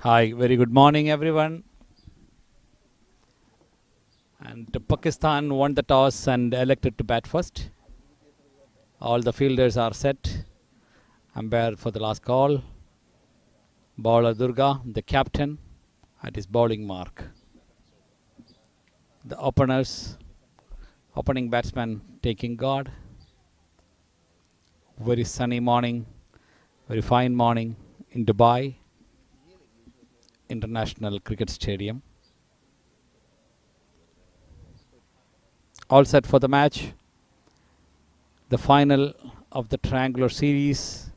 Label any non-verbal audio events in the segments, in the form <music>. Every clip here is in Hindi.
Hi, very good morning, everyone. And Pakistan won the toss and elected to bat first. All the fielders are set. Umpire for the last call. Bowler Durga, the captain, at his bowling mark. The openers, opening batsman taking guard. Very sunny morning, very fine morning in Dubai International Cricket Stadium. All set for the match. The final of the triangular series,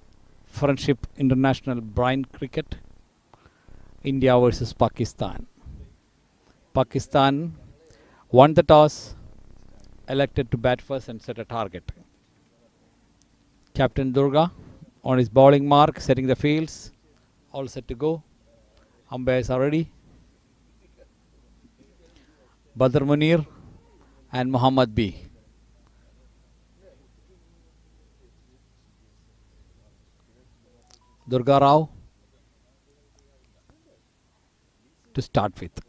Friendship International Blind Cricket, India versus Pakistan. Pakistan won the toss, elected to bat first and set a target. Captain Durga on his bowling mark, setting the fields, all set to go. Umpires are ready. Badr Munir and Muhammad B. Durga Rao to start with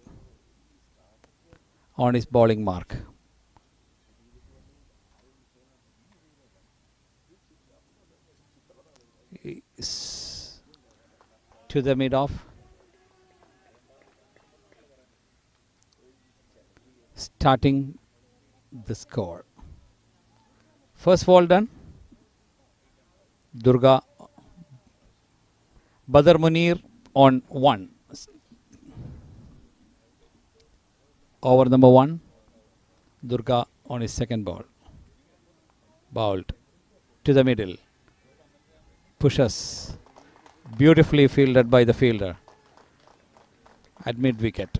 on his bowling mark. To the mid off. Starting the score. First ball done. Durga Badr Munir on one. Over number one. Durga on his second ball. Bowled to the middle. Pushes. Beautifully fielded by the fielder at mid wicket.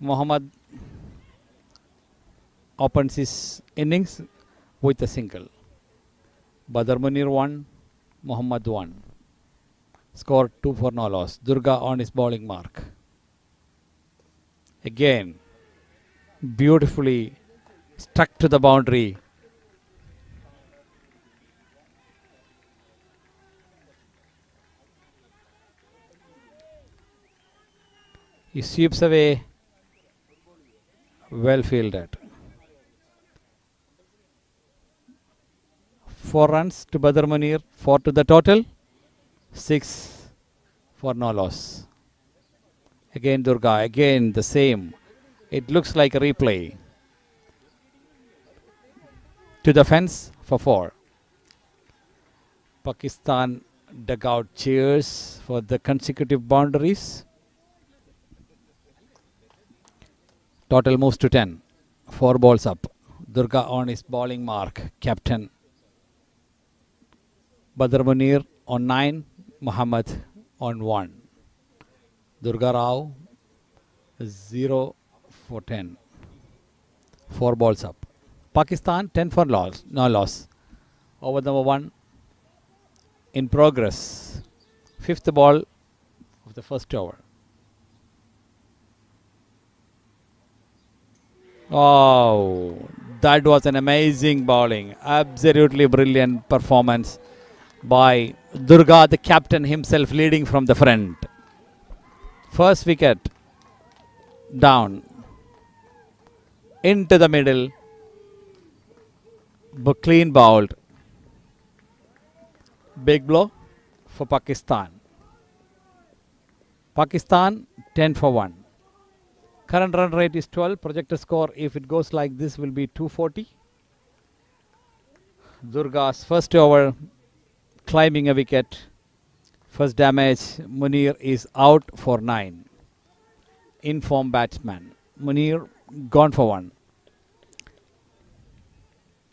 Muhammad opens his innings with a single. Badr Munir 1, Muhammad 1. Score 2 for no loss. Durga on his bowling mark. Again, beautifully stuck to the boundary. He sweeps away well fielded. Four runs to Badr Munir, four to the total, six for no loss. Again Durga, again the same. It looks like a replay. To the fence for four. Pakistan dugout cheers for the consecutive boundaries. Total moves to 10. Four balls up. Durga on his bowling mark. Captain. Badr Munir on 9. Muhammad on 1. Durga Rao 0 for 10. Four balls up. Pakistan 10 for loss. No loss. Over number 1 in progress. Fifth ball of the first over. Oh, that was an amazing bowling. Absolutely brilliant performance by Durga, the captain himself, leading from the front. First wicket down into the middle. But clean bowled. Big blow for Pakistan. Pakistan 10 for 1. Current run rate is 12. Projected score, if it goes like this, will be 240. Durga's first over, climbing a wicket. First damage, Munir is out for 9. Inform batsman. Munir gone for 1.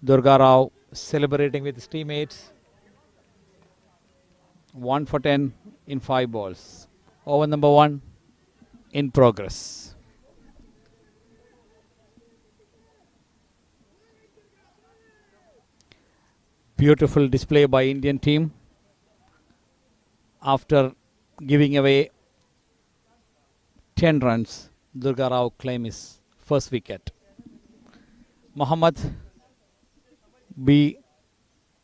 Durga Rao celebrating with his teammates. 1 for 10 in 5 balls. Over number 1 in progress. Beautiful display by Indian team after giving away 10 runs. Durga Rao claim his first wicket. Muhammad be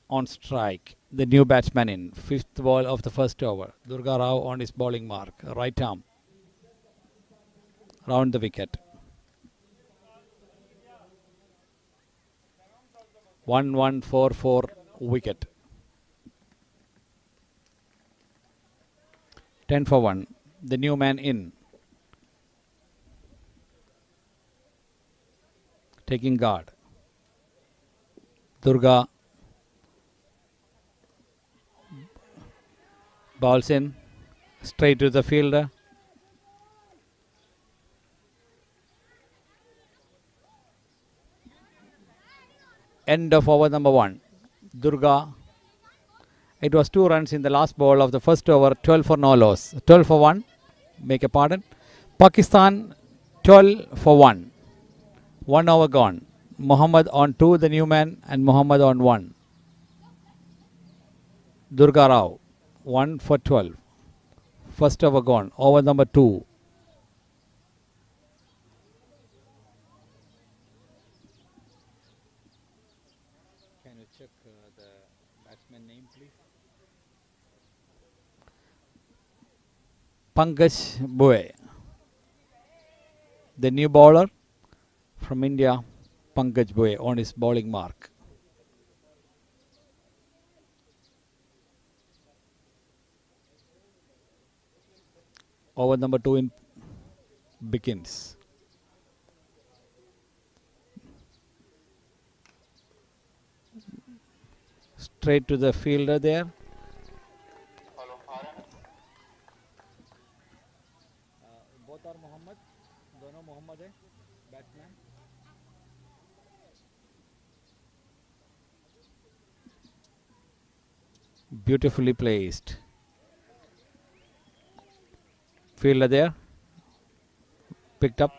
on strike. The new batsman in. Fifth ball of the first over. Durga Rao on his bowling mark. Right arm. Round the wicket. One one four four wicket. Ten for one. The new man in. Taking guard. Durga balls in straight to the fielder. End of over number one. Durga. It was two runs in the last ball of the first over, 12 for no loss. 12 for 1. Make a pardon. Pakistan 12 for 1. One over gone. Muhammad on 2, the new man, and Muhammad on 1. Durga Rao 1 for 12. First over gone. Over number 2. Can you check the batsman name, please? Pankaj Bue. The new bowler from India, Pankaj Bue, on his bowling mark. Over number two in begins. Straight to the fielder there. beautifully placed. Fielder there. Picked up.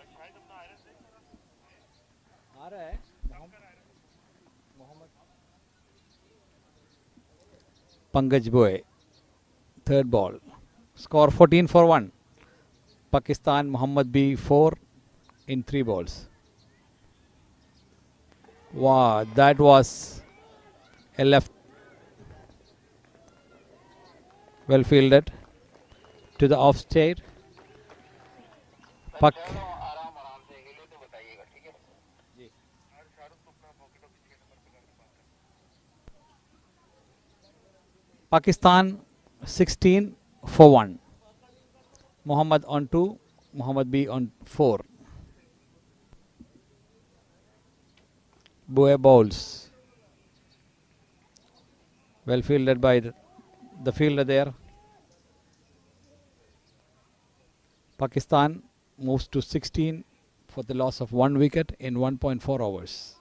Pankaj Boy. Third ball. Score 14 for 1. Pakistan Muhammad B 4 in 3 balls. Wow, that was a left well fielded to the off state Pak Pakistan 16 for 1 Muhammad on 2 Muhammad B on 4 Boe bowls. Well fielded by the, the fielder there Pakistan moves to 16 for the loss of one wicket in 1.4 overs.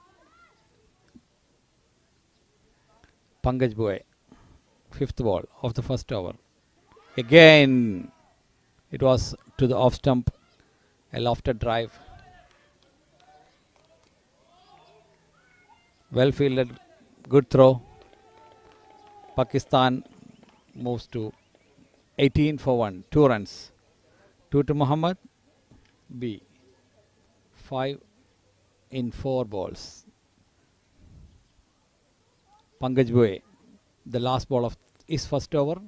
Pankaj Boy, fifth ball of the first over. Again, it was to the off stump, a lofted drive. Well fielded, good throw. Pakistan moves to 18 for 1, 2 runs. 2 to Muhammad, B. 5 in 4 balls. Pankaj Bue, the last ball of his first over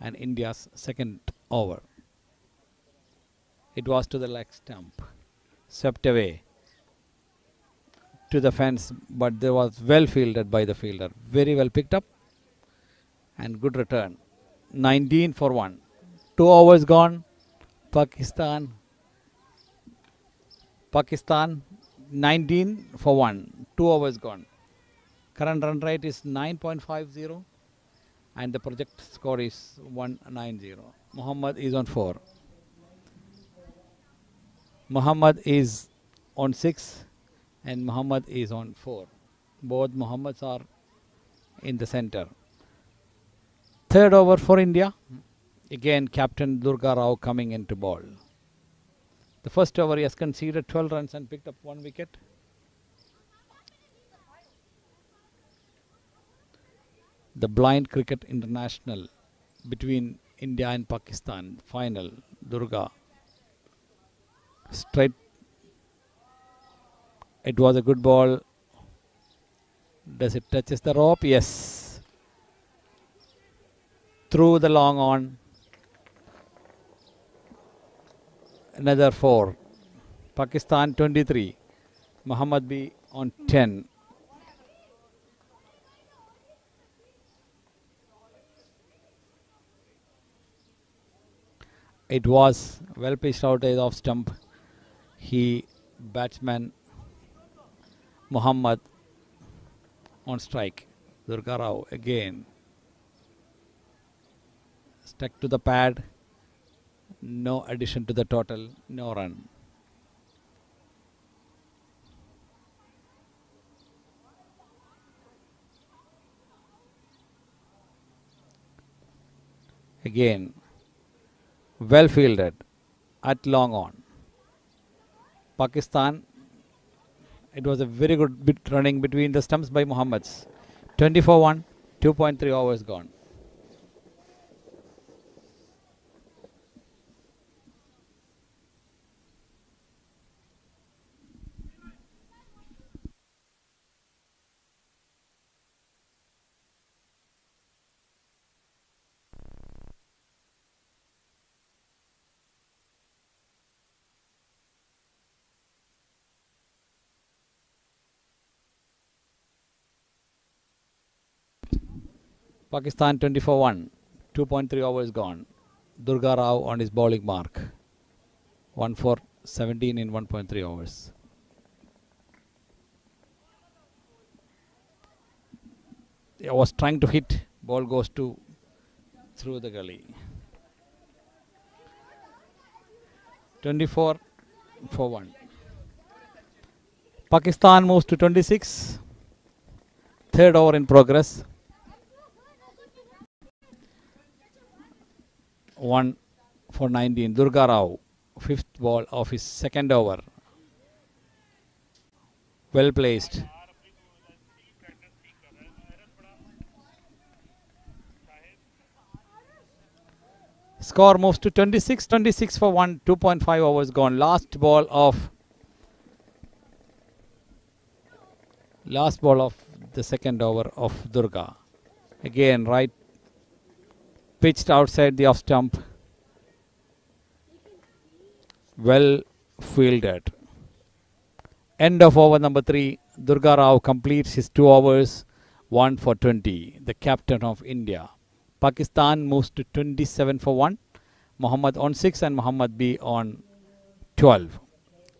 and India's second over. It was to the leg stump, swept away to the fence, but there was well fielded by the fielder. Very well picked up and good return. 19 for 1. 2 hours gone. Pakistan. Pakistan 19 for 1. 2 hours gone. Current run rate is 9.50 and the project score is 190. Muhammad is on 4. Muhammad is on 6 and Muhammad is on 4. Both Muhammads are in the center. Third over for India. Again, Captain Durga Rao coming into ball. The first over he has conceded 12 runs and picked up one wicket. The Blind Cricket International between India and Pakistan final. Durga straight. It was a good ball. Does it touches the rope? Yes. Through the long on. Another four. Pakistan 23. Muhammad B on 10. It was well pitched out edge off stump. He batsman Muhammad on strike. Durga Rao again. Stuck to the pad. No addition to the total. No run. Again, well fielded at long on. Pakistan, it was a very good bit running between the stumps by Muhammad's. 24 1, 2.3 overs gone. Pakistan 24 1, 2.3 overs gone. Durga Rao on his bowling mark. 1 for 17 in 1.3 overs. I was trying to hit, ball goes to through the gully. 24 for 1. Pakistan moves to 26. Third over in progress. One for 19. Durga Rao, fifth ball of his second over. Well placed. Score moves to 26 26 for 1, 2.5 overs gone. Last ball of last ball of the second over of Durga. Again, right pitched outside the off stump. Well fielded. End of over number three. Durga Rao completes his two overs, one for 20. The captain of India. Pakistan moves to 27 for 1. Muhammad on 6 and Muhammad B on 12.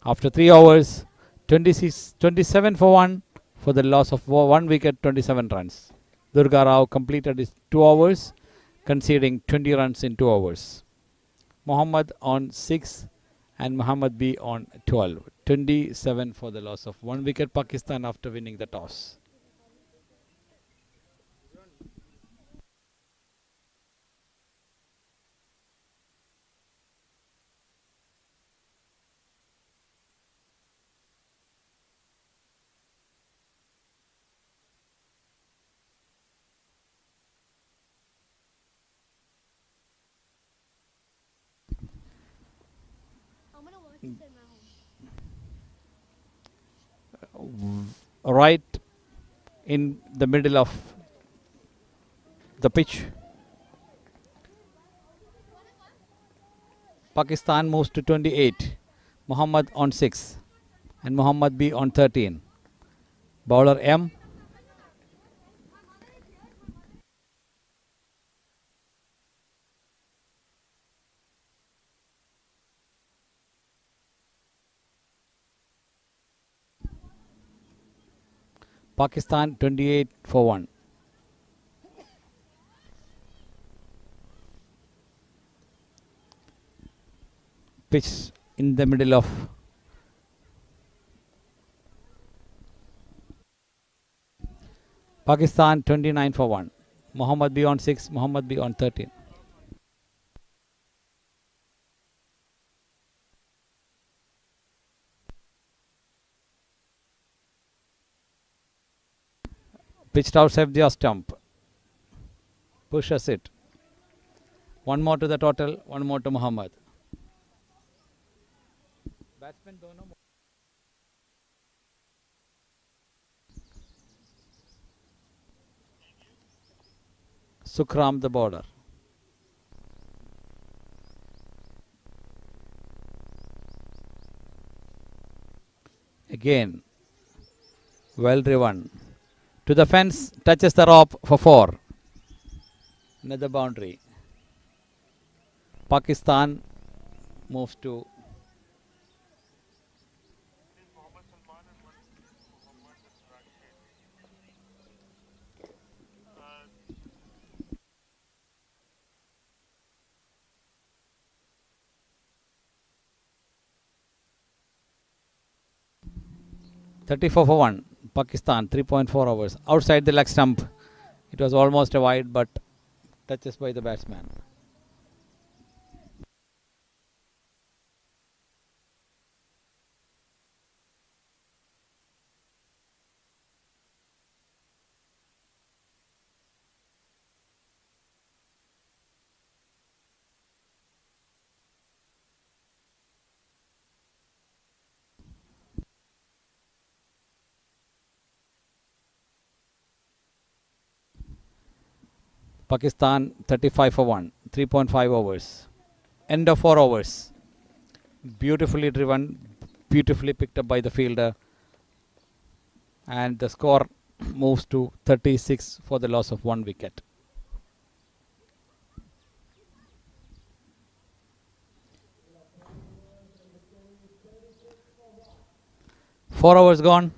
After 3 hours, 26, 27 for 1 for the loss of one wicket, 27 runs. Durga Rao completed his 2 overs, conceding 20 runs in 2 overs. Muhammad on 6 and Muhammad B on 12. 27 for the loss of 1 wicket Pakistan after winning the toss. I'm gonna watch this at home. Right in the middle of the pitch. Pakistan moves to 28. Muhammad on 6 and Muhammad B on 13. Bowler M. Pakistan 28 for 1. Pitch in the middle of Pakistan 29 for 1. Muhammad B on 6, Muhammad B on 13. Pitched outside the stump. Pushes it. One more to the total, one more to Muhammad. Batsman दोनों Sukram the border. Again, well driven. To the fence, touches the rope for four. Another boundary. Pakistan moves to thirty-four for one. Pakistan three point four overs outside the leg stump. It was almost a wide, but touches by the batsman. Pakistan 35 for 1, 3.5 overs. End of 4 overs. Beautifully driven, beautifully picked up by the fielder. And the score <clears throat> moves to 36 for the loss of 1 wicket. Four overs gone.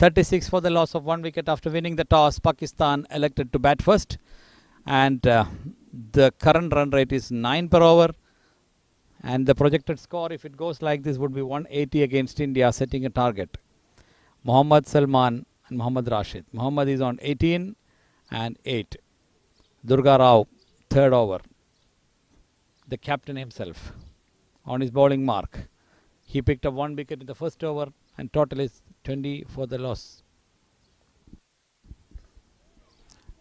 36 for the loss of one wicket after winning the toss. Pakistan elected to bat first and uh, the current run rate is 9 per over. And the projected score if it goes like this would be 180 against India setting a target. Muhammad Salman and Muhammad Rashid. Muhammad is on 18 and 8 Durga Rao third over. The captain himself on his bowling mark. He picked up one wicket in the first over and total is 20 for the loss.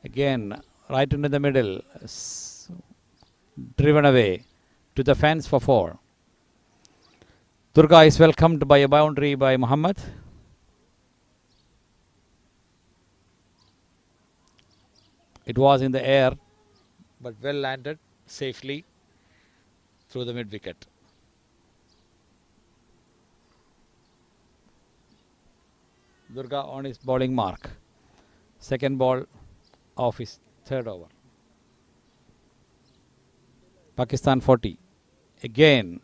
Again right into the middle, driven away to the fence for four. Durga is welcomed by a boundary by Muhammad. It was in the air, but well landed safely through the mid wicket. Durga on his bowling mark. Second ball of his third over. Pakistan 40. Again,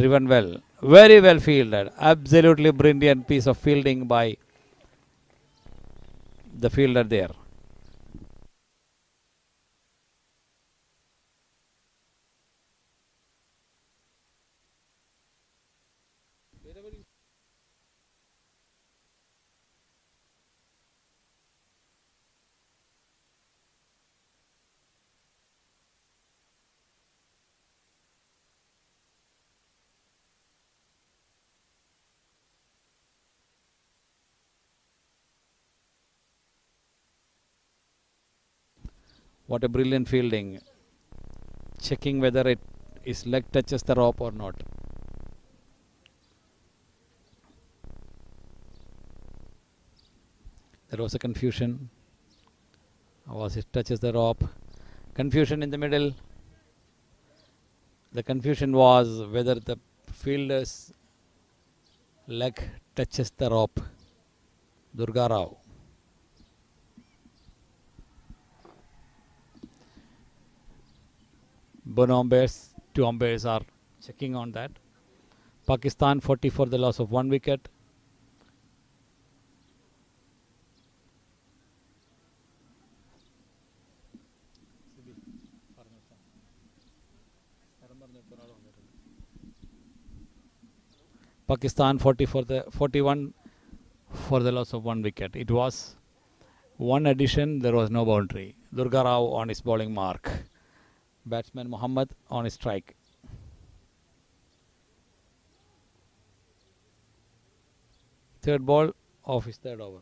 driven well. Very well fielded. Absolutely brilliant piece of fielding by the fielder there. What a brilliant fielding. Checking whether it his leg touches the rope or not. There was a confusion. Was it touches the rope? Confusion in the middle. The confusion was whether the fielder's leg touches the rope. Durga Rao. Umpires, two umpires are checking on that. Pakistan 40 for the loss of one wicket. Pakistan 40 for the 41 for the loss of one wicket. It was one addition, there was no boundary. Durga Rao on his bowling mark. Batsman Muhammad on strike. Third ball of his third over.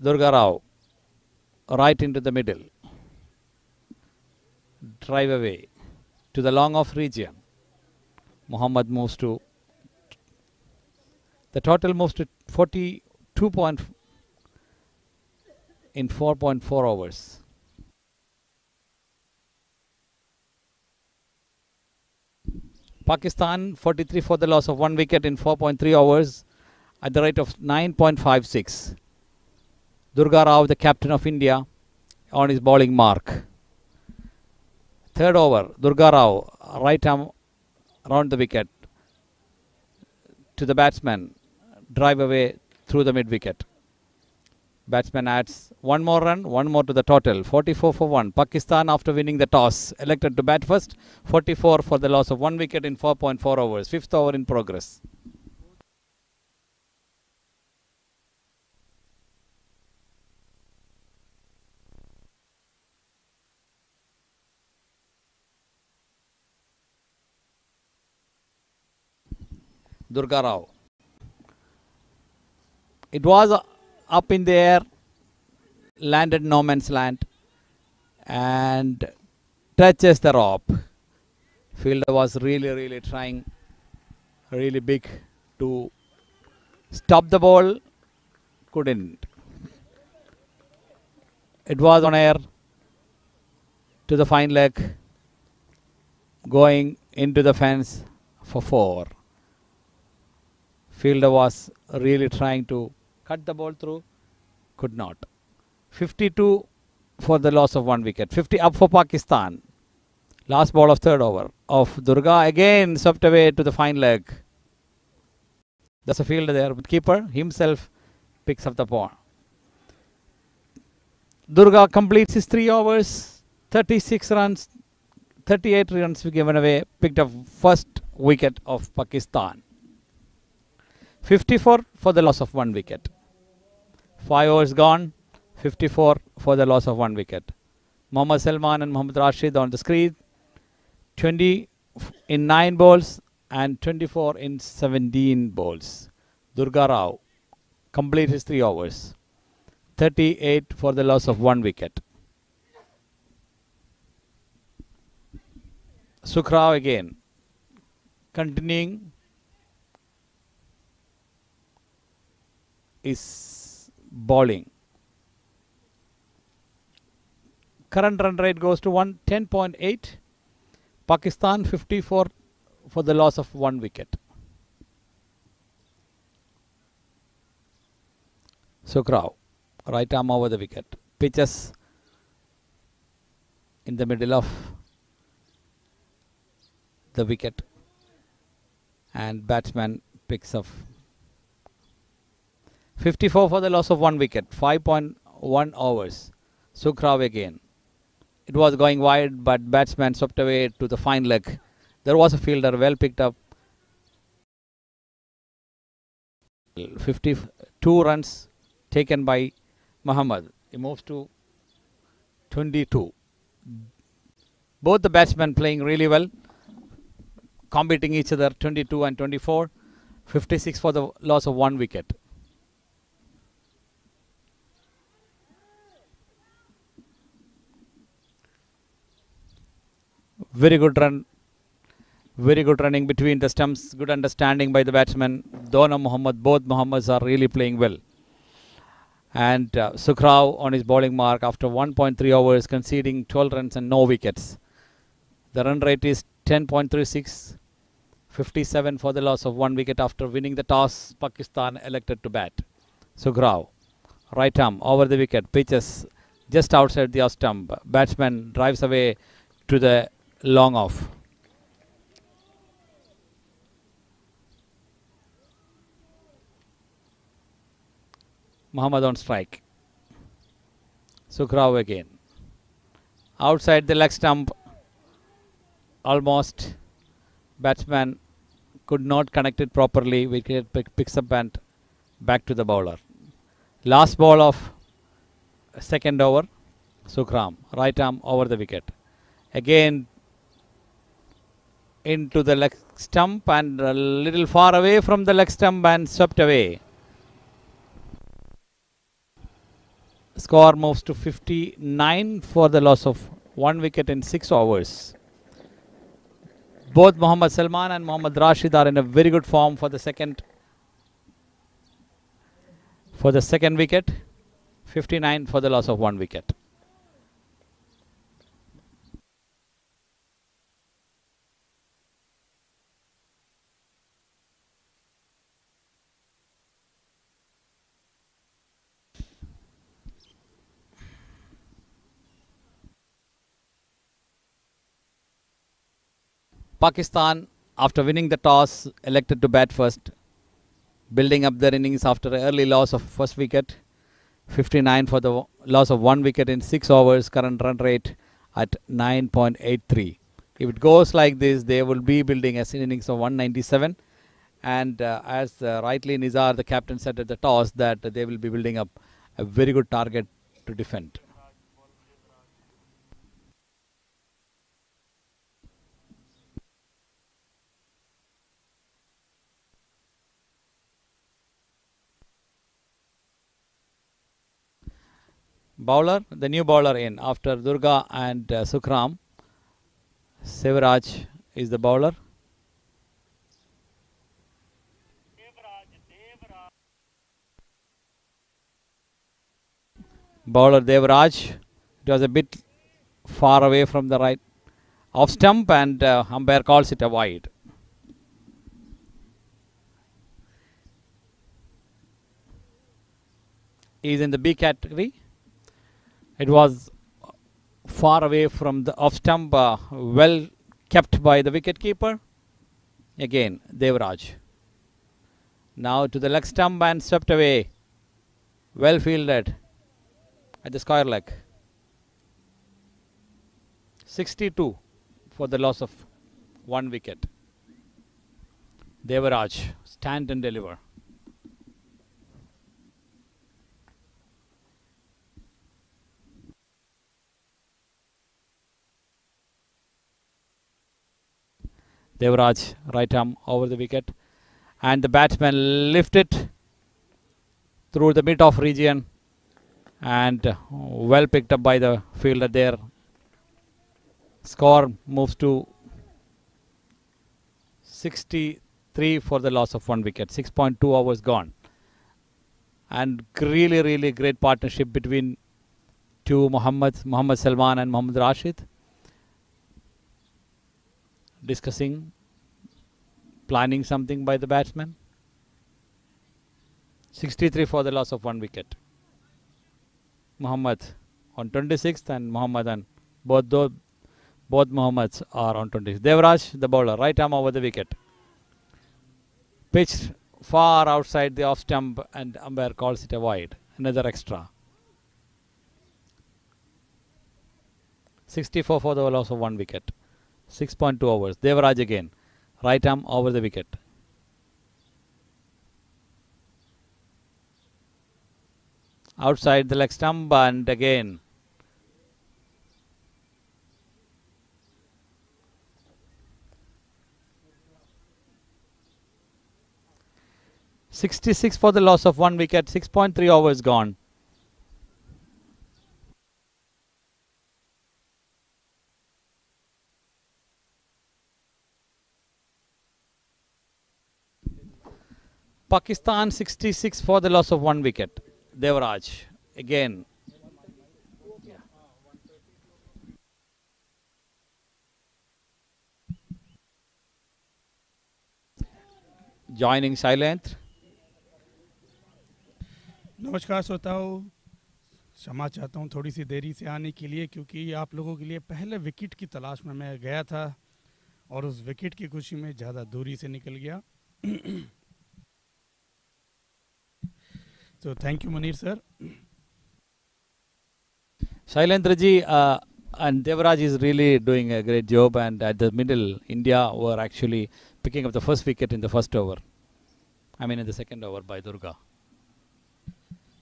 Durga Rao right into the middle. Drive away to the long off region. Muhammad moves to The total moves to 42 point in 4.4 hours. Pakistan 43 for the loss of one wicket in 4.3 hours at the rate of 9.56. Durga Rao, the captain of India, on his bowling mark. Third over, Durga Rao, right arm round the wicket to the batsman, drive away through the mid wicket. Batsman adds one more run, one more to the total. 44 for 1. Pakistan, after winning the toss, elected to bat first. 44 for the loss of one wicket in 4.4 overs. Fifth over in progress. Durga Rao. It was up in the air, landed no man's land, and touches the rope. Fielder was really, really trying, really big to stop the ball, couldn't. It was on air to the fine leg, going into the fence for four. Fielder was really trying to cut the ball through, could not. 52 for the loss of one wicket. 50 up for Pakistan. Last ball of third over of Durga again swept away to the fine leg. There's a fielder there. But keeper himself picks up the ball. Durga completes his three overs, 36 runs, 38 runs given away, picked up first wicket of Pakistan. 54 for the loss of one wicket. 5 overs gone, 54 for the loss of one wicket. Mohammad Salman and Mohammad Rashid on the screen. 20 in 9 balls and 24 in 17 balls. Durga Rao complete his 3 overs. 38 for the loss of one wicket. Sukhrao again continuing is bowling. Current run rate goes to 110.8. Pakistan 54 for the loss of one wicket. Sukrao, right arm over the wicket. Pitches in the middle of the wicket and batsman picks up 54 for the loss of one wicket, 5.1 overs. Sukrav again. It was going wide, but batsman swept away to the fine leg. There was a fielder well picked up. 52 runs taken by Muhammad. He moves to 22. Both the batsmen playing really well, competing each other 22 and 24. 56 for the loss of one wicket. Very good run. Very good running between the stumps. Good understanding by the batsman. Dona Muhammad, both Muhammads are really playing well. And uh, on his bowling mark after 1.3 overs, conceding 12 runs and no wickets. The run rate is 10.36. 57 for the loss of one wicket after winning the toss. Pakistan elected to bat. Sukrao, right arm over the wicket, pitches just outside the off stump. Batsman drives away to the long off. Muhammad on strike. Sukrao again. Outside the leg stump, almost batsman could not connect it properly. Wicket pick, picks up and back to the bowler. Last ball of second over. Sukram, right arm over the wicket. Again into the leg stump and a little far away from the leg stump and swept away. Score moves to 59 for the loss of one wicket in six overs. Both Mohammad Salman and Mohammad Rashid are in a very good form for the second for the second wicket, 59 for the loss of one wicket. Pakistan, after winning the toss, elected to bat first, building up their innings after an early loss of first wicket. 59 for the loss of one wicket in six overs, current run rate at 9.83. If it goes like this, they will be building an innings of 197. And uh, as uh, rightly Nizar, the captain, said at the toss, that they will be building up a very good target to defend. Bowler, the new bowler in after Durga and uh, Sukram. Sevaraj is the bowler. Bowler Devraj. It was a bit far away from the right off stump, and uh, umpire calls it a wide. He is in the B category. It was far away from the off stump, uh, well kept by the wicket keeper. Again, Devraj. Now to the leg stump and swept away. Well fielded at the square leg. 62 for the loss of one wicket. Devaraj, stand and deliver. Devraj, right arm over the wicket. And the batsman lift it through the mid off region and well picked up by the fielder there. Score moves to 63 for the loss of one wicket. 6.2 hours gone. And really, really great partnership between two Muhammad, Muhammad Salman and Muhammad Rashid. Discussing, planning something by the batsman. 63 for the loss of one wicket. Muhammad on 26th and Muhammad on both those both Muhammads are on 26th. Devraj, the bowler, right arm over the wicket. Pitched far outside the off stump and umpire calls it a wide. Another extra. 64 for the loss of one wicket. 6.2 overs. Devraj again. Right arm over the wicket. Outside the leg stump and again. Sixty-six for the loss of one wicket. Six point three overs gone. Pakistan 66 for the loss of one wicket. Devraj, again. Joining Silent. नमस्कार श्रोताओं, क्षमा चाहता हूँ थोड़ी सी देरी से आने के लिए क्योंकि आप लोगों के लिए पहले विकेट की तलाश में मैं गया था और उस विकेट की खुशी में ज़्यादा दूरी से निकल गया तो thank you Munir sir Shailendra ji uh, and Devraj is really doing a great job, and at the middle, India were actually picking up the first wicket in the first over. I mean, in the second over by Durga.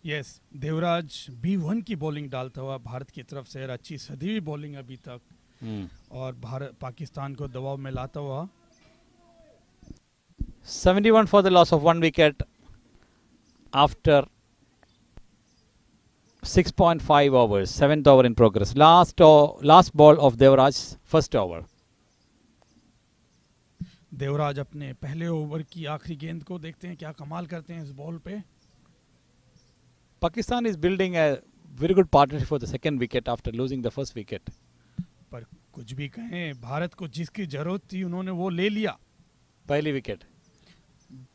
Yes Devraj B one की बॉलिंग डालता हुआ भारत की तरफ़ से अच्छी सदी हुई बॉलिंग अभी तक Hmm. और भारत पाकिस्तान को दबाव में लाता हुआ 71 for the loss of one wicket after 6.5 overs, seventh over in progress. Last o- last ball of Devraj's first over. Devraj अपने पहले ओवर की आखिरी गेंद को देखते हैं क्या कमाल करते हैं इस बॉल पे Pakistan is building a very good partnership for the second wicket after losing the first wicket. पर कुछ भी कहें भारत को जिसकी जरूरत थी उन्होंने वो ले लिया Pahli wicket.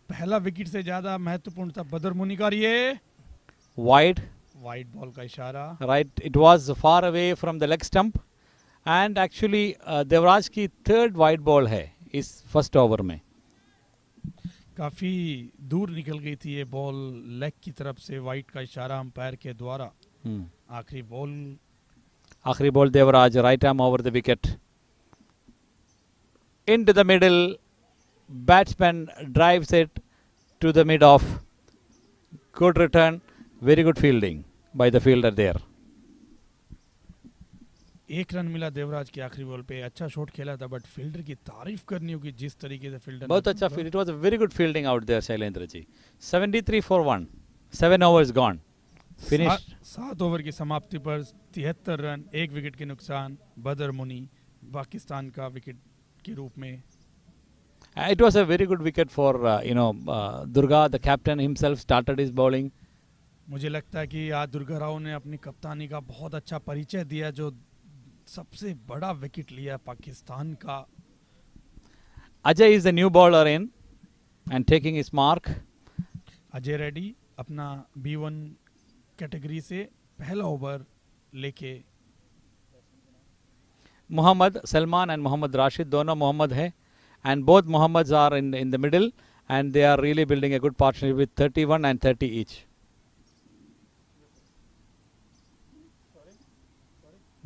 पहला विकेट से ज़्यादा महत्वपूर्ण था बदर मुनि का ये वाइड वाइड बॉल का इशारा। Right it was far away from the leg stump and actually Devraj की थर्ड वाइड बॉल है इस फ़र्स्ट ओवर में। काफ़ी दूर निकल गई थी ये बॉल लेग की तरफ़ से वाइट का इशारा अंपायर के द्वारा। आखिरी बॉल आखिरी ball Devraj right arm over the wicket in the middle Batsman drives it to the mid off. Good return. Very good fielding by the fielder there. एक रन मिला देवराज की आखिरी बॉल पे। अच्छा शॉट खेला था बट फील्डर की तारीफ़ करनी होगी जिस तरीके से फील्डर बहुत अच्छा field it was a very good fielding out there Shailendra ji 73 for 1 7 overs gone finish सात ओवर की समाप्ति पर तिहत्तर रन एक विकेट के नुकसान बदर मुनी पाकिस्तान का विकेट के रूप में uh, it was a very good wicket for uh, you know uh, durga. The captain himself started his bowling. मुझे लगता है कि आज दुर्गा राव ने अपनी कप्तानी का बहुत अच्छा परिचय दिया जो सबसे बड़ा विकेट लिया पाकिस्तान का। Ajay is the new bowler in and taking his mark Ajay Reddy अपना बी वन कैटेगरी से पहला ओवर लेके। मोहम्मद सलमान एंड मोहम्मद राशिद दोनों मोहम्मद हैं। And both Muhammads are in in the middle and they are really building a good partnership with 31 and 30 each.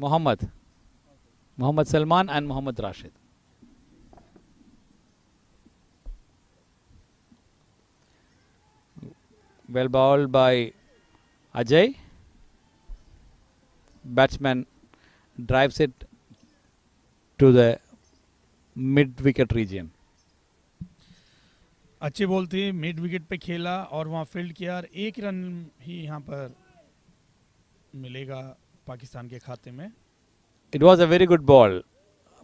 Muhammad. Muhammad Salman and Muhammad Rashid. Well bowled by Ajay. Batsman drives it to the mid wicket region अच्छे बोलते मिड विकेट पे खेला और वहाँ फ़ील्ड किया एक रन ही यहाँ पर मिलेगा पाकिस्तान के खाते में। It was a very good ball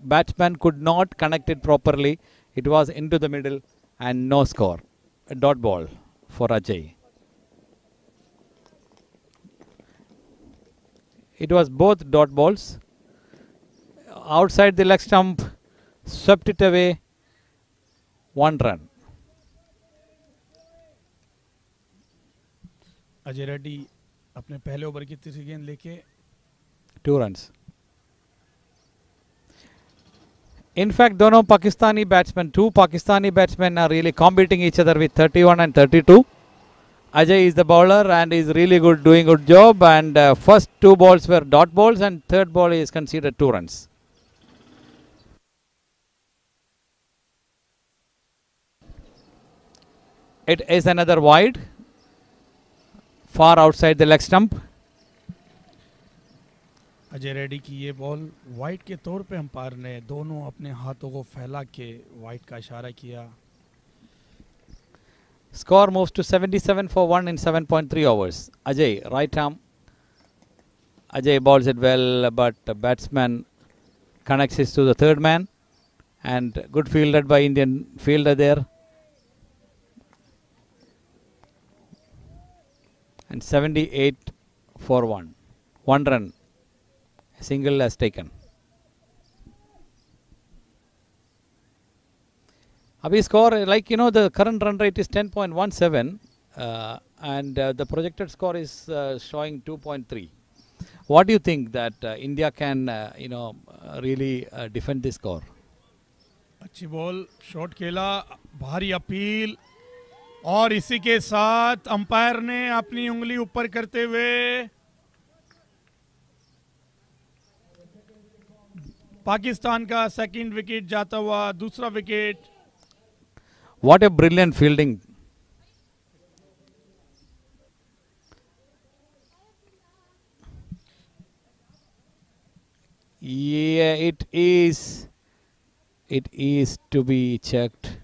batsman could not connected properly it was into the middle and no score dot ball for Ajay it was both dot balls. Outside the leg stump swept it away. One run. Ajay Reddy अपने पहले ओवर की तीसरी गेंद लेके two runs. In fact, दोनों Pakistani batsmen, two Pakistani batsmen are really competing each other with 31 and 32. Ajay is the bowler and is really good, doing good job. And uh, first two balls were dot balls, and third ball is considered two runs. It is another wide, far outside the leg stump. Ajay Reddy की ये बॉल वाइट के तौर पे अंपायर ने दोनों अपने हाथों को फैला के वाइट का इशारा किया Score moves to 77 for 1 in 7.3 overs. Ajay, right arm. Ajay bowls it well, but batsman connects it to the third man. And good fielded by Indian fielder there. And 78 for 1. One run. A single has taken. Abhi score like you know the current run rate is 10.17 uh, and uh, the projected score is uh, showing 2.3. What do you think that uh, India can uh, you know uh, really uh, defend this score? अच्छी बॉल शॉट खेला भारी अपील और इसी के साथ अंपायर ने अपनी उंगली ऊपर करते हुए पाकिस्तान का सेकंड विकेट जाता हुआ दूसरा wicket What a brilliant fielding! Yeah, it is. It is to be checked.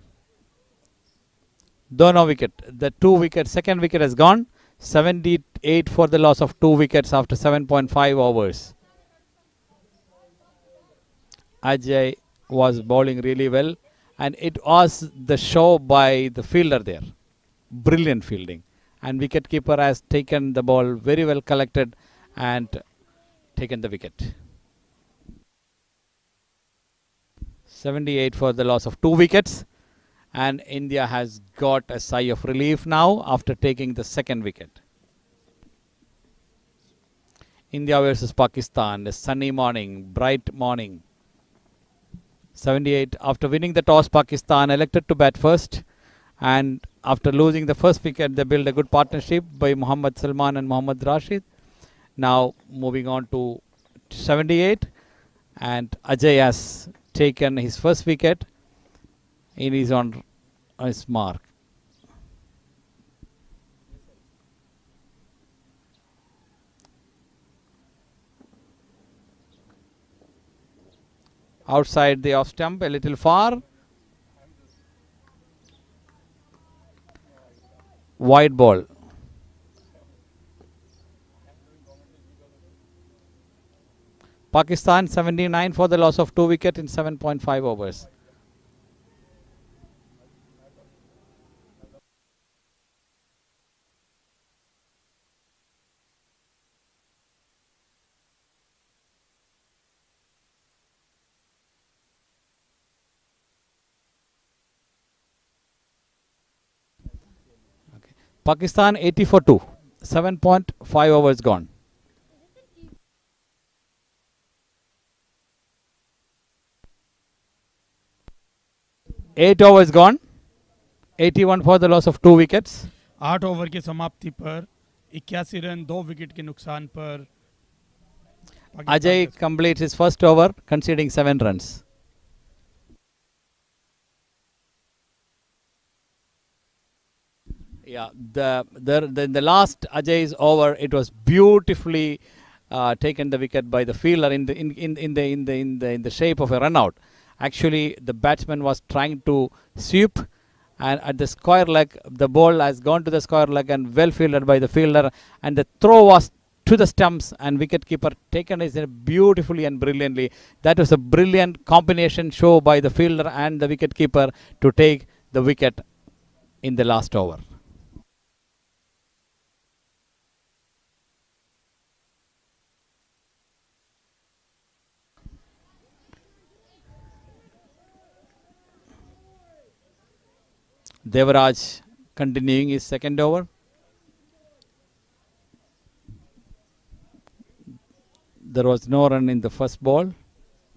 Dono wicket. The two wicket, second wicket has gone. 78 for the loss of two wickets after 7.5 overs. Ajay was bowling really well, and it was the show by the fielder there. Brilliant fielding. and wicketkeeper has taken the ball very well collected and taken the wicket. 78 for the loss of two wickets and India has got a sigh of relief now after taking the second wicket. India versus Pakistan, a sunny morning, bright morning. 78 after winning the toss Pakistan elected to bat first and after losing the first wicket they built a good partnership by Muhammad Salman and Muhammad Rashid. Now moving on to 78 and Ajay has taken his first wicket and is on his mark. Outside the off stump, a little far. Wide ball. Pakistan 79 for the loss of two wicket in 7.5 overs. Pakistan 80 for 2. 7.5 overs gone. Eight overs gone. 81 for the loss of two wickets. आठ ओवर की समाप्ति पर इक्यासी रन दो विकेट के नुकसान पर Ajay completes his first over, conceding seven runs. Yeah, the the the, the last Ajay's over, it was beautifully uh, taken the wicket by the fielder in the in, in, in the in the in the in the shape of a run out. Actually, the batsman was trying to sweep, and at the square leg, the ball has gone to the square leg and well fielded by the fielder, and the throw was to the stumps and wicketkeeper taken it beautifully and brilliantly. That was a brilliant combination show by the fielder and the wicketkeeper to take the wicket in the last over. Devaraj continuing his second over. There was no run in the first ball.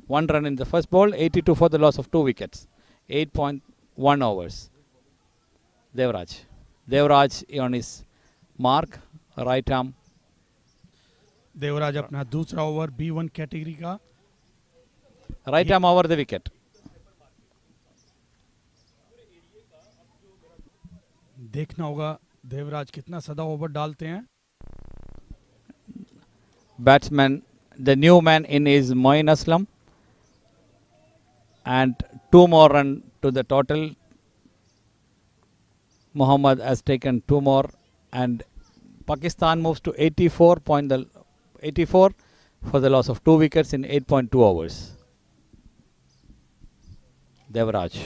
One run in the first ball, 82 for the loss of two wickets. 8.1 overs. Devaraj. Devaraj on his mark, right arm. Devraj अपना दूसरा ओवर बी वन कैटेगरी का Right arm over the wicket. देखना होगा देवराज कितना सदा ओवर डालते हैं। Batsman the new man in is Moin Aslam and two more run to the total Mohammad has taken two more and Pakistan moves to 84 point the 84 for the loss of two wickets in 8.2 point Devraj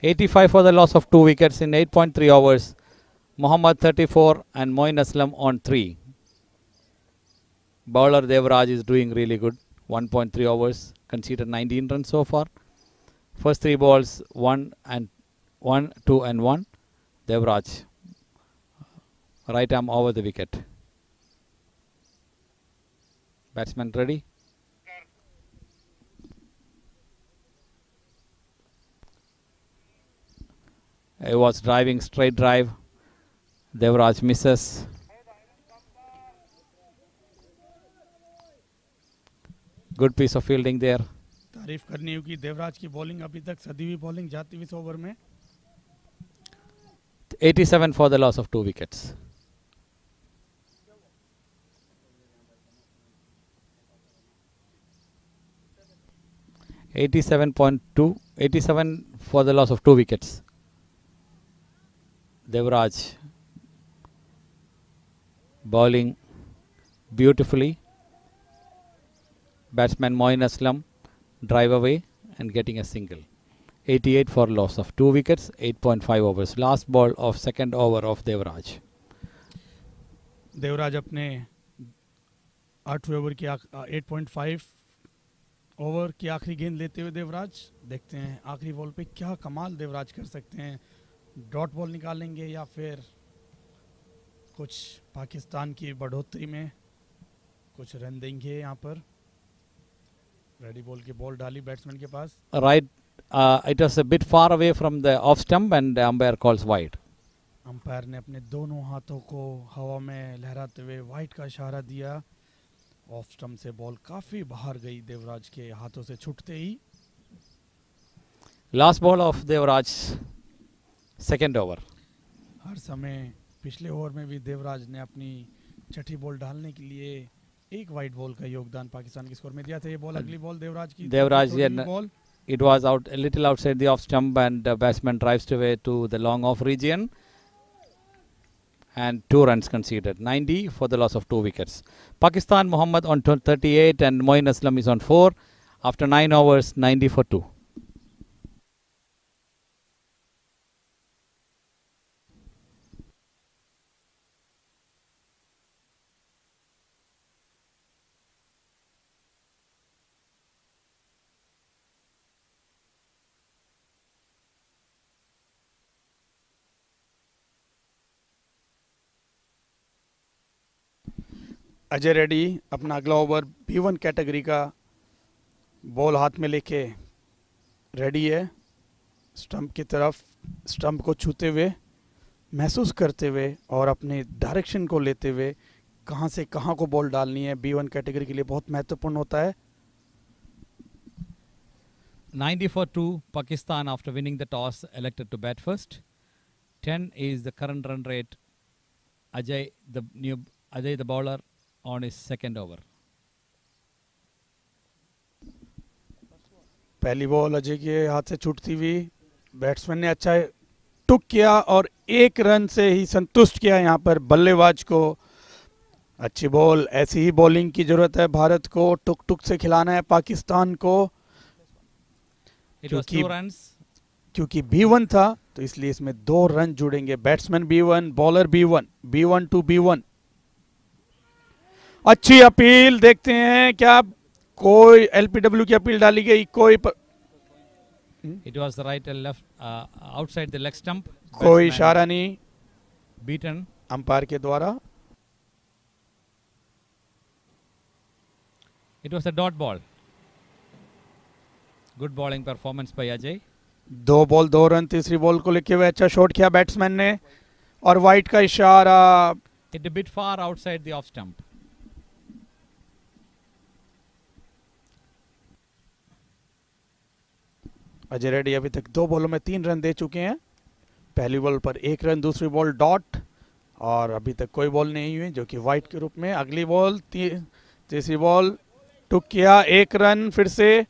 85 for the loss of 2 wickets in 8.3 hours. Mohammad 34 and Moin Aslam on 3. Bowler Devraj is doing really good. 1.3 hours, conceded 19 runs so far. First three balls, 1 and 1, 2 and 1. Devraj. Right arm over the wicket. Batsman ready. He was driving straight drive. Devraj misses. Good piece of fielding there. तारीफ करनी होगी देवराज की बॉलिंग अभी तक सदी हुई बॉलिंग जाती हुई इस ओवर में 87 for the loss of two wickets. Eighty-seven point two, eighty-seven for the loss of two wickets. Devraj bowling beautifully. Batsman Moin Aslam drive away and getting a single. 88 for loss of two wickets, 8.5 overs. Last ball of second over of Devraj. Devraj अपने आठवें ओवर की एट पॉइंट फाइव ओवर की आखिरी गेंद लेते हुए देवराज देखते हैं आखिरी बॉल पे क्या कमाल देवराज कर सकते हैं डॉट बॉल निकालेंगे या फिर कुछ पाकिस्तान की बढ़ोतरी में कुछ रन देंगे यहाँ पर। रेडी बॉल की बॉल डाली बैट्समैन के पास। It was a bit far away from the off stump and the umpire calls wide. Umpire ने अपने दोनों हाथों को हवा में लहराते हुए वाइट का इशारा दिया। ऑफ़ स्टम्प से बॉल काफ़ी बाहर गई देवराज के हाथों से छूटते ही। Last ball of Devraj, second over. हर समय पिछले ओवर में भी देवराज ने अपनी छठी बॉल डालने के लिए एक वाइट बॉल का योगदान पाकिस्तान के स्कोर में दिया था ये बॉल अगली बॉल देवराज की देवराज, थोड़ी yeah, हुई न- ball It was out a little outside the off stump and the batsman drives away to the long off region. And two runs conceded. 90 for the loss of two wickets. Pakistan Muhammad on tw- 38 and Moin Aslam is on 4. After 9 overs, 90 for 2. Ajay Reddy अपना अगला ओवर बी वन कैटेगरी का बॉल हाथ में लेके रेडी है स्टंप की तरफ़ स्टंप को छूते हुए महसूस करते हुए और अपने डायरेक्शन को लेते हुए कहाँ से कहाँ को बॉल डालनी है बी वन कैटेगरी के लिए बहुत महत्वपूर्ण होता है 90 for 2. Pakistan, after winning the toss, elected to bat first. 10 is the current run rate. Ajay, the new Ajay, the bowler, on his second over. पहली बॉल अजय के हाथ से छूटती हुई बैट्समैन ने अच्छा टुक किया और एक रन से ही संतुष्ट किया यहाँ पर बल्लेबाज को। अच्छी बॉल ऐसी ही बॉलिंग की ज़रूरत है। भारत को टुक टुक से खिलाना है पाकिस्तान को। क्योंकि- क्योंकि बी वन था तो इसलिए इसमें दो रन जुड़ेंगे। Batsman B one bowler B one B one two B one अच्छी अपील देखते हैं क्या कोई एलपीडब्ल्यू की अपील डाली गई? कोई it was the right left outside the leg stump कोई इशारा नहीं बीटन अंपायर के द्वारा। It was a dot ball good bowling performance by Ajay दो बॉल दो रन तीसरी बॉल को लेके हुए अच्छा शॉट किया बैट्समैन ने। और वाइट का इशारा। It bit far outside the off stump Ajay Reddy अभी तक दो बॉलों में तीन रन दे चुके हैं पहली बॉल पर एक रन दूसरी बॉल डॉट और अभी तक कोई बॉल नहीं हुई जो कि वाइट के रूप में अगली बॉल तीसरी बॉल टुक किया एक रन फिर से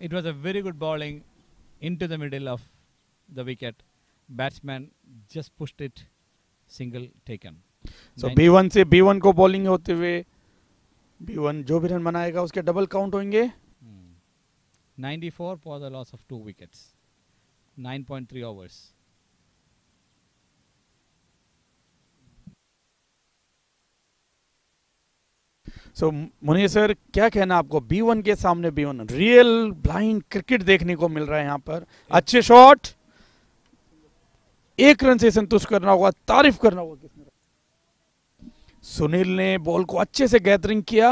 It was a very good bowling into the middle of the wicket. Batsman just pushed it, single taken. So B one से बी वन को बॉलिंग होते हुए बी वन जो भी रन बनाएगा उसके डबल काउंट होंगे. 94 for the loss of two wickets. 9.3 overs. So Munir sir क्या कहना आपको बी वन के सामने B one real blind cricket देखने को मिल रहा है यहाँ पर अच्छे शॉट एक रन से संतुष्ट करना होगा तारीफ़ करना होगा किसने सुनील ने बॉल को अच्छे से गैदरिंग किया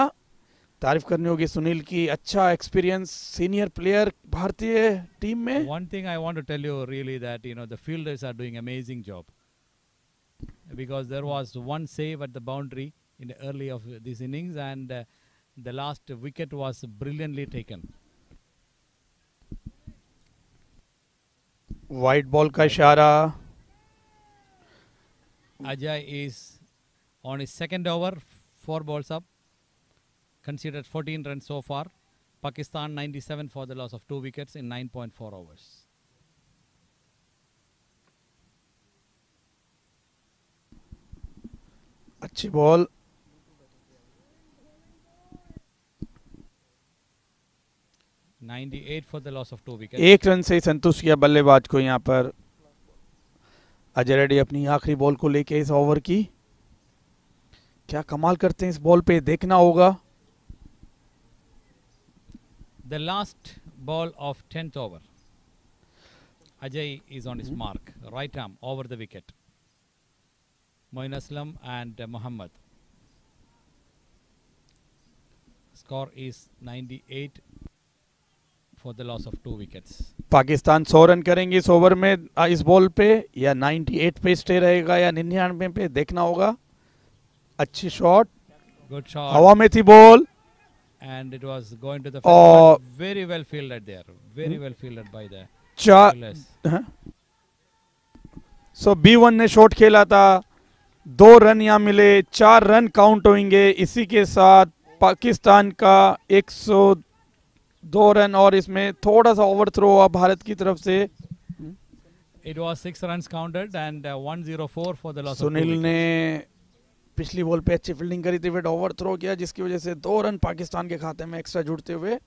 तारीफ़ करनी होगी सुनील की। अच्छा एक्सपीरियंस सीनियर प्लेयर भारतीय टीम में। One thing I want to tell you really that you know the fielders are doing amazing job because there was one save at the boundary in early of this innings and the last wicket was brilliantly taken wide ball का इशारा। Ajay is on his second over four balls up considered 14 runs so far. Pakistan 97 for the loss of two wickets in 9.4 overs. अच्छी ball 98 for the loss of two wickets. एक रन से संतुष्ट किया बल्लेबाज को यहाँ पर अजय रेड्डी अपनी आखिरी बॉल को लेके इस ओवर की क्या कमाल करते हैं इस बॉल पे देखना होगा The last ball of 10th over. Ajay is on his mark. Right arm over the wicket. Moin Aslam and uh, Muhammad. Score is 98 for the loss of two wickets. Pakistan 100 run करेंगे इस ओवर में इस बॉल पे या 98 पे स्टे रहेगा या 99 पे देखना होगा अच्छी शॉट Good shot. हवा में थी ball And it was going to the Oh. fence. Very well fielded there. Very well fielded by the चार bowlers. सो बी वन ने शॉट खेला था दो रन यहाँ मिले चार रन काउंट होंगे इसी के साथ पाकिस्तान का 102 रन और इसमें थोड़ा सा ओवर थ्रो हुआ भारत की तरफ़ से It was six runs counted and uh, 104 for the loss Sunil ने पिछली बॉल पे अच्छी फील्डिंग करी थी फिर ओवर थ्रो किया जिसकी वजह से दो रन पाकिस्तान के खाते में एक्स्ट्रा जुड़ते हुए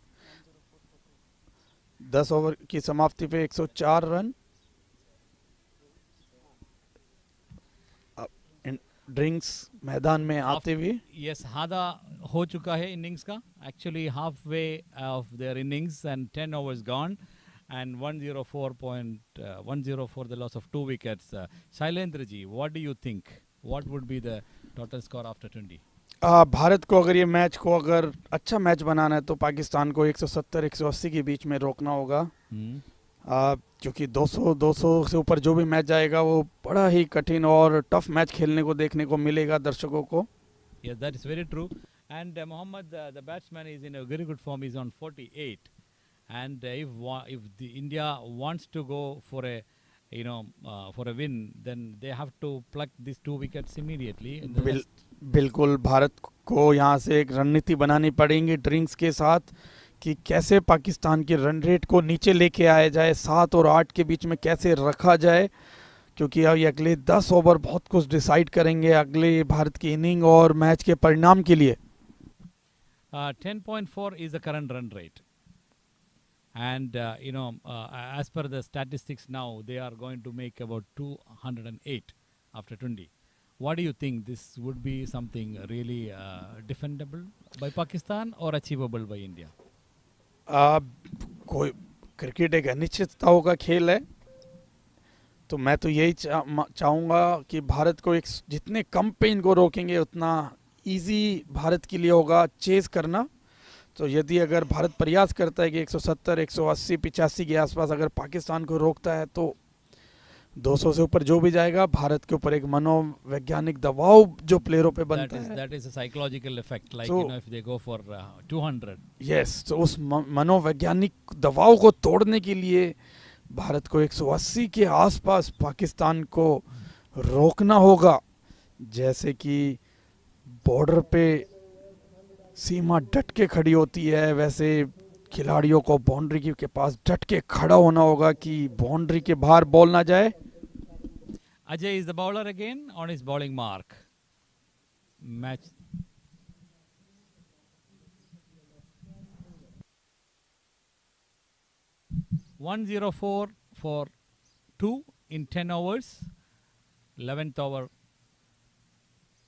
दस ओवर की समाप्ति पे 104 रन। ड्रिंक्स मैदान में आते हुए। यस हादा हो चुका है इनिंग्स का। Actually halfway of their innings and ten overs gone and 104.104 uh, the loss of two wickets. Uh, shailendra ji what do you think? What would be the total score after 20? आ, भारत को अगर ये मैच को अगर अच्छा मैच बनाना है तो पाकिस्तान को 170 180 के बीच में रोकना होगा Hmm. क्योंकि 200 200 से ऊपर जो भी मैच जाएगा वो बड़ा ही कठिन और टफ मैच खेलने को देखने को मिलेगा दर्शकों को Yes, that is very true. And uh, Mohammad, uh, the batsman, is in a very good form. He's on 48. And uh, if if the India wants to go for a you know uh, for a win, then they have to pluck these two wickets immediately. बिल, next- बिल्कुल भारत को यहाँ से एक रणनीति बनानी पड़ेगी ड्रिंक्स के साथ कि कैसे पाकिस्तान के रन रेट को नीचे लेके आया जाए सात और आठ के बीच में कैसे रखा जाए क्योंकि अब ये अगले दस ओवर बहुत कुछ डिसाइड करेंगे अगले भारत की इनिंग और मैच के परिणाम के लिए Uh, 10.4 is the current run rate. And, uh, you know, uh, as per the statistics now, they are going to make about 208 after 20. What do you think? This would be something really uh, defendable by Pakistan or achievable by India? आ, कोई क्रिकेट एक अनिश्चितताओं का खेल है तो मैं तो यही चाहूँगा कि भारत को एक जितने कम पे इनको रोकेंगे उतना इजी भारत के लिए होगा चेज करना तो यदि अगर भारत प्रयास करता है कि 170 180 85 के आसपास अगर पाकिस्तान को रोकता है तो 200 से ऊपर जो भी जाएगा भारत के ऊपर एक मनोवैज्ञानिक दबाव जो प्लेयरों पे That बनता is, है that is a psychological effect. Like, So- you know, if they go for uh, 200, yes तो उस मनोवैज्ञानिक दबाव को तोड़ने के लिए भारत को 180 के आसपास पाकिस्तान को रोकना होगा जैसे कि बॉर्डर पे सीमा डट के खड़ी होती है। वैसे खिलाड़ियों को बाउंड्री के पास डट के खड़ा होना होगा कि बाउंड्री के बाहर बॉल ना जाए। Ajay is the bowler again on his bowling mark match one zero four four two in ten overs eleventh over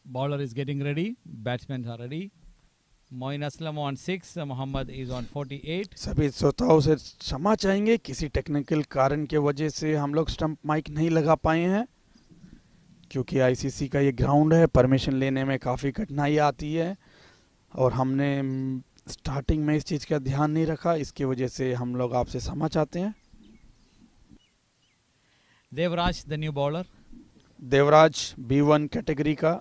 bowler is getting ready batsman are ready Moin Aslam on six. Muhammad is on forty-eight. सभी श्रोताओं से क्षमा चाहेंगे किसी टेक्निकल कारण के वजह से हम लोग स्टंप माइक नहीं लगा पाए हैं क्योंकि आईसीसी का ये ग्राउंड है परमिशन लेने में काफ़ी कठिनाई आती है और हमने स्टार्टिंग में इस चीज़ का ध्यान नहीं रखा इसकी वजह से हम लोग आपसे क्षमा चाहते हैं Devraj, the new bowler. Devraj B one category का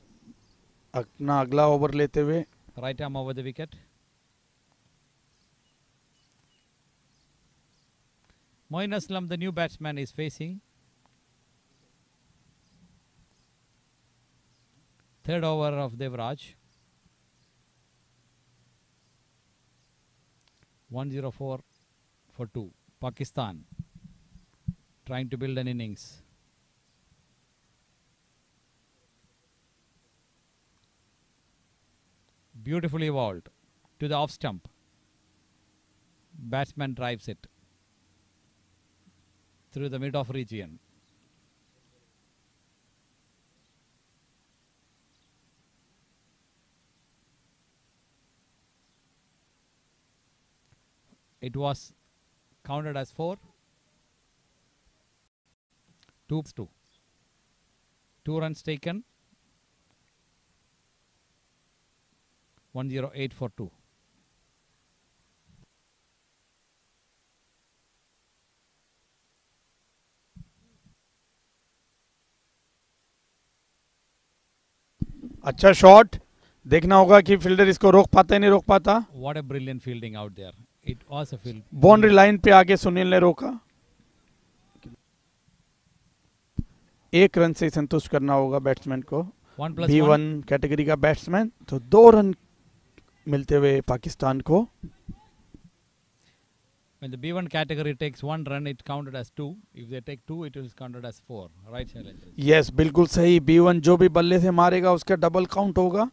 अपना अगला ओवर लेते हुए Right arm over the wicket. Moin Aslam, the new batsman, is facing. Third over of Devraj. 104 for 2. Pakistan trying to build an innings. Beautifully bowled to the off stump. Batsman drives it through the mid off region. It was counted as four. Two, two. Two runs taken. 108 for 2. अच्छा शॉट देखना होगा कि फील्डर इसको रोक पाता है नहीं रोक पाता What a brilliant fielding out there. It was a field. Boundary line पे आगे सुनील ने रोका एक रन से संतुष्ट करना होगा बैट्समैन को बी वन कैटेगरी का बैट्समैन तो दो रन मिलते हुए पाकिस्तान को When the B1 category takes one run, it counted as two. If they take two, it is counted as four. Right? Yes बिल्कुल सही बी वन जो भी बल्ले से मारेगा उसका डबल काउंट होगा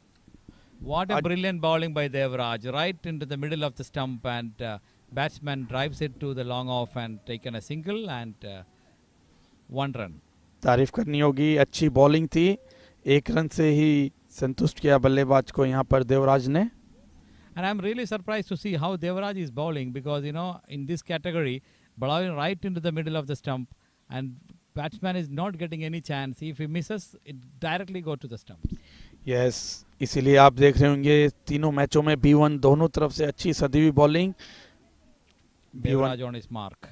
What a brilliant bowling by Devraj, right into the middle of the stump, and uh, batsman drives it to the long off and taken a single and uh, one run. तारीफ़ करनी होगी अच्छी बॉलिंग थी एक रन से ही संतुष्ट किया बल्लेबाज को यहाँ पर देवराज ने And I'm really surprised to see how Devraj is bowling because you know in this category, bowling right into the middle of the stump, and batsman is not getting any chance. If he misses, it directly go to the stump. Yes इसीलिए आप देख रहे होंगे तीनों मैचों में बी वन दोनों तरफ से अच्छी सदी हुई bowling B one Devraj on his mark.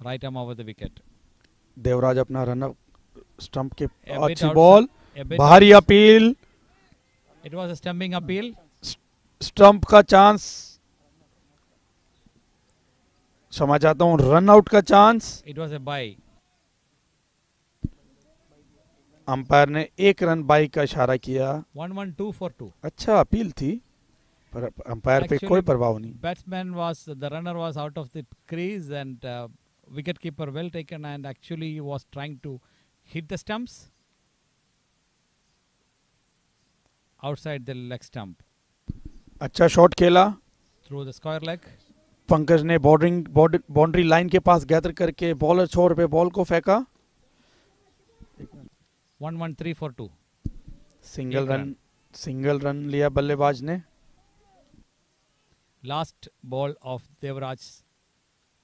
Right arm over the wicket. Devraj अपना रन स्टंप के A bit अच्छी outside- बॉल A bit भारी appeal It was a stumping appeal. stump का चांस। क्षमा चाहता हूँ रन आउट का chance. It was a bye umpire ने एक रन बाई का इशारा किया। One one two four two. अच्छा अपील थी पर अंपायर पे कोई प्रभाव नहीं। Batsman was the runner was out off the crease and wicket keeper well taken and actually was trying to hit the stump outside the leg stump अच्छा शॉट खेला। Through the square leg Pankaj ने बॉर्डरिंग बाउंड्री लाइन के पास गैदर करके बॉलर छोर पे बॉल को फेंका। One one three four two single run single run लिया बल्लेबाज ने। Last ball of Devraj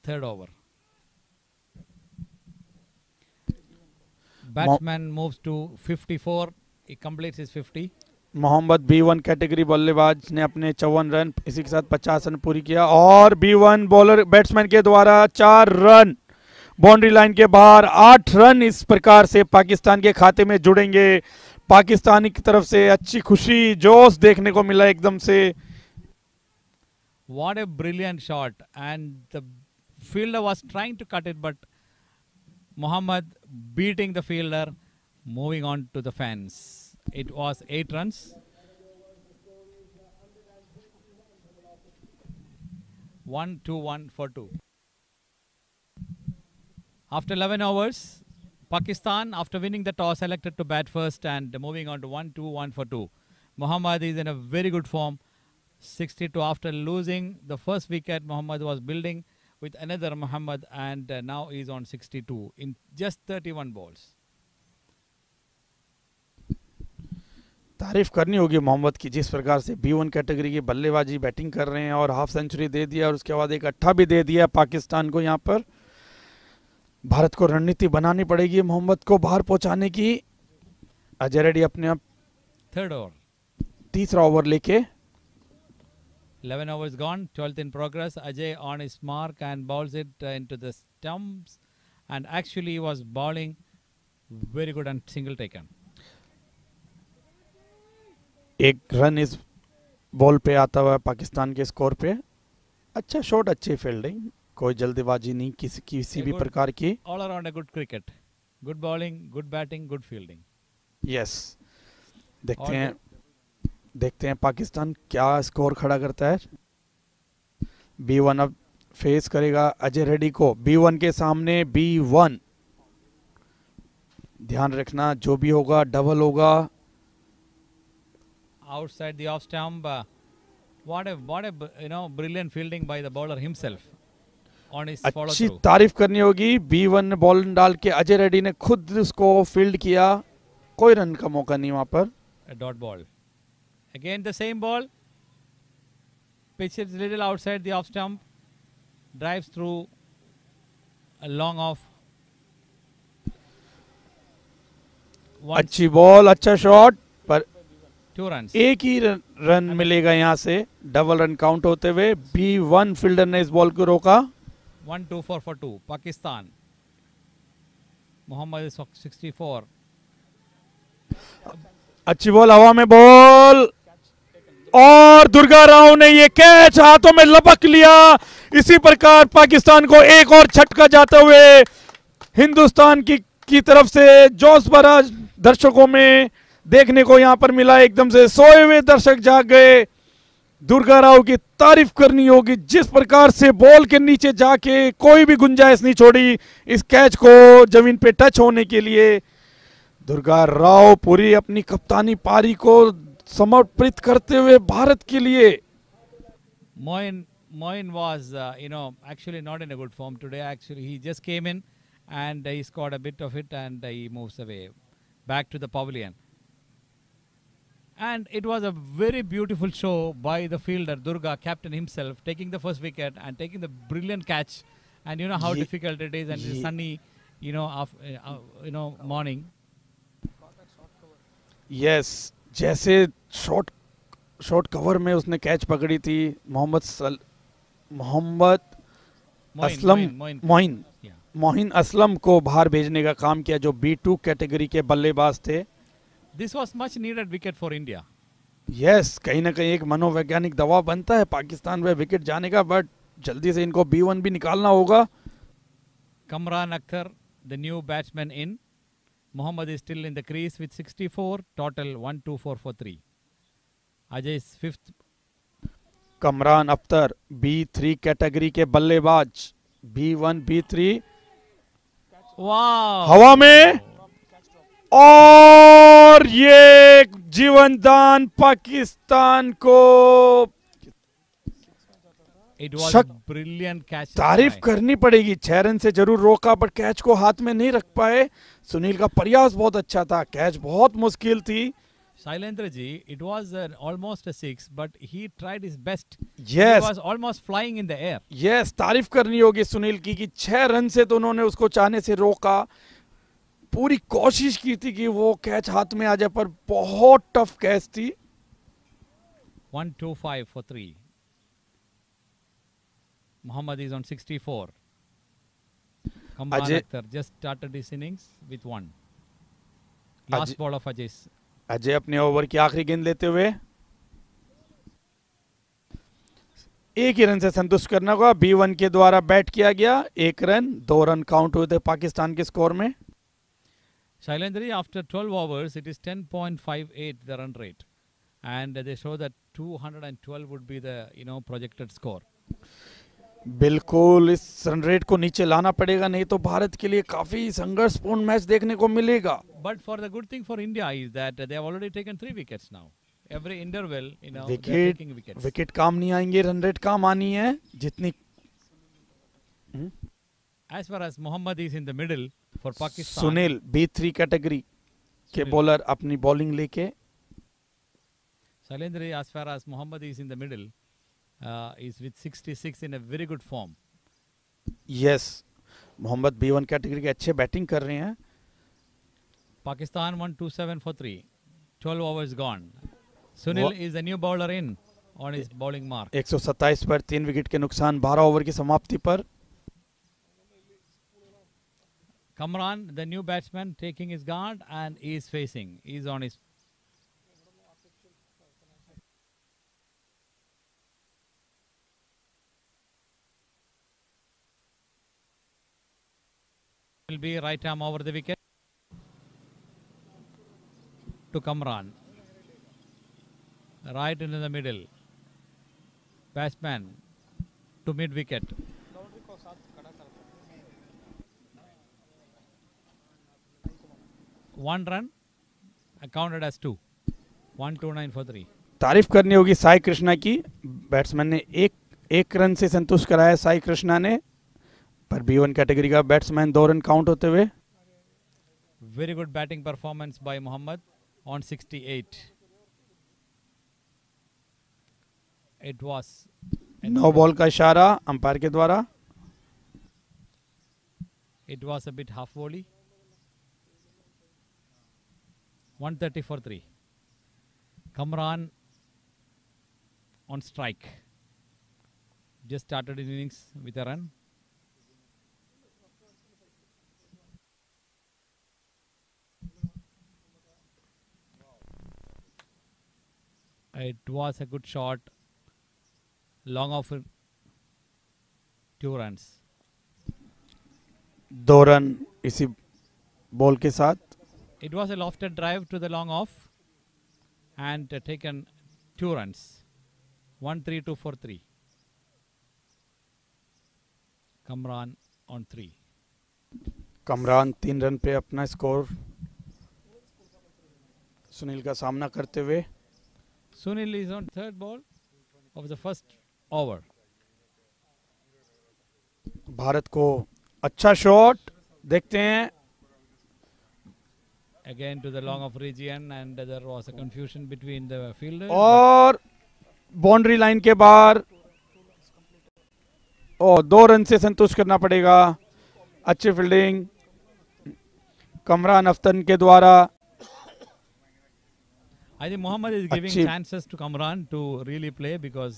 third over batsman moves to fifty four complete is fifty Mohammad B one category बल्लेबाज ने अपने चौवन रन इसी के साथ पचास रन पूरी किया और बी वन बॉलर बैट्समैन के द्वारा चार रन बाउंड्री लाइन के बाहर आठ रन इस प्रकार से पाकिस्तान के खाते में जुड़ेंगे पाकिस्तानी की तरफ़ से अच्छी खुशी जोश देखने को मिला एकदम से a brilliant shot. And the fielder was trying to cut it, but Muhammad beating the fielder, moving on to the fence. It was eight runs. One, two, one for two. After 11 overs, Pakistan, after winning the toss, elected to bat first and moving on to 1 2 1 for 2. Muhammad is in a very good form. 62 after losing the first wicket Muhammad was building with another Muhammad and uh, now he's on 62 in just 31 balls तारीफ़ करनी होगी मोहम्मद की जिस प्रकार से बी वन कैटेगरी की बल्लेबाजी बैटिंग कर रहे हैं और हाफ़ सेंचुरी दे दिया और उसके बाद एक अट्ठा भी दे दिया पाकिस्तान को यहाँ पर। भारत को रणनीति बनानी पड़ेगी मोहम्मद को बाहर पहुँचाने की। अजय रेड्डी अपने आप third over. तीसरा ओवर लेके। 11 overs gone 12th in progress. Ajay on his mark and bowls it uh, into the stumps. And actually he was bowling very good and single taken. एक रन इस बॉल पे आता हुआ है पाकिस्तान के स्कोर पे। अच्छा शॉट अच्छी फील्डिंग कोई जल्दबाजी नहीं किसी किसी भी प्रकार की। around a good cricket. Good bowling good batting good fielding. Yes देखते हैं देखते हैं पाकिस्तान क्या स्कोर खड़ा करता है। बी वन अब फेस करेगा अजय रेड्डी को। बी वन के सामने बी वन ध्यान रखना जो भी होगा डबल होगा। outside the off stump. Uh, what a what a you know brilliant fielding by the bowler himself. अच्छी तारीफ़ करनी होगी। बी वन ने बॉल डाल के अजय रेड्डी ने खुद इसको फ़ील्ड किया। कोई रन का मौका नहीं वहाँ पर। Dot ball again the same ball pitch is little outside the off stump drives through a long off अच्छी बॉल अच्छा शॉट two runs. एक ही रन, रन मिलेगा यहाँ से डबल रन काउंट होते हुए बी वन फील्डर ने इस बॉल को रोका one two four. Pakistan. Muhammad is 64. अच्छी बॉल हवा में बॉल और दुर्गा राव ने ये कैच हाथों में लपक लिया इसी प्रकार पाकिस्तान को एक और छटका जाते हुए हिंदुस्तान की की तरफ़ से जोश भरा दर्शकों में देखने को यहाँ पर मिला, एकदम से सोए हुए दर्शक जाग गए। दुर्गा राव की तारीफ़ करनी होगी, जिस प्रकार से बॉल के नीचे जाके कोई भी गुंजाइश नहीं छोड़ी, इस कैच को ज़मीन पे टच होने के लिए। दुर्गा राव पूरी अपनी कप्तानी पारी को समर्पित करते हुए भारत के लिए। Moin Moin was you know actually not in a good form today actually he just came in and he scored a bit of it and he moves away back to the pavilion And it was a very beautiful show by the fielder Durga, captain himself, taking the first wicket and taking the brilliant catch. And you know how Ye- difficult it is, and it's ye- sunny, you know, af- uh, uh, you know, morning. Yes जैसे शॉर्ट शॉर्ट कवर में उसने कैच पकड़ी थी मोहम्मद सल Mohammad Moin, Aslam Moin, Moin. Moin Yeah. Mohin Aslam को बाहर भेजने का काम किया जो बी टू कैटेगरी के बल्लेबाज थे this was much needed wicket for India yes कहीं ना कहीं एक मनोवैज्ञानिक दवा बनता है पाकिस्तान में विकेट जाने का बट जल्दी से इनको बी वन भी निकालना होगा। Kamran Akhtar the new batsman in Mohammad is still in the crease with four total 124 Ajay is fifth Kamran Akhtar B three category के बल्लेबाज। बी वन बी थ्री हवा में. और ये जीवन दान पाकिस्तान को a brilliant तारीफ़ करनी पड़ेगी। छह रन से ज़रूर रोका पर कैच को हाथ में नहीं रख पाए। सुनील का प्रयास बहुत अच्छा था। कैच बहुत मुश्किल थी। Shailendra ji, it was an, almost a six, but he tried his best. He yes was almost flying in the air. Yes तारीफ़ करनी होगी सुनील की कि छह रन से तो उन्होंने उसको चाहने से रोका। पूरी कोशिश की थी कि वो कैच हाथ में आ जाए पर बहुत टफ कैच थी 1 2 5 for 3. Muhammad is on 64. Kamran Ajay- just started his innings with 1. Last Ajay- ball of Ajay's Ajay अपने ओवर की आखिरी गेंद लेते हुए एक ही रन से संतुष्ट करना होगा बी वन के द्वारा बैट किया गया एक रन दो रन काउंट हुए थे पाकिस्तान के स्कोर में Shailendri, after 12 hours, it is 10.58 the run rate, and they show that 212 would be the you know projected score. बिल्कुल इस रन रेट को नीचे लाना पड़ेगा नहीं तो भारत के लिए काफ़ी संघर्षपूर्ण मैच देखने को मिलेगा। But for the good thing for India is that they have already taken three wickets now every interval you know wicket wicket काम नहीं आएँगे रन रेट काम आनी है जितनी hmm? As far as Muhammad is in the middle for Pakistan, Sunil B three category के बॉलर अपनी बॉलिंग लेके Shailendra, as far as Muhammad is in the middle, uh, is with 66 in a very good form. Yes Mohammad B one category के अच्छे बैटिंग कर रहे हैं Pakistan 127 for 3. 12 overs gone. Sunil Wha- is the new bowler in on his bowling mark. 127 पर तीन विकेट के नुकसान 12 ओवर की समाप्ति पर Kamran, the new batsman, taking his guard and he is facing. He's on his. Will be right arm over the wicket to Kamran. Right into the middle. Batsman to mid wicket. one run accounted as two. One two nine for three. तारीफ़ करनी होगी साई कृष्णा की। बैट्समैन ने एक एक रन से संतुष्ट कराया साई कृष्णा ने। पर बी वन कैटेगरी का बैट्समैन दो रन काउंट होते हुए। Very good batting performance by Mohammad on 68 it was no ball का इशारा अंपायर के द्वारा। It was a bit half volley 130 for 3. Kamran on strike. Just started his innings with a run. It was a good shot. Long off two runs. दो रन इसी बॉल के साथ it was a lofted drive to the long off and uh, taken two runs. 1 3 2 4 3 Kamran on three Kamran तीन रन पे अपना स्कोर सुनील का सामना करते हुए। Sunil is on third ball of the first over Bharat को अच्छा शॉट देखते हैं। Again to the long off region and there was a confusion between the fielders. और बाउंड्री लाइन के बाहर और दो रन से संतुष्ट करना पड़ेगा अच्छी फील्डिंग कमरान अफ्तन के द्वारा I think Muhammad is giving Achhi- chances to Kamran to really play because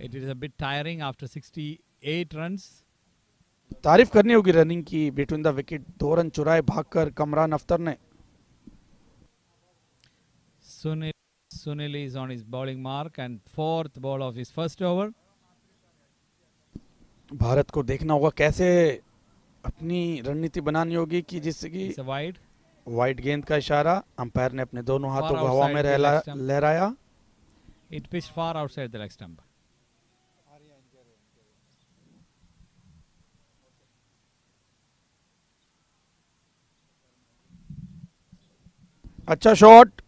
it is a bit tiring after 68 runs. तारीफ़ करनी होगी रनिंग की बिटवीन द विकेट दो रन चुराए भागकर कमरान अफ्तर ने Sunil. Sunil is on his bowling mark and fourth ball of his first over. Bharat को देखना होगा कैसे अपनी रणनीति बनानी होगी कि जिससे कि वाइड वाइड गेंद का इशारा अंपायर ने अपने दोनों हाथों को हवा में लहराया it pitch far outside the leg stump अच्छा शॉट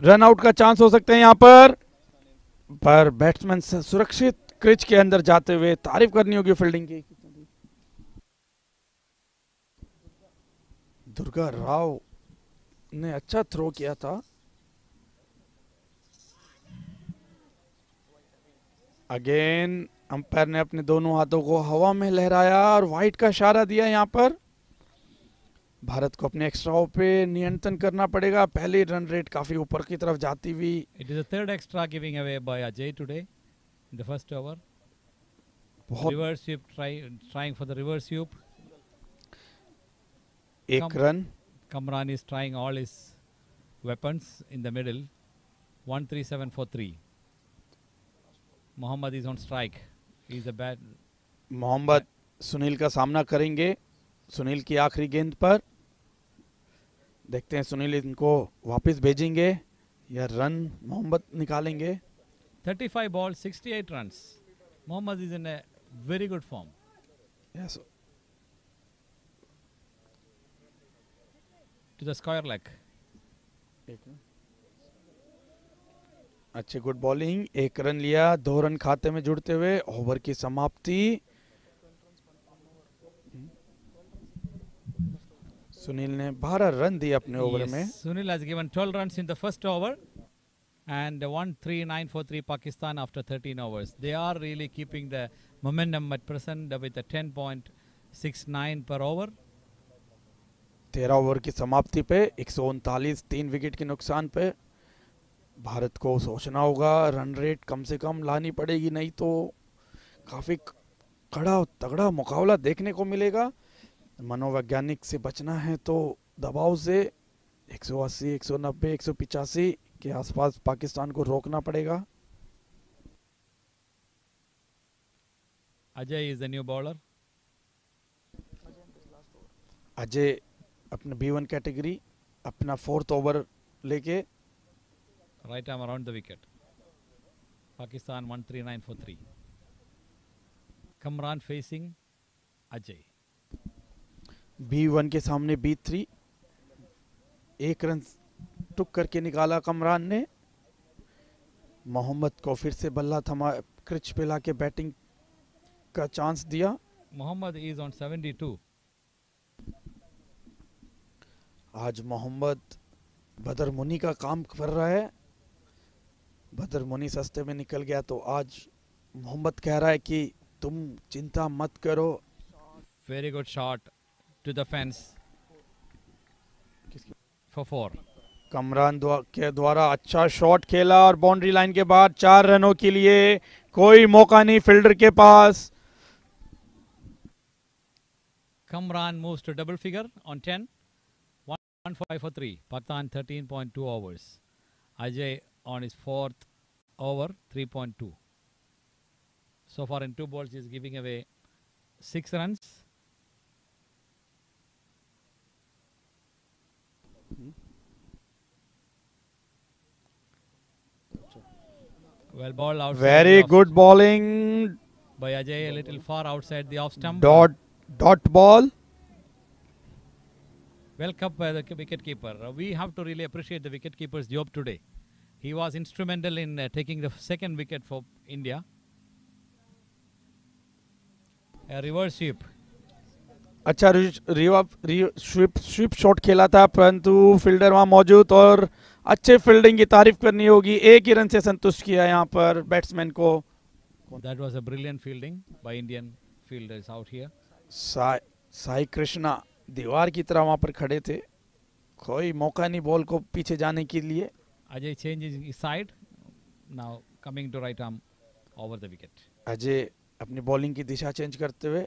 रन आउट का चांस हो सकते हैं यहाँ पर। पर बैट्समैन सुरक्षित क्रिच के अंदर जाते हुए तारीफ़ करनी होगी फील्डिंग की। दुर्गा राव ने अच्छा थ्रो किया था। अगेन अंपायर ने अपने दोनों हाथों को हवा में लहराया और वाइट का इशारा दिया यहाँ पर। भारत को अपने एक्स्ट्राओं पे नियंत्रण करना पड़ेगा। पहले रन रेट काफ़ी ऊपर की तरफ़ जाती हुई। It is third extra giving away by Ajay today in the first over reverse sweep try trying for the reverse sweep एक run Kamran is trying all his weapons in the middle 13743 Mohammad is on strike is a bat Mohammad Sunil का सामना करेंगे। सुनील की आखिरी गेंद पर। देखते हैं सुनील इनको वापस भेजेंगे या रन मोहम्मद निकालेंगे 35 balls, 68 runs. Muhammad is in a very good form. Yes. To the square leg. अच्छी गुड बॉलिंग एक रन लिया दो रन खाते में जुड़ते हुए ओवर की समाप्ति सुनील ने 12 रन दिए अपने ओवर में। Sunil has given 12 runs in the first over and 13943 Pakistan after 13 overs they are really keeping the momentum at present with a 10.69 per over तेरह ओवर की समाप्ति पे एक सौ उनतालीस तीन विकेट के नुकसान पे। भारत को सोचना होगा रन रेट कम से कम लानी पड़ेगी नहीं तो काफ़ी कड़ा तगड़ा मुकाबला देखने को मिलेगा। मनोवैज्ञानिक से बचना है तो दबाव से 180, 190, 185 के आसपास पाकिस्तान को रोकना पड़ेगा। Ajay is new bowler. Ajay अपने बी वन कैटेगरी अपना फोर्थ ओवर लेके। Right arm around the wicket Pakistan 13943 Kamran facing Ajay. B one के सामने बी थ्री। एक रन टुक करके निकाला कमरान ने। मोहम्मद को फिर से बल्ला थमा क्रिच पिला के बैटिंग का चांस दिया। Muhammad is on 72. आज मोहम्मद बदर मुनी का काम कर रहा है। बदर मुनी सस्ते में निकल गया तो आज मोहम्मद कह रहा है कि तुम चिंता मत करो। Very good shot. to the fence for four. Kamran के द्वारा अच्छा शॉट खेला और बाउंड्री लाइन के बाद चार रनों के लिए कोई मौका नहीं फील्डर के पास। Kamran moves to double figure on ten five three thirteen point two overs Ajay on his fourth over three point two so four in two balls is giving away six runs Well ball the very off- good by Ajay, a little far outside the off stump. Dot dot ball Well kept by the wicket keeper. Uh, we have to really appreciate the wicket keeper's job today. He was instrumental in uh, taking the second wicket for India. A reverse sweep. अच्छा स्विप स्विप शॉट खेला था परंतु फील्डर वहाँ मौजूद और अच्छे फील्डिंग की तारीफ़ करनी होगी। एक ही रन से संतुष्ट किया यहाँ पर बैट्समैन को। That was a brilliant fielding by Indian fielders out here Sai Krishna दीवार की तरह वहाँ पर खड़े थे। कोई मौका नहीं बॉल को पीछे जाने के लिए। Ajay change is side now coming to right arm over the wicket Ajay अपनी बॉलिंग की दिशा चेंज करते हुए।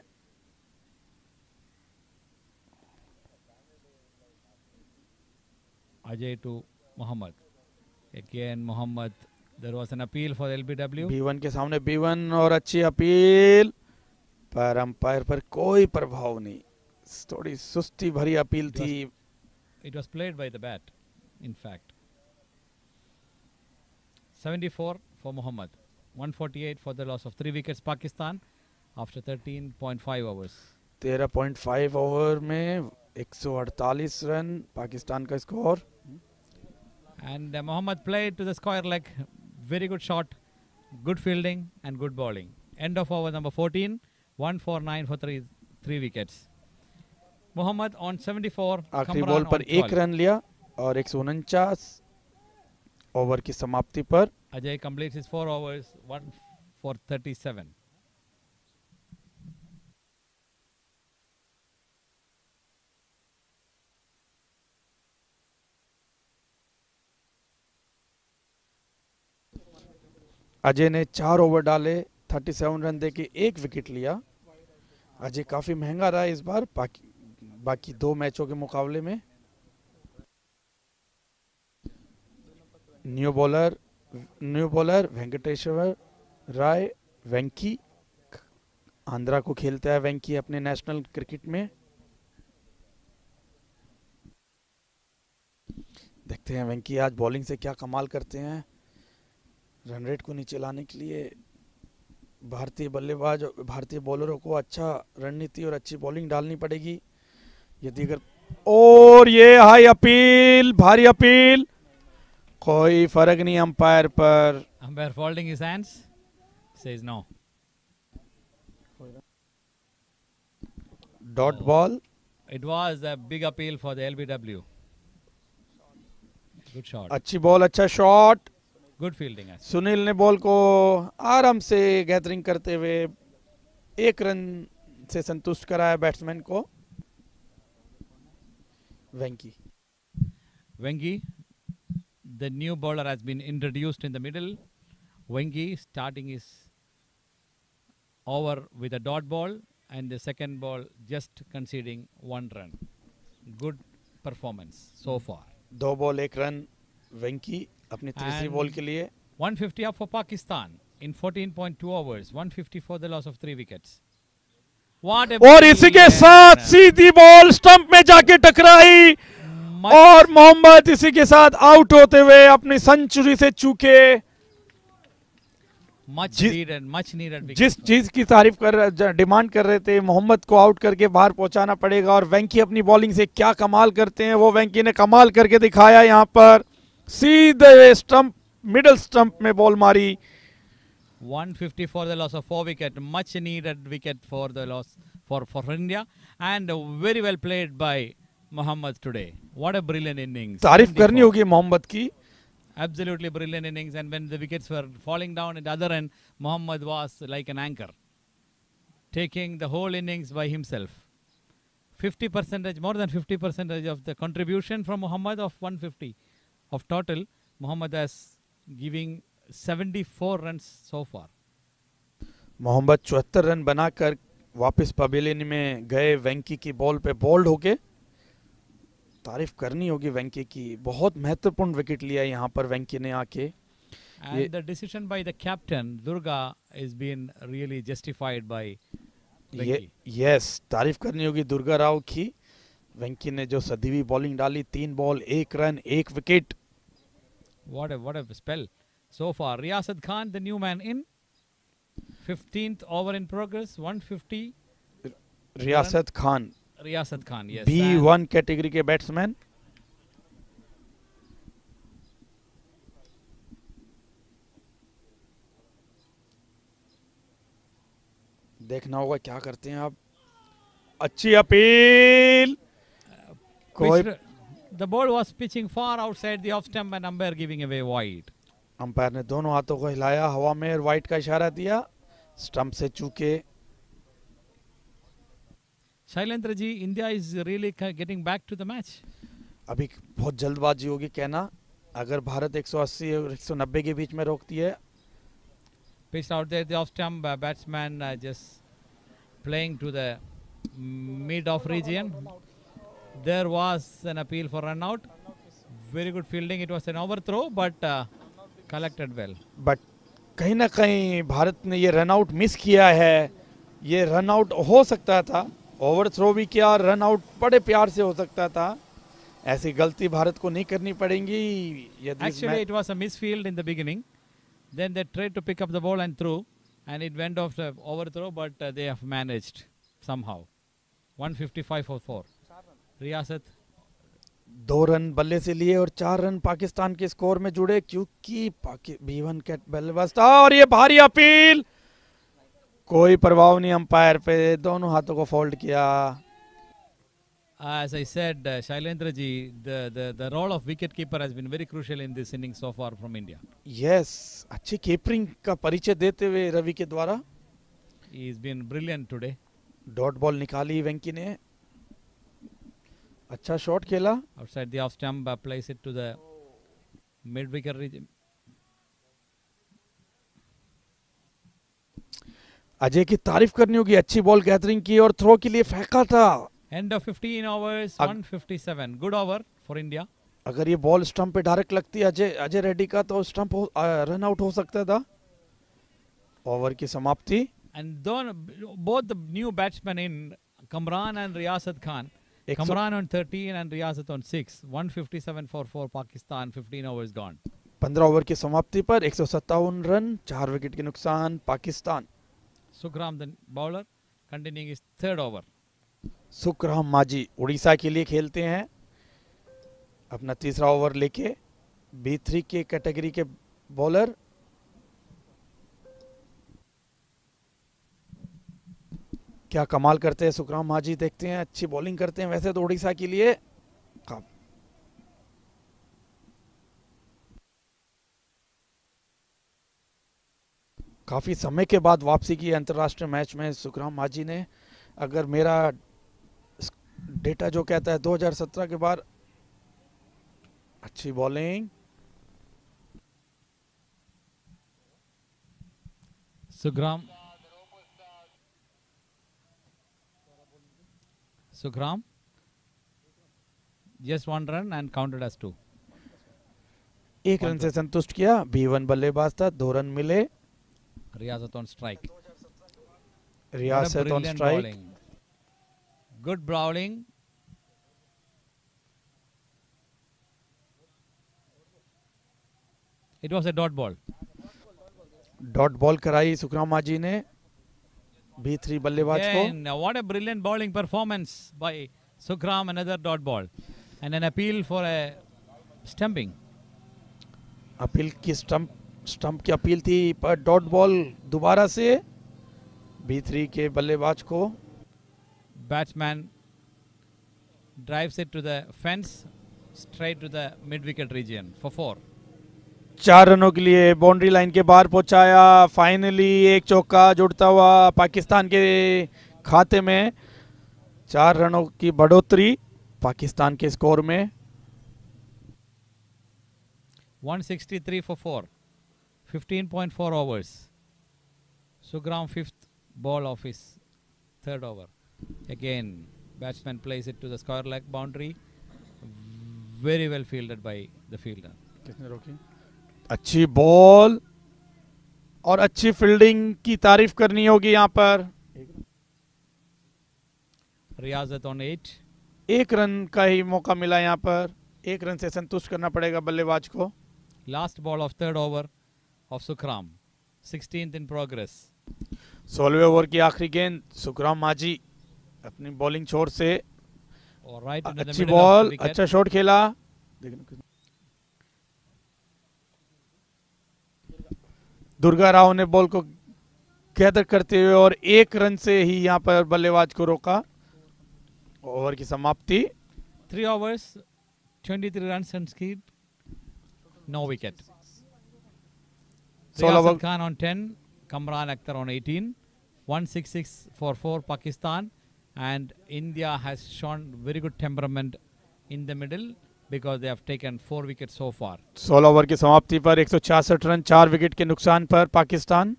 Ajay to Mohammad. Again Mohammad there was an appeal for L B W B one के सामने बी वन और अच्छी अपील पर अंपायर पर कोई प्रभाव नहीं। थोड़ी सुस्ती भरी अपील थी। It was played by the bat in fact seventy four for Mohammad one forty eight for the loss of three wicket Pakistan after thirteen point five overs तेरह पॉइंट फाइव ओवर में एक सौ अड़तालीस रन पाकिस्तान का score And uh, Muhammad played to the square leg. Very good shot, good fielding, and good bowling. End of over number 14. 149 for three, three wickets. Muhammad on 74. आखिरी Kamran बॉल पर on एक 12. रन लिया और एक ओवर की समाप्ति पर Ajay completes his four overs, one for 37. Ajay ने चार ओवर डाले 37 रन दे के एक विकेट लिया। अजय काफ़ी महँगा रहा इस बार, बाकी बाकी दो मैचों के मुकाबले में। New bowler new bowler Venkateshwar Rai, Venki, Andhra को खेलता है वेंकी अपने नेशनल क्रिकेट में। देखते हैं वेंकी आज बॉलिंग से क्या कमाल करते हैं। रन रेट को नीचे लाने के लिए भारतीय बल्लेबाज और भारतीय बॉलरों को अच्छा रणनीति और अच्छी बॉलिंग डालनी पड़ेगी यदि अगर और ये हाई अपील भारी अपील कोई फ़र्क नहीं अंपायर पर Umpire folding his hands, says no. Dot ball It was a big appeal for the LBW. Good shot. अच्छी बॉल अच्छा शॉट गुड फील्डिंग है। सुनील ने बॉल को आराम से गैदरिंग करते हुए एक रन से संतुष्ट कराया बैट्समैन को। Venki Venki the new bowler has been introduced in the middle Venki starting is over with a dot ball and the second ball just conceding one run good performance so for दो बॉल एक रन वेंकी अपनी तीसरी बॉल के लिए। 150 up for Pakistan in 14.2 overs. 150 for the loss of three wickets. और इसी के साथ सीधी बॉल स्टंप में जाके टकराई। और मोहम्मद इसी के साथ आउट होते हुए अपनी सेंचुरी से चूके। Much जिस- needed, much needed जिस चीज़ की तारीफ़ कर डिमांड कर रहे थे मोहम्मद को आउट करके बाहर पहुंचाना पड़ेगा। और वेंकी अपनी बॉलिंग से क्या कमाल करते हैं वो वेंकी ने कमाल करके दिखाया यहाँ पर। सीधे स्टंप मिडल स्टंप में बॉल मारी 150 for the loss of four wicket. Much needed wicket for the loss for, for India. And uh, very well played by Mohammad today. What a brilliant innings. तारीफ 74. करनी होगी मोहम्मद की Absolutely brilliant innings. And when the wickets were falling down at the other end, Mohammad was like an anchor, taking the whole innings by himself. 50 percentage, more than 50 percentage of the contribution from Mohammad of 150 of total. Mohammad has giving 74 runs so far. Mohammad चौहत्तर रन बनाकर वापस पवेलियन में गए वेंकी की बॉल पे बोल्ड होके तारीफ़ करनी होगी वेंकी की बहुत महत्वपूर्ण विकेट लिया यहाँ पर वेंकी ने आके And the decision by the captain, Durga, is being really justified by Venki. Yes तारीफ़ करनी होगी दुर्गा राव की वेंकी ने जो सदीवी बॉलिंग डाली तीन बॉल एक रन एक wicket What a what a spell so far. Riyasat Khan, the new man in. 15th over in progress, 150. Riyasat Khan Riyasat Khan, yes. B and one category के बैट्समैन देखना होगा क्या करते हैं आप अच्छी अपील कोई the ball was pitching far outside the off stump and umpire giving away wide. Umpire ने दोनों हाथों को हिलाया हवा में और वाइट का इशारा दिया स्टंप से चूके Shailendra ji, India is really getting back to the match. अभी बहुत जल्दबाजी होगी कहना अगर भारत 180 और 190 के बीच में रोकती है Pitched out there, the off stump uh, batsman uh, just playing to the mid off region. There was an appeal for run out. Very good fielding. It was an overthrow, but uh, collected well. But कहीं ना कहीं भारत ने ये रन आउट मिस किया है ये रन आउट हो सकता था ओवर थ्रो भी किया रन आउट बड़े प्यार से हो सकता था ऐसी गलती भारत को नहीं करनी पड़ेगी यदि इस Actually, मै- it was a misfield in the beginning. Then they tried to pick up the ball and threw, and it went off the overthrow, but uh, they have managed somehow. 155 for 4. Riyasat दो रन बल्ले से लिए और चार रन पाकिस्तान के स्कोर में जुड़े क्योंकि बीवन कैट बल्लेबाज था और ये भारी अपील कोई प्रभाव नहीं अंपायर पे दोनों हाथों को फोल्ड किया As I said, uh, Shailendra ji, the, the, the role of wicket keeper has been very crucial in this inning so far from India. Yes अच्छी कीपरिंग का परिचय देते हुए रवि के द्वारा He's been brilliant today. Dot ball निकाली वेंकी ने अच्छा शॉट खेला। Outside the off stump apply it to the mid wicket region Ajay की तारीफ़ करनी होगी अच्छी बॉल गैदरिंग की और थ्रो के लिए फेंका था। End of 15 overs 157 good over for India अगर ये बॉल स्टंप पे डायरेक्ट लगती अजय अजय रेड्डी का तो स्टंप रन आउट हो सकता था ओवर की समाप्ति। एंड दोनों both the new batsman in Kamran and Riyasat Khan सौ- Kamran on 13 and Riyasat on 6. 157 for, for Pakistan. 15 overs gone. पंद्रह ओवर की समाप्ति पर एक रन चार विकेट के नुकसान Pakistan the bowler, continuing his third over. Sukhram Maji Orissa के लिए खेलते हैं अपना तीसरा ओवर लेके बी थ्री के कैटेगरी के बॉलर क्या कमाल करते हैं, सुखराम माजी देखते हैं, अच्छी बॉलिंग करते हैं, वैसे तो उड़ीसा के लिए काफ़ी समय के बाद वापसी की अंतर्राष्ट्रीय मैच में सुखराम माजी ने, अगर मेरा डेटा जो कहता है 2017 के बाद अच्छी bowling Sugram. Sukram. Just one run and counted as two. एक रन से संतुष्ट किया। बी वन बल्लेबाज था दो रन मिले। Riyaz on strike Riyaz on strike good bowling it was a dot ball dot ball कराई सुखराम माजी ने। भीतरी बल्लेबाज को. What a brilliant bowling performance by Sugram another dot ball and an appeal for a stumping appeal की स्टंप स्टंप की अपील थी पर डॉट बॉल दोबारा से भीतरी के बल्लेबाज को. Batsman drives it to the fence straight to the mid wicket region for four चार रनों के लिए बाउंड्री लाइन के बाहर पहुँचाया। फाइनली एक चौका जुड़ता हुआ पाकिस्तान के खाते में। चार रनों की बढ़ोतरी पाकिस्तान के स्कोर में। 163 for 4 15.4 overs Sugram fifth ball of third over again batsman place it to the square leg boundary very well fielded by the fielder किसने रोकी? अच्छी बॉल और अच्छी फील्डिंग की तारीफ़ करनी होगी यहाँ पर। Riyazat on 8. एक रन का ही मौका मिला यहाँ पर। एक रन से संतुष्ट करना पड़ेगा बल्लेबाज को। Last ball of third over of Sukhram 16th in progress. सोलहवें ओवर की आखिरी गेंद सुखराम माझी अपनी बॉलिंग छोर से into the अच्छी बॉल अच्छा शॉट खेला। दुर्गा राव ने बॉल को गैदर करते हुए और एक रन से ही यहाँ पर बल्लेबाज को रोका। ओवर की समाप्ति। Three overs twenty three run की नौ विकेट सोलह Khan on ten Kamran Akhtar on eighteen one six six for four Pakistan and India has shown very good temperament in the middle because they have taken 4 wickets so far. सोलह ओवर की समाप्ति पर 166 रन चार विकेट के नुकसान पर Pakistan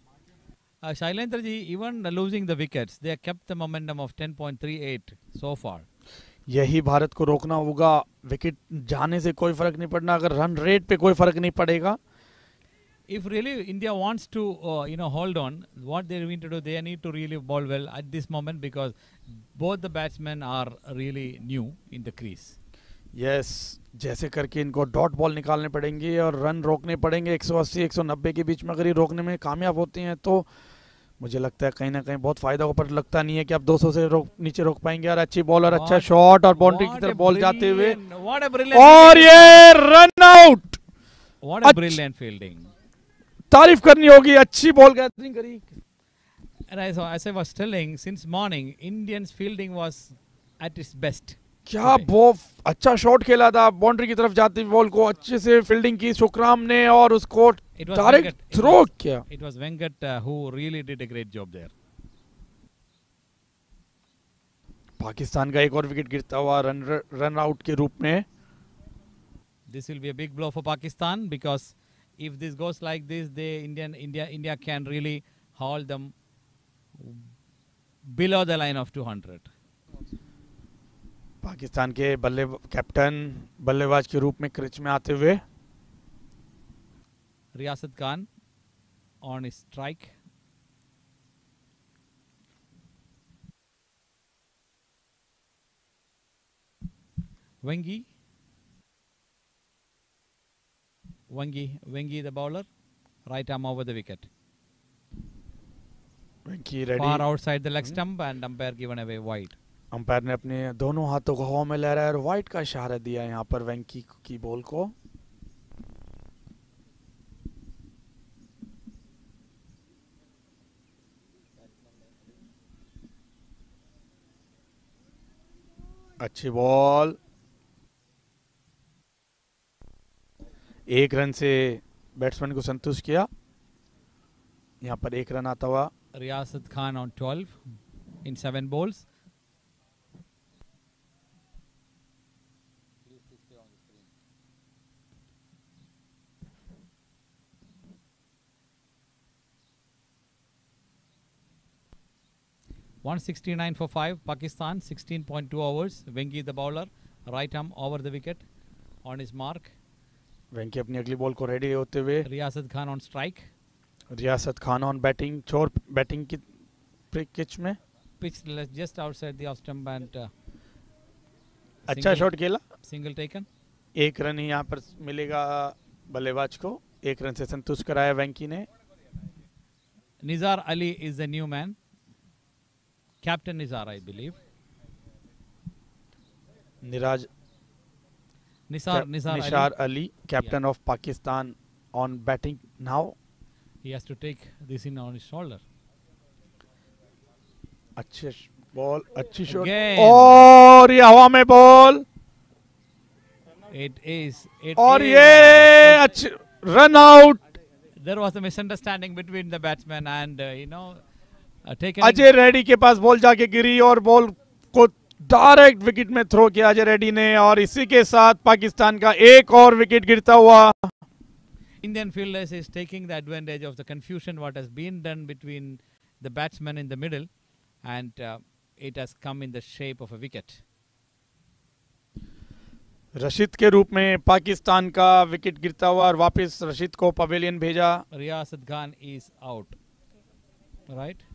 Uh, ji, even losing the wickets, they have kept the momentum of 10.38 so far. यही भारत को रोकना होगा विकेट जाने से कोई फ़र्क नहीं पड़ना अगर रन रेट पे कोई फ़र्क नहीं पड़ेगा If really India wants to, uh, you know, hold on, what they need to do, they need to really bowl well at this moment because both the batsmen are really new in the crease. Yes जैसे करके इनको डॉट बॉल निकालने पड़ेंगे और रन रोकने पड़ेंगे। 180 190 के बीच में अगर ये रोकने में कामयाब होते हैं तो मुझे लगता है कहीं ना कहीं बहुत फ़ायदा होगा पर लगता नहीं है कि आप 200 से रोक नीचे रोक पाएँगे। और अच्छी बॉल और अच्छा शॉट और बाउंड्री की तरफ़ बॉल जाते हुए। और ये रन आउट अच्छ- brilliant तारीफ़ करनी होगी अच्छी बॉल गैदरिंग करी। And as, as I was telling, since morning, Indians fielding was at its best. क्या बॉफ अच्छा शॉट खेला था। बाउंड्री की तरफ़ जाती बॉल को अच्छे से फील्डिंग की। सुखराम ने और उसको थ्रो किया। It was Venkat who really did a great job there Pakistan का एक और विकेट गिरता हुआ रन रन आउट के रूप में। This will be a big blow for Pakistan because if this goes like this they Indian India India can really hold them below the line of 200 Pakistan के बल्ले कैप्टन बल्लेबाज के रूप में क्रिच में आते हुए Riyasat Khan on strike Vangi Vangi Vangi the bowler right arm over the wicket Thank you, ready. Far outside the leg mm-hmm. stump and umpire. Umpire ने अपने दोनों हाथों को हवा में लहराया और वाइट का इशारा दिया यहाँ पर वेंकी की बॉल को। अच्छी बॉल। एक रन से बैट्समैन को संतुष्ट किया। यहाँ पर एक रन आता हुआ। Riyasat Khan on twelve in seven balls 169 for 5, Pakistan, 16.2 overs. Venki the bowler, right arm over the wicket on his mark. Venki अपनी अगली बॉल को रेडी होते हुए रियासत Khan on strike Riyasat Khan on batting चोर बैटिंग की पिच में? Pitch just outside the off stump and अच्छा शॉट खेला? सिंगल टेकन एक रन ही यहाँ पर मिलेगा बल्लेबाज को। एक रन से संतुष्ट कराया वेंकी ने। Nizar Ali is the new man Captain Nizar, I believe. Niraj Nisar, cap- Nizar Nishar Ali. Ali captain of Pakistan on batting now. He has to take this in on his shoulder. अच्छे बॉल अच्छी शॉट Again. और ये हवा में बॉल It is. It और is. ये अच्छे run out There was a misunderstanding between the batsman and uh, you know uh, taken. Ajay Reddy के पास बॉल जाके गिरी और बॉल को डायरेक्ट विकेट में थ्रो किया अजय रेड्डी ने और इसी के साथ पाकिस्तान का एक और विकेट गिरता हुआ। Indian fielders is taking the advantage of the confusion what has been done between the batsman in the middle and it has come in the shape of a wicket Rashid के रूप में पाकिस्तान का विकेट गिरता हुआ और वापस रशीद को पवेलियन भेजा। Riyasat Khan is out right right?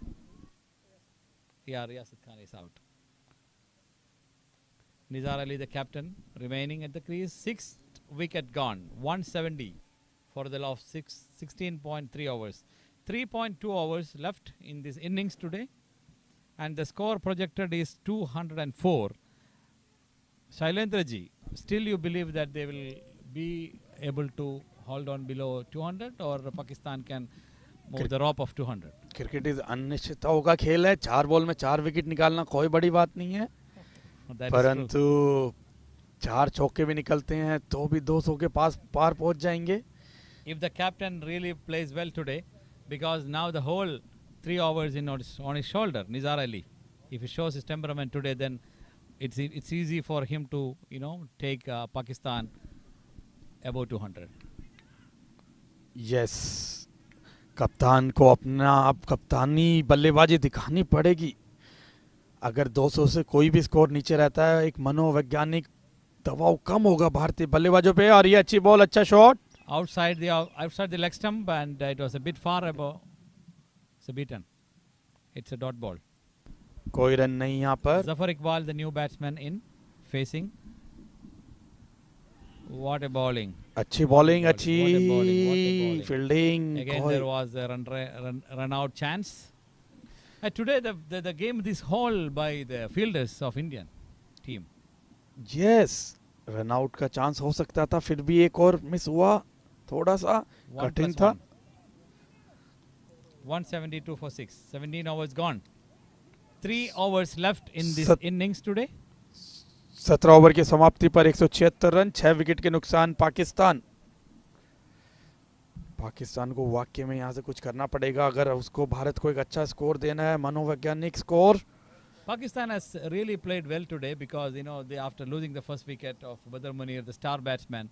Yeah, Riyasat Khan is out. Nizar Ali, the captain, remaining at the crease. Sixth wicket gone. 170 for the last six, 16.3 overs. 3.2 hours left in this innings today. And the score projected is 204. Shailendra ji, still you believe that they will be able to hold on below 200 or Pakistan can move the rope of 200? Cricket is अनिश्चितताओं का खेल है। चार बॉल में चार विकेट निकालना कोई बड़ी बात नहीं है। परंतु चार चौके भी निकलते हैं तो भी 200 के पास पार पहुँच जाएँगे। If the captain really plays well today because now the whole three overs in on his shoulder Nizar Ali if he shows his temperament today then it's it's easy for him to you know take Pakistan about 200 yes. कप्तान को अपना आप कप्तानी बल्लेबाजी दिखानी पड़ेगी। अगर 200 से कोई भी स्कोर नीचे रहता है एक मनोवैज्ञानिक दबाव कम होगा भारतीय बल्लेबाजों पे और ये अच्छी बॉल अच्छा shot. Outside the outside the leg and it was a bit far it's dot ball कोई रन नहीं यहाँ पर। Zafar Iqbal the new batsman in facing What a bowling! अच्छी bowling What a bowling, what a bowling. Fielding Again, there was a run, run, run out chance. Uh, today, the, the, the game is whole by the fielders of Indian team. Yes run out का चांस हो सकता था फिर भी एक और मिस हुआ थोड़ा सा कठिन था one. 172 for 6. 17 overs gone. 3 overs left in this Sat- innings today. सत्रह ओवर की समाप्ति पर 176 रन छह विकेट के नुकसान पाकिस्तान पाकिस्तान को वाकई में यहाँ से कुछ करना पड़ेगा अगर उसको भारत को एक अच्छा स्कोर देना है मनोवैज्ञानिक score Pakistan has really played well today because you know they after losing the first wicket of Badr Munir, the star batsman,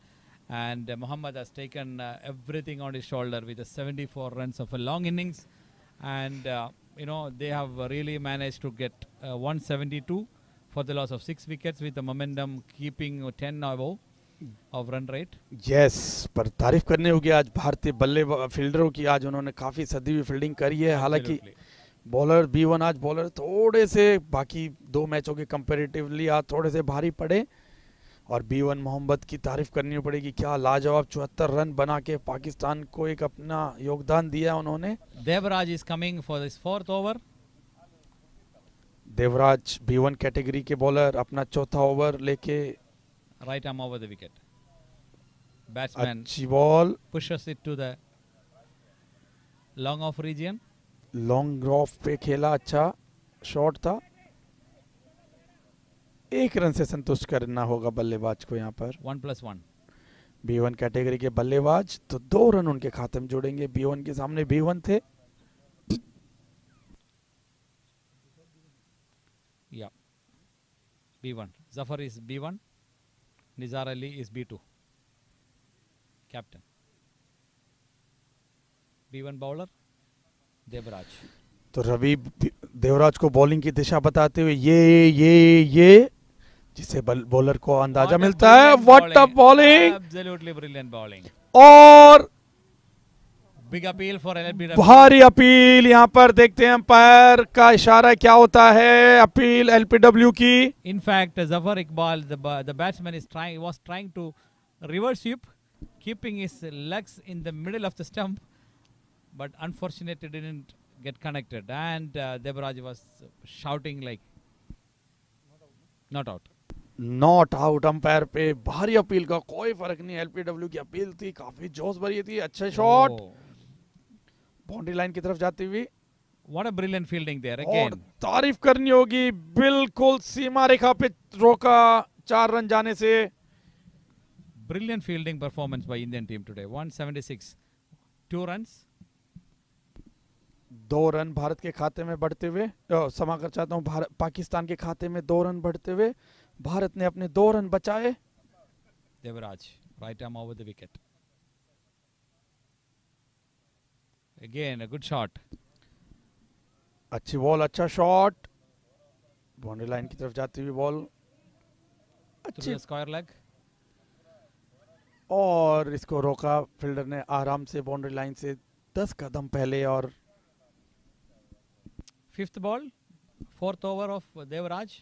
and uh, Muhammad has taken uh, everything on his shoulder with the 74 runs of a long innings, and uh, you know they have uh, really managed to get uh, 172 for the loss of six wickets with the momentum keeping uh, 10 above of run rate. Yes पर तारीफ़ करनी होगी आज भारतीय बल्ले फील्डरों की आज उन्होंने काफ़ी सदी हुई फील्डिंग करी है हालाँकि. बॉलर बी वन आज बॉलर थोड़े से बाकी दो मैचों के कंपेरेटिवली आज थोड़े से भारी पड़े और बी वन मोहम्मद की तारीफ़ करनी पड़ेगी क्या लाजवाब चौहत्तर रन बना के पाकिस्तान को एक अपना योगदान दिया उन्होंने Devraj is coming for this fourth over. Devraj B one category के बॉलर अपना चौथा ओवर लेके Right arm over the wicket. Batsman अच्छी ball pushes it to the long off region. Long off पे खेला अच्छा शॉट था एक रन से संतुष्ट करना होगा बल्लेबाज को यहाँ पर One plus one. B one category के बल्लेबाज तो दो रन उनके खाते में जोड़ेंगे बी वन के सामने बी वन थे yeah. B1 zafar is b1 nizar ali is b2 captain. B1 bowler devraj. तो रवि देवराज को बॉलिंग की दिशा बताते हुए ये ये ये जिसे बॉलर को अंदाज़ा मिलता है। व्हाट बॉलिंग बॉलिंग ब्रिलियंट और बिग अपील फॉर एलबी भारी अपील यहाँ पर देखते हैं अंपायर का इशारा क्या होता है अपील एलपीडब्ल्यू की। In fact Zafar Iqbal the batsman is trying was trying to reverse sweep keeping his legs in the middle of the stump but unfortunate didn't get connected and Devraj was shouting like not out not out umpire पे भारी अपील का कोई फ़र्क नहीं एलपीडब्ल्यू की अपील थी काफ़ी जोश भरी थी अच्छा शॉट oh. बाउंड्री लाइन की तरफ़ जाती हुई। What a brilliant fielding there again तारीफ़ करनी होगी बिल्कुल सीमा रेखा पे रोका चार रन जाने से। Brilliant fielding performance by Indian team today 176 two runs दो रन भारत के खाते में बढ़ते हुए समा कर चाहता हूँ पाकिस्तान के खाते में दो रन बढ़ते हुए भारत ने अपने दो रन बचाए। Devraj right arm over the wicket again a good shot अच्छी बॉल अच्छा शॉट बाउंड्री लाइन की तरफ़ जाती हुई बॉल अच्छी स्क्वायर लेग और इसको रोका फील्डर ने आराम से बाउंड्री लाइन से दस कदम पहले और fifth ball fourth over of Devraj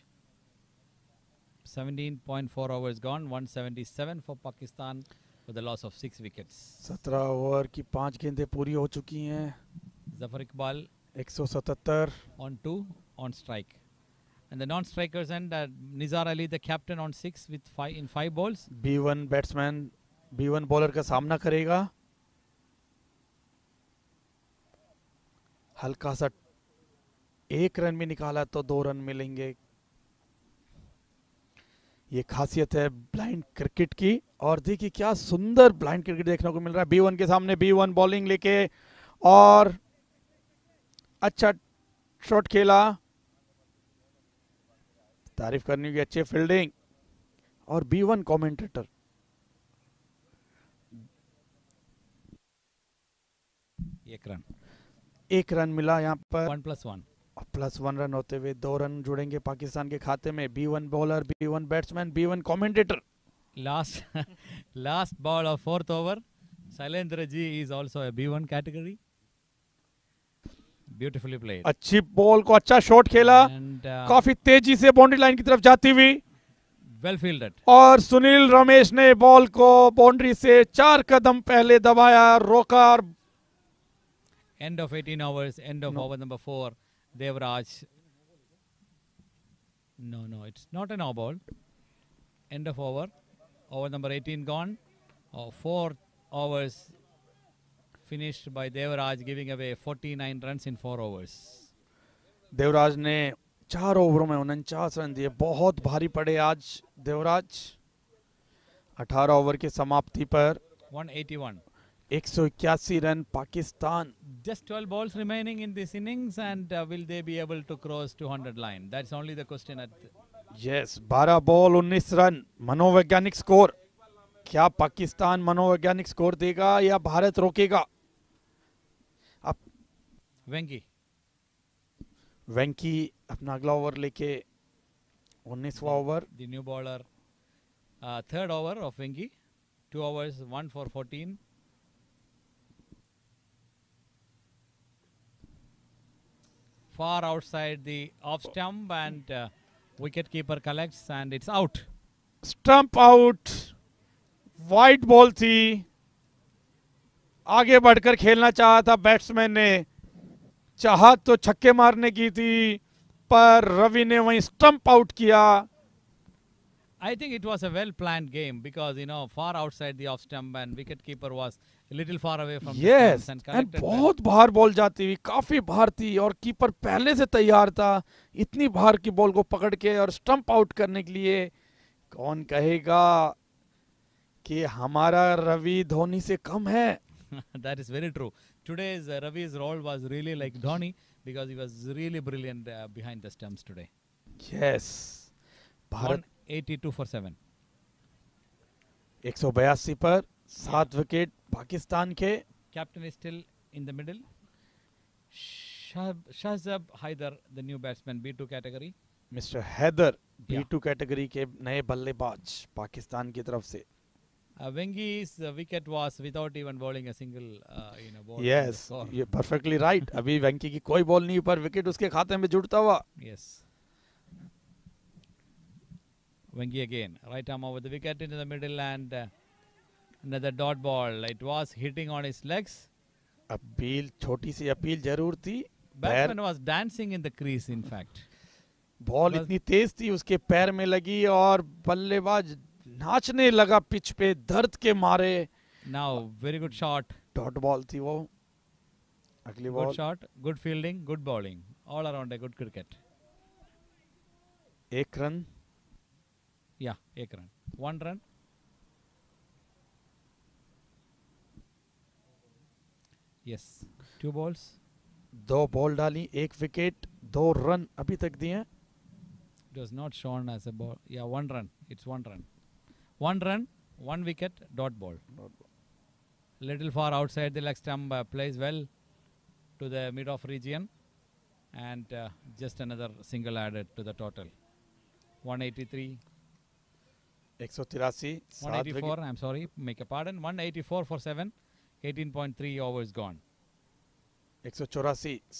17.4 overs gone 177 for Pakistan for the loss of six wickets. सत्रह ओवर की पाँच गेंदें पूरी हो चुकी हैं Zafar Iqbal 177 on two on strike. And the non-strikers and uh, Nizar Ali, the captain, on six with five in five balls. B one batsman B one bowler का सामना करेगा हल्का सा एक रन भी निकाला तो दो रन मिलेंगे ये खासियत है ब्लाइंड क्रिकेट की। और देखिए क्या सुंदर ब्लाइंड क्रिकेट देखने को मिल रहा है। बी वन के सामने बी वन बॉलिंग लेके और अच्छा शॉट खेला। तारीफ़ करनी होगी अच्छी फील्डिंग और बी वन कॉमेंटेटर एक रन एक रन मिला यहाँ पर। One plus one plus one run होते हुए दो रन जुड़ेंगे पाकिस्तान के खाते में। B one bowler B one batsman B one commentator last <laughs> last ball of fourth over Sailendra ji is also a B1 category. Beautifully played. अच्छी बॉल को अच्छा शॉट खेला। And uh, काफ़ी तेज़ी से बाउंड्री लाइन की तरफ़ जाती हुई। Well fielded. और सुनील रमेश ने बॉल को बाउंड्री से चार कदम पहले दबाया रोका और end of 18 overs end of No. over number 4 Devraj no no it's not an all ball end of over over number 18 gone oh, four overs finished by Devraj giving away 49 runs in four overs Devraj ने चार ओवरों में उनचास रन दिए बहुत भारी पड़े आज देवराज 18 ओवर की समाप्ति पर 181 181 run Pakistan Just 12 balls remaining in this innings, and uh, will they be able to cross 200 line? That's only the question. At yes 12 ball 19 run मनोवैज्ञानिक स्कोर क्या पाकिस्तान मनोवैज्ञानिक स्कोर देगा या भारत रोकेगा अब Venki, वेंकी अपना अगला ओवर लेके 19वां over the new bowler, uh, third over of Venki, two overs, one for 14. Far outside the off stump, and uh, wicket keeper collects, and it's out. Stump out wide ball थी आगे बढ़कर खेलना चाहा था बैट्समैन ने चाहत तो छक्के मारने की थी पर रवि ने वहीं स्टंप आउट किया I think it was a well planned game because you know far outside the off stump and wicket keeper was little far away from yes end बहुत बाहर बॉल जाती हुई काफ़ी बाहर थी और कीपर पहले से तैयार था इतनी बाहर की बॉल को पकड़ के और स्टंप आउट करने के लिए कौन कहेगा कि हमारा रवि धोनी से कम है? That is very true today's Ravi's role was really like Dhoni because he was really brilliant behind the stumps today yes Bharat 82 for 7 182 पर सात विकेट. पाकिस्तान के is still in the middle. Shah- Shahzab Haidar, the new batsman, B2 category. Mister Haider. B two category के नए बल्लेबाज पाकिस्तान की तरफ़ से Uh, Wengi's uh, wicket was without even bowling a single, uh, you know, ball. on the yes score. ये परफेक्टली राइट अभी वेंकी की कोई बॉल नहीं पर विकेट उसके खाते में जुड़ता हुआ Yes. Wengi again, right arm over the wicket into the middle and uh, another dot ball. It was hitting on his legs. Appeal छोटी सी अपील ज़रूर थी Batsman was dancing in the crease, in fact. Ball इतनी तेज थी उसके पैर में लगी और बल्लेबाज नाचने लगा पिच पे दर्द के मारे Now, very good shot. Dot ball थी वो अगली Good ball shot. Good fielding. Good bowling. All around a good cricket. एक रन Yeah, एक run. One run. Yes. Two balls. दो बॉल डाली एक विकेट दो रन अभी तक दिए हैं। It was not shown as a ball. Yeah, one run. It's one run. One run, one wicket, dot ball. Little far outside the leg stump, uh, plays well to the mid off region, and uh, just another single added to the total. 183, एक सौ तिरासी सात 184. I'm sorry, make a pardon. 184 for seven. 18.3 overs gone.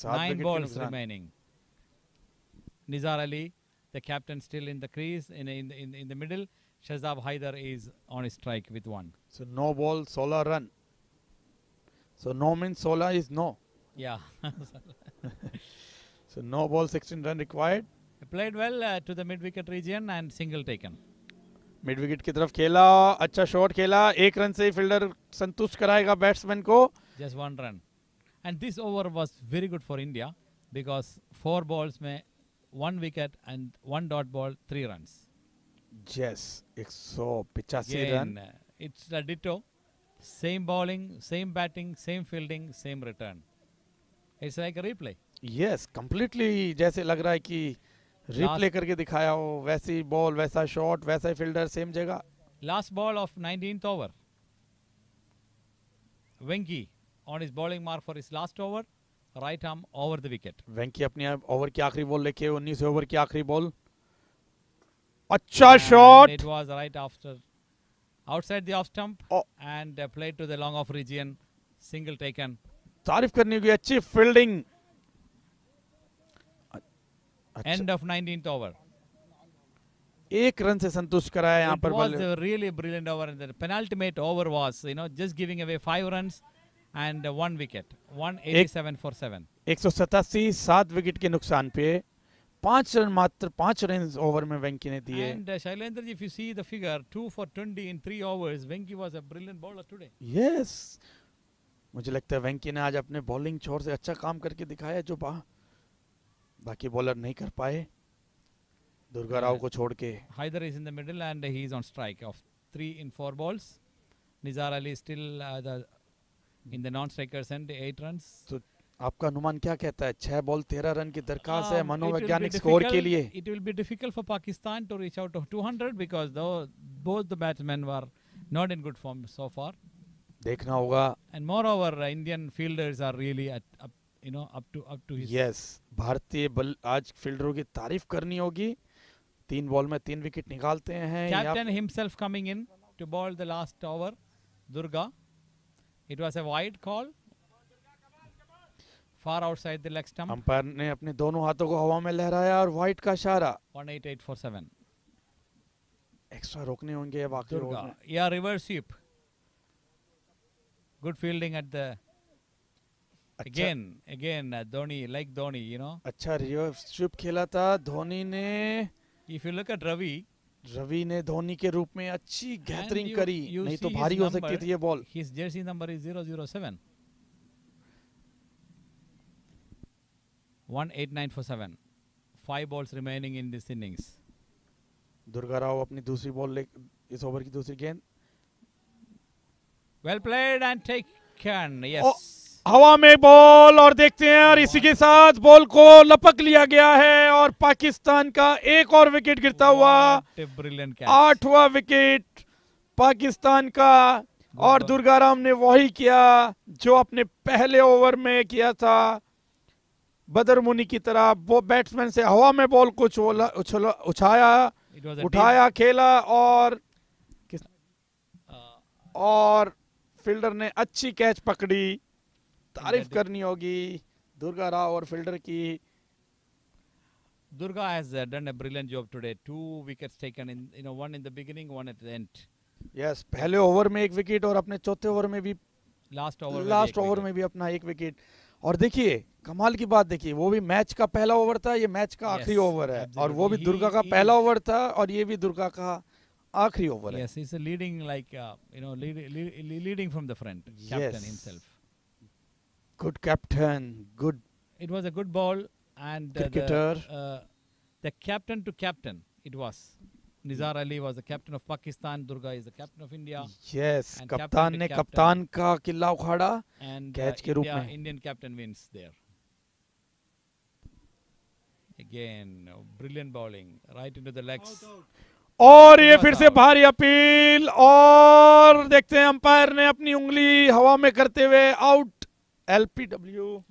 184. Nine balls remaining. Nizar Ali, the captain, still in the crease in in in, in the middle. Shazab Haider is on strike with one. So no ball, solar run. So no means solar is no. Yeah. <laughs> so no ball, 16 run required. Played well uh, to the mid wicket region and single taken. Mid wicket की तरफ़ खेला अच्छा शॉट खेला एक रन से फील्डर संतुष्ट कराएगा बैट्समैन को। Just one run and this over was very good for India because four balls में one wicket and one dot ball three run yes एक सौ पिचासी run. It's the ditto same bowling same batting same fielding same return it's like replay yes completely जैसे लग रहा है कि रिप्ले करके दिखाया हो वैसी बॉल वैसा शॉट वैसा फील्डर सेम जगह। Last ball of nineteen over Venky on his bowling mark for his last over right arm over the wicket Venky अपने ओवर की आखिरी बॉल लेके उन्नीस ओवर की आखिरी बॉल अच्छा shot it was right after outside stump and play to the long off region single taken तारीफ़ करनी होगी अच्छी fielding end of nineteen over एक रन से संतुष्ट कराया यहाँ पर was really brilliant over penultimate over was you know just giving away five run and one wicket one eight seven four seven एक सौ सतासी सात विकेट के नुकसान पे पाँच रन मात्र पाँच रन ओवर में वेंकी ने दिए। And Shailendra ji if see the figure 2 for 20 in 3 overs Venky मुझे लगता है वेंकी ने आज अपने बॉलिंग छोर से अच्छा काम करके दिखाया जो बा बाकी बॉलर नहीं कर पाए। दुर्गा राव को छोड़ के। Haider is in the middle and he is on strike of three in four balls Nizar Ali still in the non striker's end eight run तो आपका अनुमान क्या कहता है? छह बॉल तेरह रन की दरखास्त है मनोवैज्ञानिक स्कोर के लिए। It will be difficult for Pakistan to reach out of 200 because दो both the batsman were not in good form so far देखना होगा। And moreover Indian fielders are really up you know up to up to yes भारतीय बल आज फील्डरों की तारीफ़ करनी होगी। तीन बॉल में तीन विकेट निकालते हैं captain himself coming in to bowl the last over Durga. It was a wide call far outside the leg stump umpire ने अपने दोनों हाथों को हवा में लहराया और वाइड का इशारा। 18847 एक्स्ट्रा रोकने होंगे या बाकी होगा या reverse sweep good fielding at the अच्छा again, again uh, Dhoni like Dhoni, you know. अच्छा रिवर्स स्विप खेला था धोनी ने If you look at Ravi, Ravi ने धोनी के रूप में अच्छी गैदरिंग करी you नहीं तो भारी हो सकती. थी ये ball his jersey number is 007. 189 for 7. Five balls remaining in this innings. Durga Rao अपनी दूसरी बॉल ले इस ओवर की दूसरी गेंद Well played and taken. Yes. Oh, हवा में बॉल और देखते हैं और इसी के साथ बॉल को लपक लिया गया है और पाकिस्तान का एक और विकेट गिरता हुआ। आठवां विकेट पाकिस्तान का और. दुर्गाराम ने वही किया जो अपने पहले ओवर में किया था। बदर मुनी की तरह वो बैट्समैन से हवा में बॉल को उछला उछला उछाया उठाया खेला और और फील्डर ने अच्छी कैच पकड़ी। तारीफ़ करनी होगी दुर्गा राव और फील्डर की Durga has uh, done a brilliant job today. Two wickets taken in, you know, one in the beginning, one at the end. Yes पहले ओवर में एक विकेट और अपने चौथे ओवर में भी. में भी लास्ट ओवर में भी अपना एक विकेट और देखिए कमाल की बात देखिए वो भी मैच का पहला ओवर था ये मैच का आखिरी Yes, ओवर है और वो भी दुर्गा का He पहला ओवर था और ये भी दुर्गा का आखिरी ओवर है Yes, he's a leading like uh, you know lead, lead, leading from front, captain Yes. himself. Good captain good It was a good ball and uh, the, uh, the captain to captain it was. Nizar Ali was the captain of Pakistan. Durga is the captain of India. Yes And captain कप्तान ने captain. कप्तान का किला उखाड़ा And Catch uh, के रूप India, में। Indian captain wins there. Again, uh, brilliant bowling right into the legs. और ये फिर से भारी अपील और देखते हैं अंपायर ने अपनी उंगली हवा में करते हुए out LBW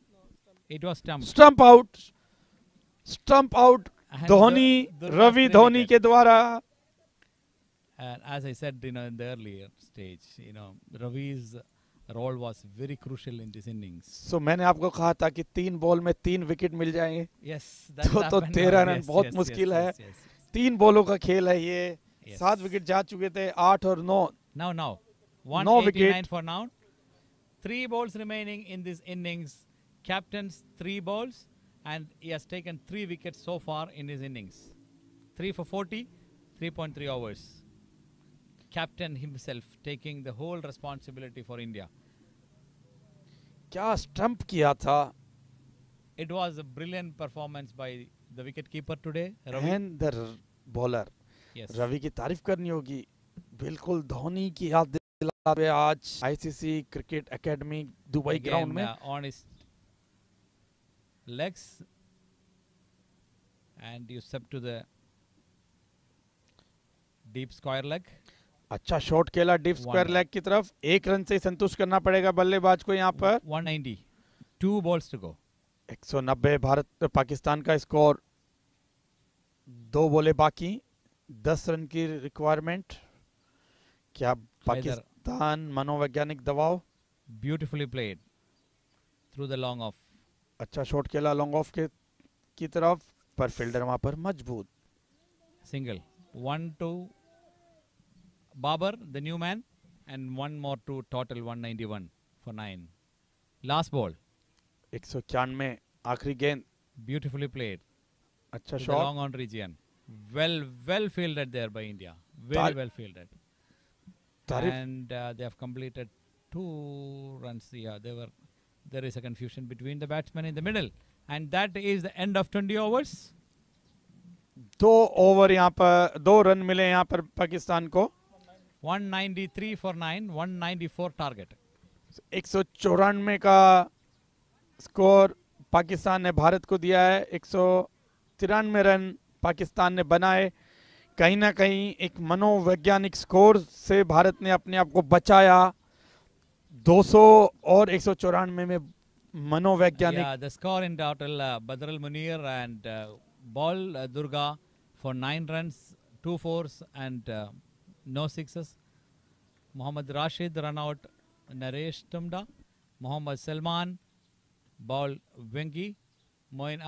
It was And Dhoni Dur- Durga's Ravi three Dhoni wicket. के द्वारा And as I said, you know, in the earlier stage, you know, Ravi's role was very crucial in this innings. सो मैंने आपको कहा था कि तीन बॉल में तीन विकेट मिल जाएँगे Yes, that's तो- तो happened 13 now. रन Yes, बहुत yes, मुश्किल yes, है। yes, yes, yes. तीन बॉलों का खेल है ये Yes. सात विकेट जा चुके थे आठ और नौ Now, now, No 189 wicket. for now. Three balls remaining in this innings. Captain's three balls, and he has taken three wickets so far in his innings. Three for 40, 3.3 overs. Captain himself taking the whole responsibility for India. क्या स्टंप किया था It was a brilliant performance by the wicket keeper today, Ravi. And the bowler yes. Ravi की तारीफ करनी होगी बिल्कुल धोनी की याद रहे आज ICC cricket academy Dubai ground में his legs, and you step to the deep square leg. अच्छा शॉट खेला डीप स्क्वायर लेग की तरफ़ एक रन से संतुष्ट करना पड़ेगा बल्लेबाज को यहाँ पर 190. Two balls to go. 190 Bharat Pakistan का स्कोर दो बोले बाकी 10 रन की रिक्वायरमेंट क्या पाकिस्तान मनोवैज्ञानिक दबाव Beautifully played through the long off. अच्छा शॉट खेला लॉन्ग ऑफ़ के की तरफ़ पर फील्डर वहाँ पर मज़बूत Single. One to Babar, the new man, and one more to total 191 for nine. Last ball. एक सौ इक्यानवे आखिरी गेंद Beautifully played. अच्छा shot long on region. Well, well fielded there by India. Very well fielded. तारीफ़ And uh, they have completed two runs. Yeah, they were. There is a confusion between the batsmen in the middle, and that is the end of 20 overs. दो ओवर यहाँ पर दो रन मिले यहाँ पर पाकिस्तान को 193 for nine, 194 target. एक सौ चौरानवे का स्कोर पाकिस्तान ने भारत को दिया है एक सौ तिरानवे रन पाकिस्तान ने बनाए कहीं ना कहीं एक मनोवैज्ञानिक स्कोर से भारत ने अपने आप को बचाया। 200 और एक सौ चौरानवे में मनोवैज्ञानिक the score in total Badrul Munir and ball Durga for nine run two four and no six Mohammad Rashid run out Naresh Tamda Mohammad Salman ball Venky Moin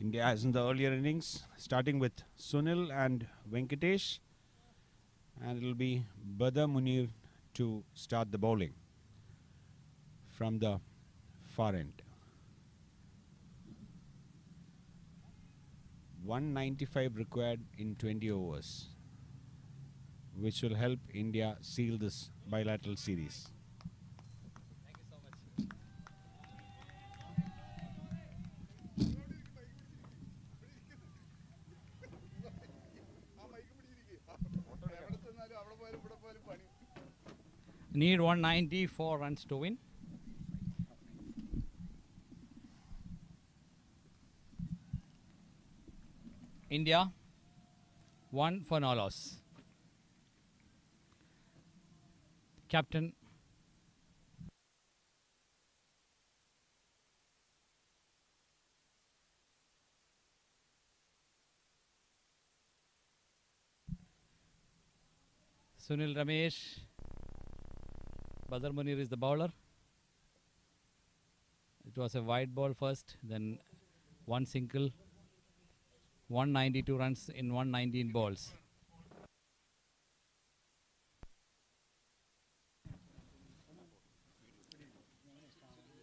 India as in the earlier innings, starting with Sunil and Venkatesh. And it will be Badr Munir to start the bowling from the far end. 195 required in 20 overs, which will help India seal this bilateral series. Need 194 runs to win. India, one for no loss. Captain Sunil Ramesh. Badr Munir is the bowler. It was a wide ball first, then one single, 192 runs in 119 balls.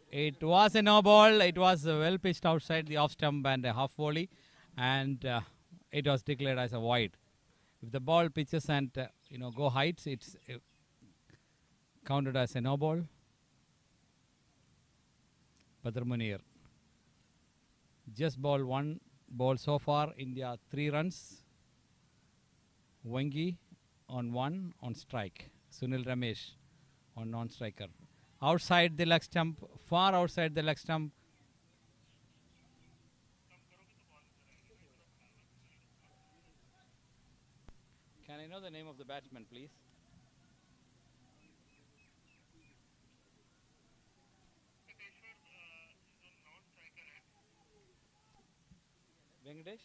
It was a no ball. It was uh, well pitched outside the off stump and a half volley, and uh, it was declared as a wide. If the ball pitches and uh, you know go heights, it's uh, counted as a no ball. Badr just ball one ball so far. India three runs. Wengi on one on strike. Sunil Ramesh on non-striker. Outside the leg stump, far outside the leg stump. Can I know the name of the batsman, please? Bangladesh?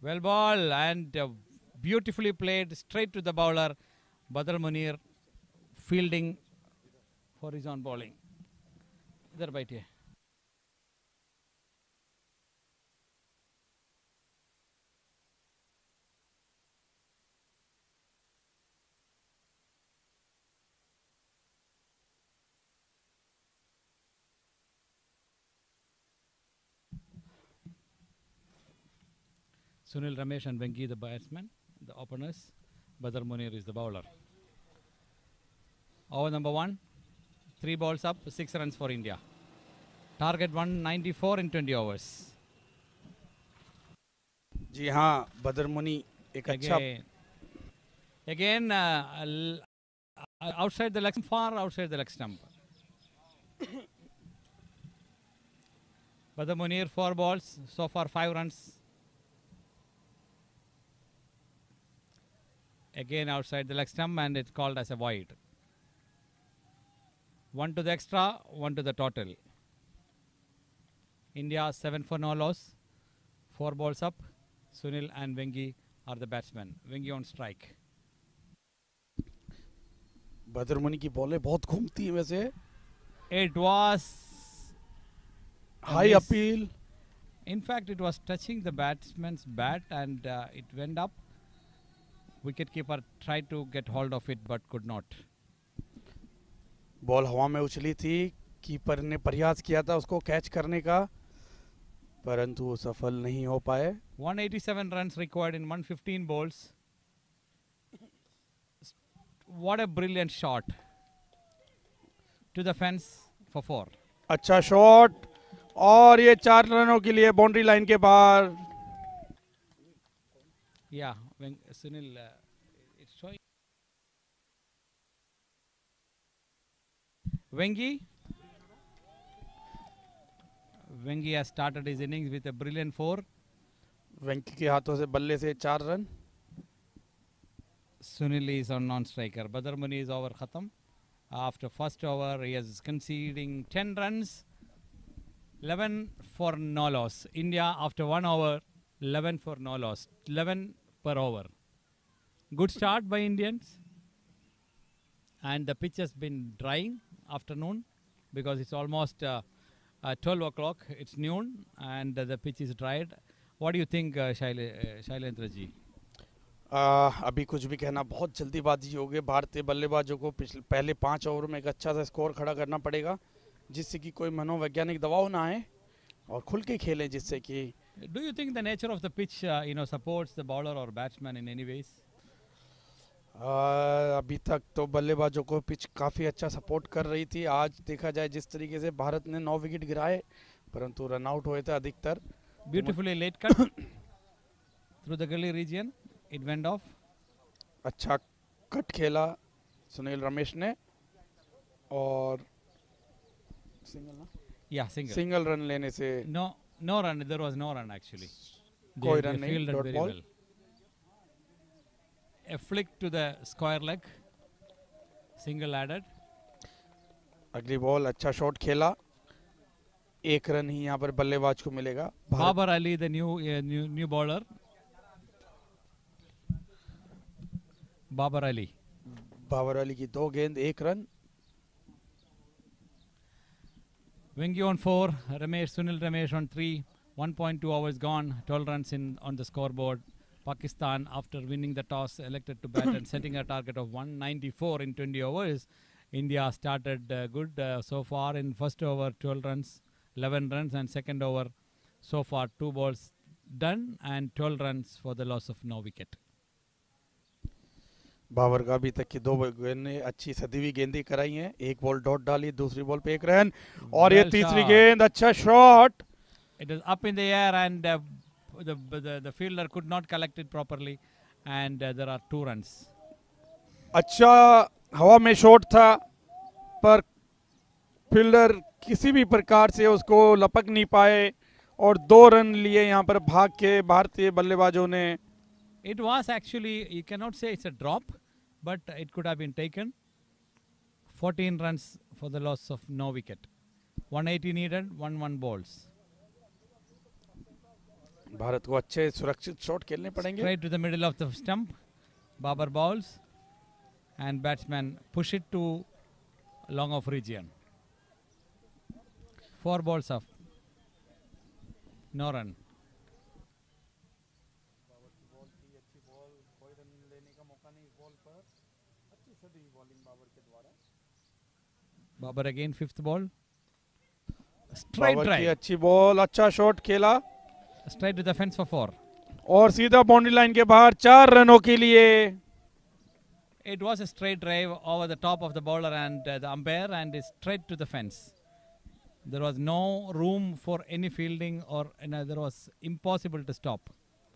Well ball and uh, beautifully played straight to the bowler. Badal Munir fielding for his own bowling. There, right here. Sunil Ramesh and Venki the batsmen, the openers. Badr Munir is the bowler. Over number one, three balls up, six runs for India. Target 194 in 20 overs. जी हाँ बदर मुनी एक अच्छा Again, again uh, l- uh, outside the leg stump, far outside the leg stump. <coughs> Badr Munir, four balls, so far five runs. Again outside the leg stump, and it's called as a wide. One to the extra, one to the total. India seven for no loss, four balls up. Sunil and Vengi are the batsmen. Vengi on strike. बदर मुनी की बॉलें बहुत घूमती हैं वैसे It was, high miss. Appeal in fact, it was touching the batsman's bat and uh, it went up. Wicket keeper try to get hold of it but could not ball हवा में उछली थी कीपर ने प्रयास किया था उसको कैच करने का परंतु वो सफल नहीं हो पाए। 187 runs required in 115 balls what a brilliant shot to the fence for four अच्छा शॉट और ये चार रनों के लिए बाउंड्री लाइन के बाहर। या yeah. when Sunil, uh, it's showing. Wengi. Wengi has started his innings with a brilliant four. वेंकी के हाथों से बल्ले से चार run Sunil is on non-striker. Badr Muni is over khatam. After first over, he is conceding 10 runs. 11 for no loss. India after one over, 11 for no loss. 11 per over. Good start by Indians. And the pitch has been drying afternoon because it's almost uh, uh, 12 o'clock. It's noon and uh, the pitch is dried. What do you think, uh, Shaile, uh, Shailendra ji? अभी कुछ भी कहना बहुत जल्दीबाजी हो गई भारतीय बल्लेबाजों को पिछले पहले पाँच ओवर में एक अच्छा सा स्कोर खड़ा करना पड़ेगा जिससे कि कोई मनोवैज्ञानिक दबाव ना आए और खुल के खेलें जिससे कि Do you think the nature of the pitch, uh, you know, supports the bowler or batsman in any ways? Uh, अभी तक तो बल्लेबाजों को पिच काफ़ी अच्छा सपोर्ट कर रही थी। आज देखा जाए जिस तरीके से भारत ने नौ विकेट गिराए परंतु रन आउट हुए थे अधिकतर। Beautifully late cut through the gully region it went off अच्छा कट खेला सुनील रमेश ने। और सिंगल ना? या सिंगल सिंगल रन लेने से no no. No run. There was no run actually. They, they fielded dot very ball. well. A flick to the square leg. Single added. अगली बॉल अच्छा शॉट खेला एक रन ही यहाँ पर बल्लेबाज को मिलेगा Ali, the new uh, new new bowler. Babar Ali. Babar Ali की दो गेंद एक run Wingy on four, Ramesh Sunil Ramesh on three. 1.2 hours gone. 12 runs in on the scoreboard. Pakistan, after winning the toss, elected to bat and <coughs> setting a target of 194 in 20 overs. India started uh, good uh, so far in first over 12 runs, 11 runs, and second over so far two balls done and 12 runs for the loss of no wicket. Babar का अभी तक की दो गेंदें अच्छी सदी हुई गेंदें कराई हैं एक बॉल डॉट डाली दूसरी बॉल पे एक रन और ये तीसरी गेंद अच्छा shot It was up in the air and uh, the, the the fielder could not collect it properly, and uh, there are two runs. अच्छा हवा में शॉट था पर फील्डर किसी भी प्रकार से उसको लपक नहीं पाए और दो रन लिए यहाँ पर भाग के भारतीय बल्लेबाजों ने It was actually you cannot say it's a drop, but it could have been taken. 14 runs for the loss of no wicket. 180 needed, 1-1 balls. भारत को अच्छे सुरक्षित शॉट खेलने पड़ेंगे Straight to the middle of the stump. Babar balls, and batsman push it to long off region. Four balls off. No run. Babar again fifth ball strike try अच्छी बॉल अच्छा शॉट खेला। स्ट्राइक डिफेंस फॉर फोर और सीधा बाउंड्री लाइन के बाहर चार रनों के लिए। It was straight drive over the top of the bowler and the umpire and straight to the fence there was no room for any fielding और there was impossible to stop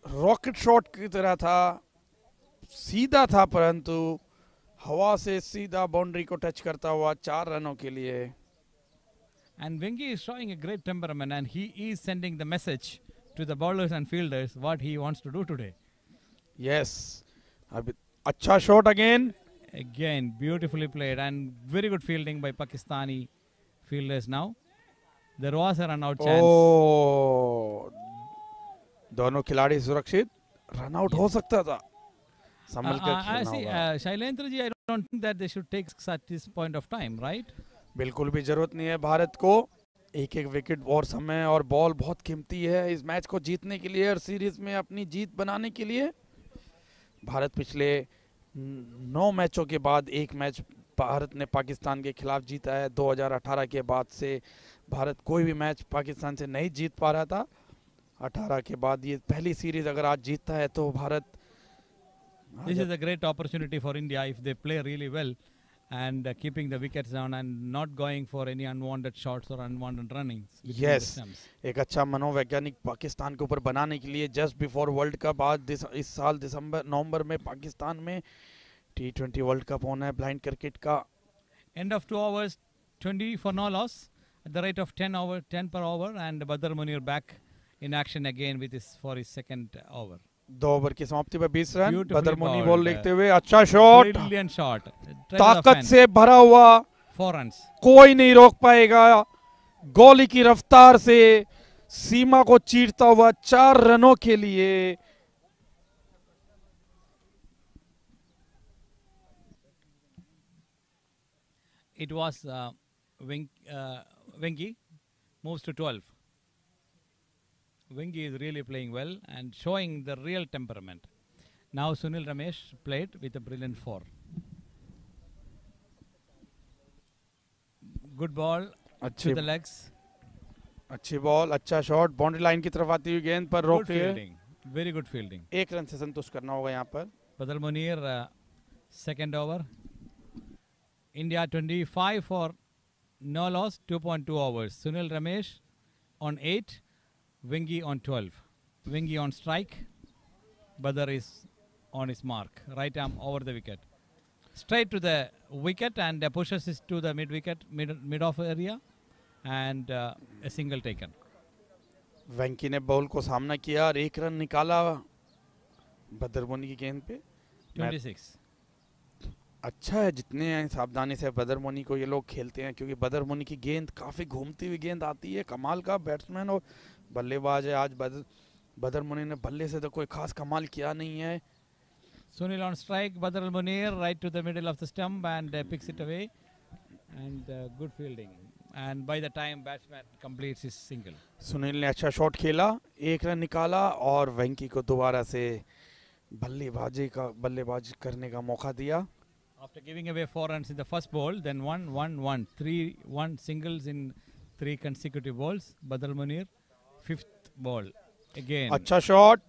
rocket shot की तरह था सीधा था परंतु हवा से सीधा बाउंड्री को टच करता हुआ चार रनों के लिए And Vengi is showing a great temperament and he is sending the message to the bowlers and fielders what he wants to do today. Yes अभी अच्छा shot again Again, beautifully played and very good fielding by Pakistani fielders now. There was a run out chance. ओ दोनों खिलाड़ी सुरक्षित रन आउट हो सकता था संभल कर खेलना Shailendra ji, I don't think that they should take at this point of time, right? बिल्कुल भी ज़रूरत नहीं है भारत को। एक एक विकेट और समय और बॉल बहुत कीमती है इस मैच को जीतने के लिए और सीरीज़ में अपनी जीत बनाने के लिए। भारत पिछले नौ मैचों के बाद एक मैच भारत ने पाकिस्तान के खिलाफ जीता है। 2018 के बाद से भारत कोई भी मैच पाकिस्तान से नहीं जीत पा रहा था। 18 के बाद ये पहली सीरीज़ अगर आज जीतता है तो Bharat This is a great opportunity for India if they play really well and uh, keeping the wickets down and not going for any unwanted shots or unwanted runnings. between the Yes. stumps. एक अच्छा मनोवैज्ञानिक पाकिस्तान के ऊपर बनाने के लिए जस्ट बिफोर वर्ल्ड कप आज दिस- इस साल दिसंबर नवंबर में पाकिस्तान में टी ट्वेंटी वर्ल्ड कप होना है ब्लाइंड क्रिकेट का End of two hours, 20 for no loss at the rate of 10 over 10 per over and Badr Munir back in action again with his for his second over. दो ओवर की समाप्ति पर बीस रन बदर बॉल देखते हुए अच्छा शॉट शॉट ताकत से भरा हुआ। फॉरन्स कोई नहीं रोक पाएगा। गोली की रफ्तार से सीमा को चीरता हुआ चार रनों के लिए it was Venky move to twelve Wengi is really playing well and showing the real temperament. Now Sunil Ramesh played with a brilliant four. Good ball अच्छी to the legs. अच्छी बॉल अच्छा शॉट बाउंड्री लाइन की तरफ आती हुई गेंद पर Good रोकती है fielding. Very good fielding. एक रन से संतुष्ट करना होगा यहाँ पर Badal Munir, uh, second over. India 25 for no loss, 2.2 overs. Sunil Ramesh on 8, Wingy on 12. Wingy on strike. Badar is on his mark. Right arm over the wicket. Straight to the wicket and uh, pushes it to the mid wicket, mid, mid off area. And uh, a single taken. Venki ने बॉल को सामना किया और एक रन निकाला बदरमुनी की गेंद पे 26. अच्छा है जितने सावधानी से बदरमुनी को ये लोग खेलते हैं क्योंकि बदरमुनी की गेंद काफ़ी घूमती हुई गेंद आती है कमाल का बैट्समैन और बल्लेबाज है आज बद, बदर मुनीर ने बल्ले से तो कोई खास कमाल किया नहीं है। Sunil on strike Badar Munir right to the middle of the stump and picks it away and good fielding and by the time batsman completes his single Sunil ने अच्छा शॉट खेला एक रन निकाला और वेंकी को दोबारा से बल्लेबाजी का बल्लेबाज करने का मौका दिया। After giving away four runs in the first ball, then one, one, one, three, one singles in three consecutive balls. Badal Munir. Fifth ball again अच्छा shot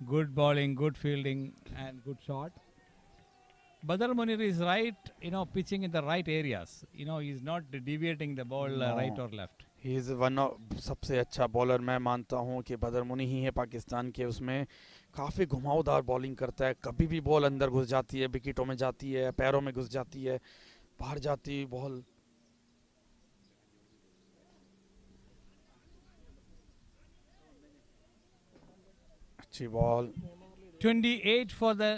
good bowling good fielding and good shot Badal Munir is right you know pitching in the right areas you know is not deviating the ball right और left he is one of सबसे अच्छा बॉलर मैं मानता हूँ कि बदर मुनी ही है पाकिस्तान के उसमें। काफ़ी घुमावदार बॉलिंग करता है। कभी भी बॉल अंदर घुस जाती है विकेटों में जाती है पैरों में घुस जाती है बाहर जाती ball अच्छी ball 28 for the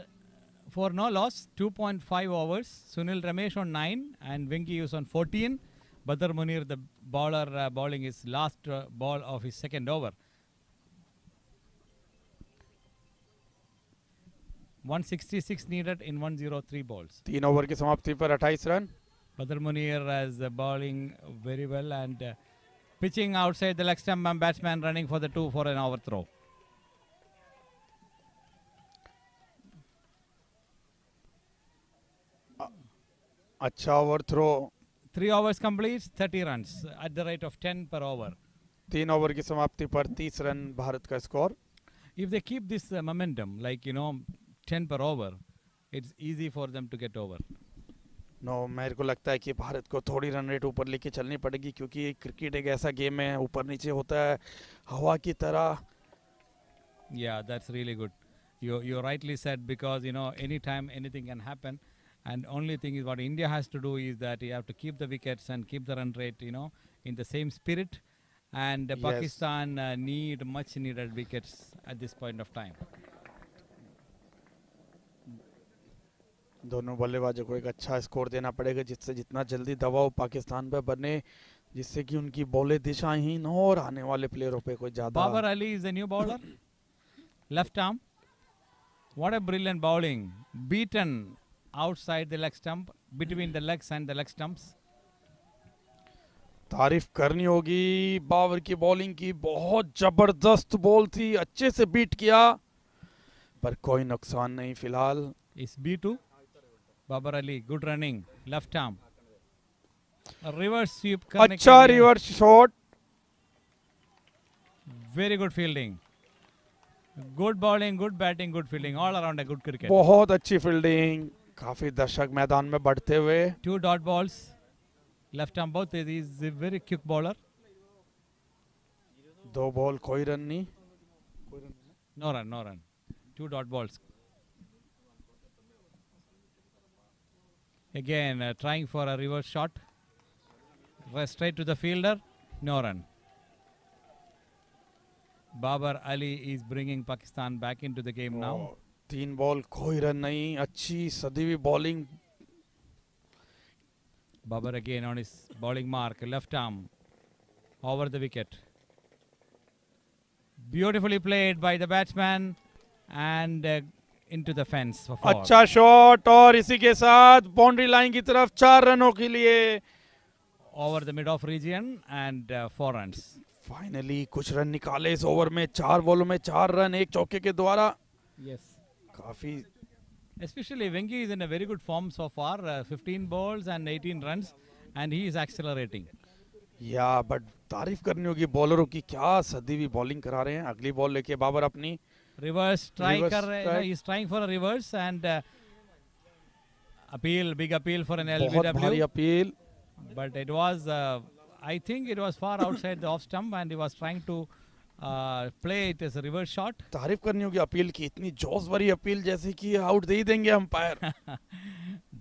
for no loss 2.5 overs sunil ramesh on 9 and venki is on 14 badar munir the bowler uh, bowling his last uh, ball of his second over 166 needed in 103 balls तीन ओवर की समाप्ति पर 28 run badar munir is uh, bowling very well and uh, pitching outside the leg stump and batsman running for the two for an overthrow अच्छा over throw three overs complete 30 runs at the rate of 10 per over तीन ओवर की समाप्ति पर 30 रन भारत का score they keep this uh, momentum, like you know, 10 per over, it's easy for them to get over. No मेरे को लगता है कि भारत को थोड़ी रन रेट ऊपर लेके चलनी पड़ेगी क्योंकि क्रिकेट एक ऐसा गेम है ऊपर नीचे होता है हवा की तरह Yeah, that's really good. You you rightly said because you know anytime anything can happen, and only thing is what India has to do is that you have to keep the wickets and keep the run rate, you know, in the same spirit. And uh, Yes. Pakistan uh, need much needed wickets at this point of time. दोनों बल्लेबाजों को एक अच्छा स्कोर देना पड़ेगा जिससे जितना जल्दी दबाव पाकिस्तान पे बने जिससे कि उनकी बॉलें दिशाहीन हो और आने वाले प्लेयरों पे कोई ज्यादा Babar Ali is the new bowler. Left arm. What a brilliant bowling. Beaten outside the leg stump between the legs and the leg stumps. तारीफ़ करनी होगी बाबर की बॉलिंग की। बहुत ज़बरदस्त बॉल थी अच्छे से बीट किया पर कोई नुकसान नहीं फ़िलहाल। इस B two Babar Ali good running left arm reverse sweep अच्छा reverse shot very good fielding good bowling good batting good fielding all around good cricket बहुत अच्छी फील्डिंग काफ़ी दर्शक मैदान में बढ़ते हुए। टू डॉट बॉल्स लेफ़्ट अंबाउट इज़ वेरी क्विक बॉलर दो बॉल कोई रन नहीं। No run no run two dot balls again trying for a reverse shot straight to the fielder no run Babar Ali is bringing Pakistan back into the game now तीन बॉल कोई रन नहीं अच्छी सदी सदीवी bowling. Babar again on is bowling mark left arm over the wicket beautifully played by the batsman and into the fence अच्छा शॉट और इसी के साथ बाउंड्री लाइन की तरफ़ चार रनों के लिए। Over the mid off region and four run finally कुछ रन निकाले इस ओवर में चार बॉलों में चार रन एक चौके के द्वारा। Yes. काफी Especially Venki is in a very good form so far. Uh, 15 balls and 18 runs, and he is accelerating. या बट तारीफ करनी होगी बॉलरों की क्या सदी हुई बॉलिंग करा रहे हैं अगली बॉल लेके बाबर अपनी Reverse try Reverse कर रहे हैं, try. he's trying for a reverse and uh, appeal, big appeal for an बहुत भारी LBW. Appeal But it was, uh, I think it was far outside the off stump, and he was trying play it <laughs> तारीफ़ करनी होगी अपील की इतनी जोश भरी अपील जैसे कि आउट दे देंगे <laughs>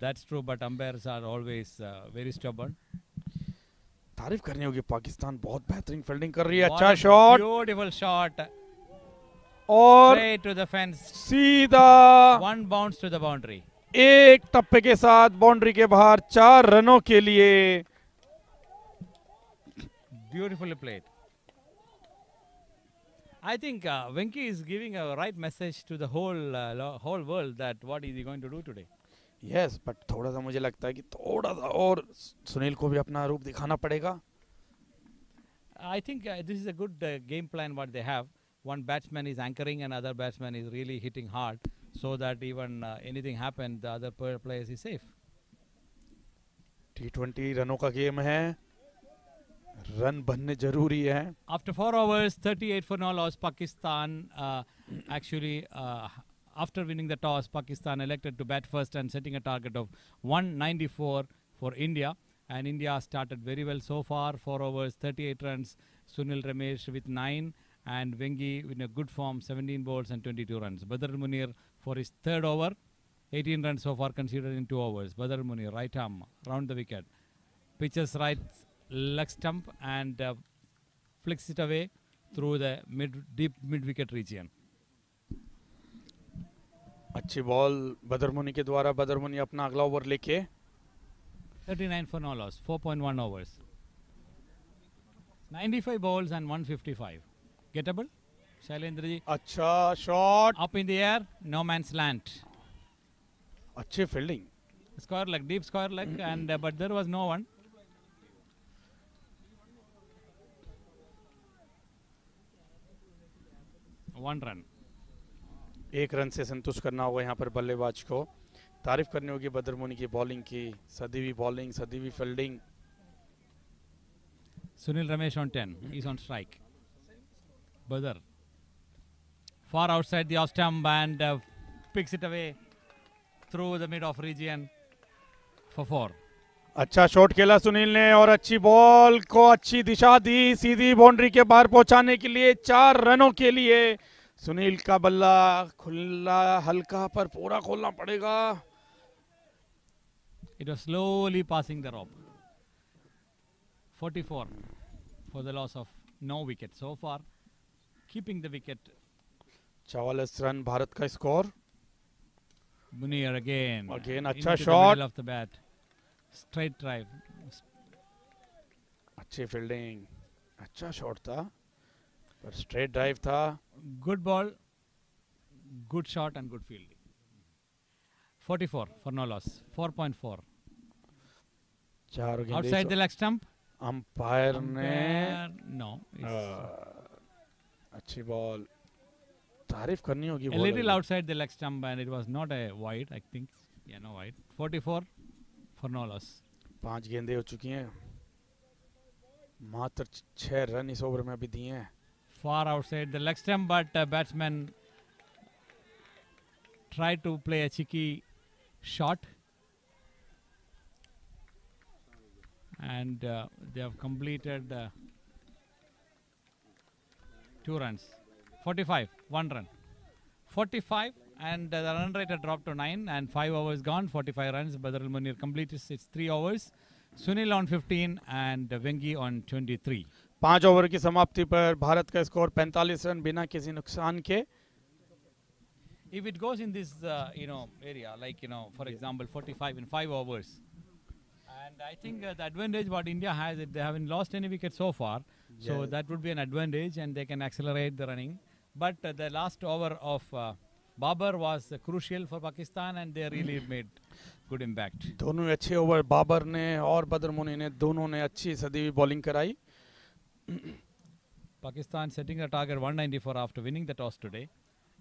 पाकिस्तान बहुत बेहतरीन फील्डिंग कर रही है अच्छा शॉट ब्यूटीफुल शॉट और टू द बाउंड्री एक टप्पे के साथ बाउंड्री के बाहर चार रनों के लिए। Beautifully played I think uh, Venki is giving a right message to the whole uh, lo- whole world that what is he going to do today. Yes but थोड़ा सा मुझे लगता है कि थोड़ा सा और सुनील को भी अपना रूप दिखाना पड़ेगा I think uh, this is a good uh, game plan what they have one batsman is anchoring and other batsman is really hitting hard, so that even uh, anything happen, the other player players is safe. T twenty रनों का गेम है रन बनने जरूरी है After four overs, 38 for no loss, Pakistan uh, actually, uh, after winning the toss, Pakistan elected to bat first and setting a target of 194 for India. And India started very well so far. Four overs, 38 runs. Sunil Ramesh with nine, and Vengi in a good form, 17 balls and 22 runs. Badr Munir for his third over, 18 runs so far considered in two overs. Badr Munir, right arm, round the wicket. Pitches right leg stump and uh, flicks it away through the mid deep mid wicket region. अच्छी बॉल बदर मुनी के द्वारा बदर मुनी अपना अगला ओवर लेके 39 for no loss, 4.1 overs. 95 balls and 155. Gettable? Shailendra ji. अच्छा shot Up in the air, no man's land. अच्छी fielding Square leg, deep square leg, and uh, but there was no One run. एक रन से संतुष्ट करना होगा यहाँ पर बल्लेबाज को तारीफ़ करनी होगी बदर मुनी की बॉलिंग की सदी हुई बॉलिंग सदी हुई fielding Sunil Ramesh on 10. He's on strike. Badar. Far outside the off stump and uh, picks it away through the mid off region for four. अच्छा शॉट खेला सुनील ने और अच्छी बॉल को अच्छी दिशा दी सीधी बाउंड्री के बाहर पहुँचाने के लिए चार रनों के लिए सुनील का बल्ला खुला हल्का पर पूरा खोलना पड़ेगा। It was slowly passing the rope 44 for the loss of no wicket so far keeping the wicket चौवालीस रन भारत का स्कोर। मुनियर अगेन अगेन अच्छा shot off the bat straight drive अच्छी फील्डिंग अच्छा शॉट था। पर स्ट्रेट ड्राइव था। Good ball good shot and good field 44 for no loss four point four outside the leg stump umpire ने नो अच्छी बॉल तारीफ़ करनी होगी ball little outside the leg stump and it was not a wide I think या no wide 44 for no loss पाँच गेंदें हो चुकी हैं। मात्र छह रन इस ओवर में अभी दिए हैं। Far outside the leg stump, but uh, batsman tried to play a cheeky shot. And uh, they have completed uh, two runs. 45, one run. 45, and uh, the run rate had dropped to 9, and 5 overs gone, 45 runs. Badr al Munir completed its 3 overs. Sunil on 15, and Vengi on 23. पाँच ओवर की समाप्ति पर भारत का स्कोर 45 रन बिना किसी नुकसान के। If it goes in this you know area like you know for example 45 in 5 overs and I think the advantage what India has it they haven't lost any wicket so far so that would be an advantage and they can accelerate the running but the last over of Babar was crucial for Pakistan and they really made good impact दोनों अच्छे ओवर बाबर ने और बदर मुनी ने दोनों ने अच्छी सदी बॉलिंग कराई। Pakistan setting a target 194 after winning the toss today.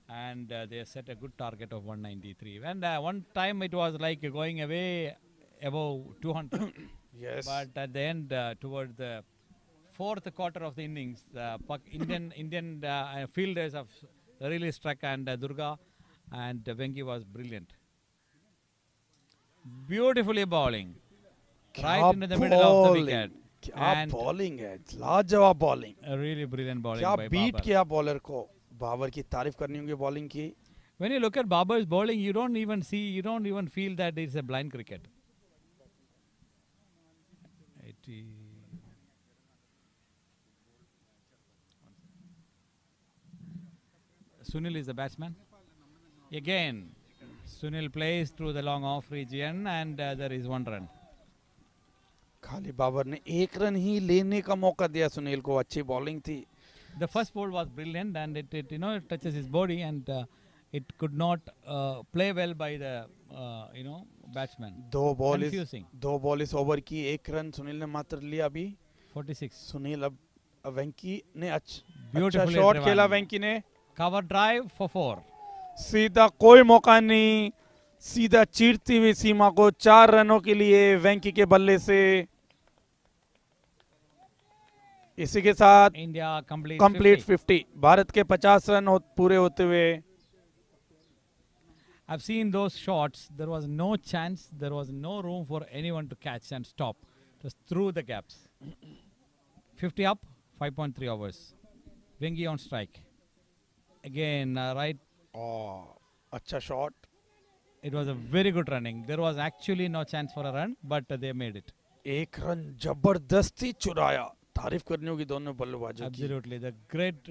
And uh, they set a good target of 193 and uh, one time it was like going away above 200 yes <coughs> But at the end, uh, toward the fourth quarter of the innings, the Pak- <coughs> Indian Indian uh, fielders have really struck, and uh, Durga and uh, Vengi was brilliant. Beautifully bowling, right into the middle of the wicket. क्या बॉलिंग है? लाजवाब बॉलिंग रियली ब्रिलियंट बॉलिंग क्या बीट किया बॉलर को? बाबर की तारीफ़ करनी होगी बॉलिंग की. When you look at is bowling you don't even see you don't even feel that is a blind cricket Sunil is the batsman. Again sunil plays through the long off region and uh, there is one खाली बाबर ने एक रन ही लेने का मौका दिया सुनील को। अच्छी बॉलिंग थी। The first ball was brilliant and it it you know it touches his body and it could not play well by the you know batsman दो बॉल इस दो बॉल इस ओवर की एक रन सुनील ने मात्र लिया अभी। 46 सुनील अब वेंकी ने अच्छा शॉट खेला वेंकी ने। कवर ड्राइव फॉर फोर सीधा कोई मौका नहीं सीधा चीरती हुई सीमा को चार रनों के लिए वेंकी के बल्ले से इसी के साथ India complete. कंप्लीट 50. 50 भारत के 50 रन हो, पूरे होते हुए I've seen those shots. There was no chance. There was no room for anyone to catch and stop. Was through the gaps. 50 up, 5.3 overs. Wingy on strike. Again, uh, right. अच्छा shot It was a very good running. There was actually no chance for a run, but uh, they made it. एक रन ज़बरदस्ती चुराया तारीफ़ करनी होगी दोनों बल्लेबाजों की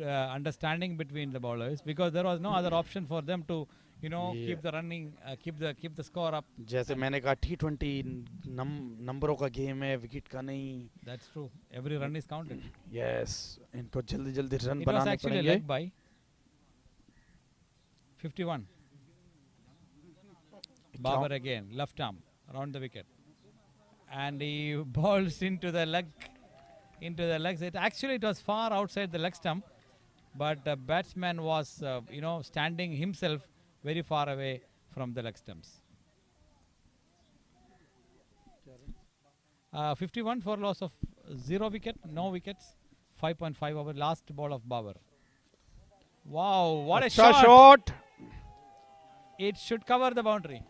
uh, understanding between the bowlers because there was no other option for them to, you know, Yeah. keep the running, uh, keep the keep the score up. जैसे मैंने कहा टी ट्वेंटी नंबरों का गेम है विकेट का नहीं That's true. Every run is counted. Yes इनको जल्दी जल्दी रन It was बनाने actually पड़ेंगे led by 51. Babar again, left arm, around the wicket. And he bowls into the leg, into the legs. It actually it was far outside the leg stump, but the batsman was uh, you know standing himself very far away from the leg stumps. Uh, 51 for loss of zero wicket, no wickets, 5.5 over last ball of Bauer. Wow, what a, shot. shot! It should cover the boundary.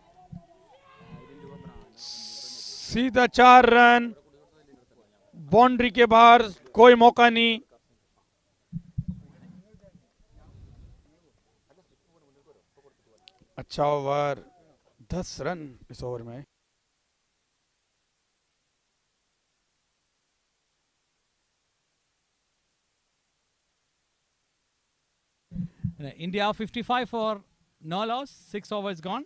See the char run. Boundary के बाहर कोई मौका नहीं। अच्छा ओवर, दस रन इस ओवर में। India 55 for no loss six overs gone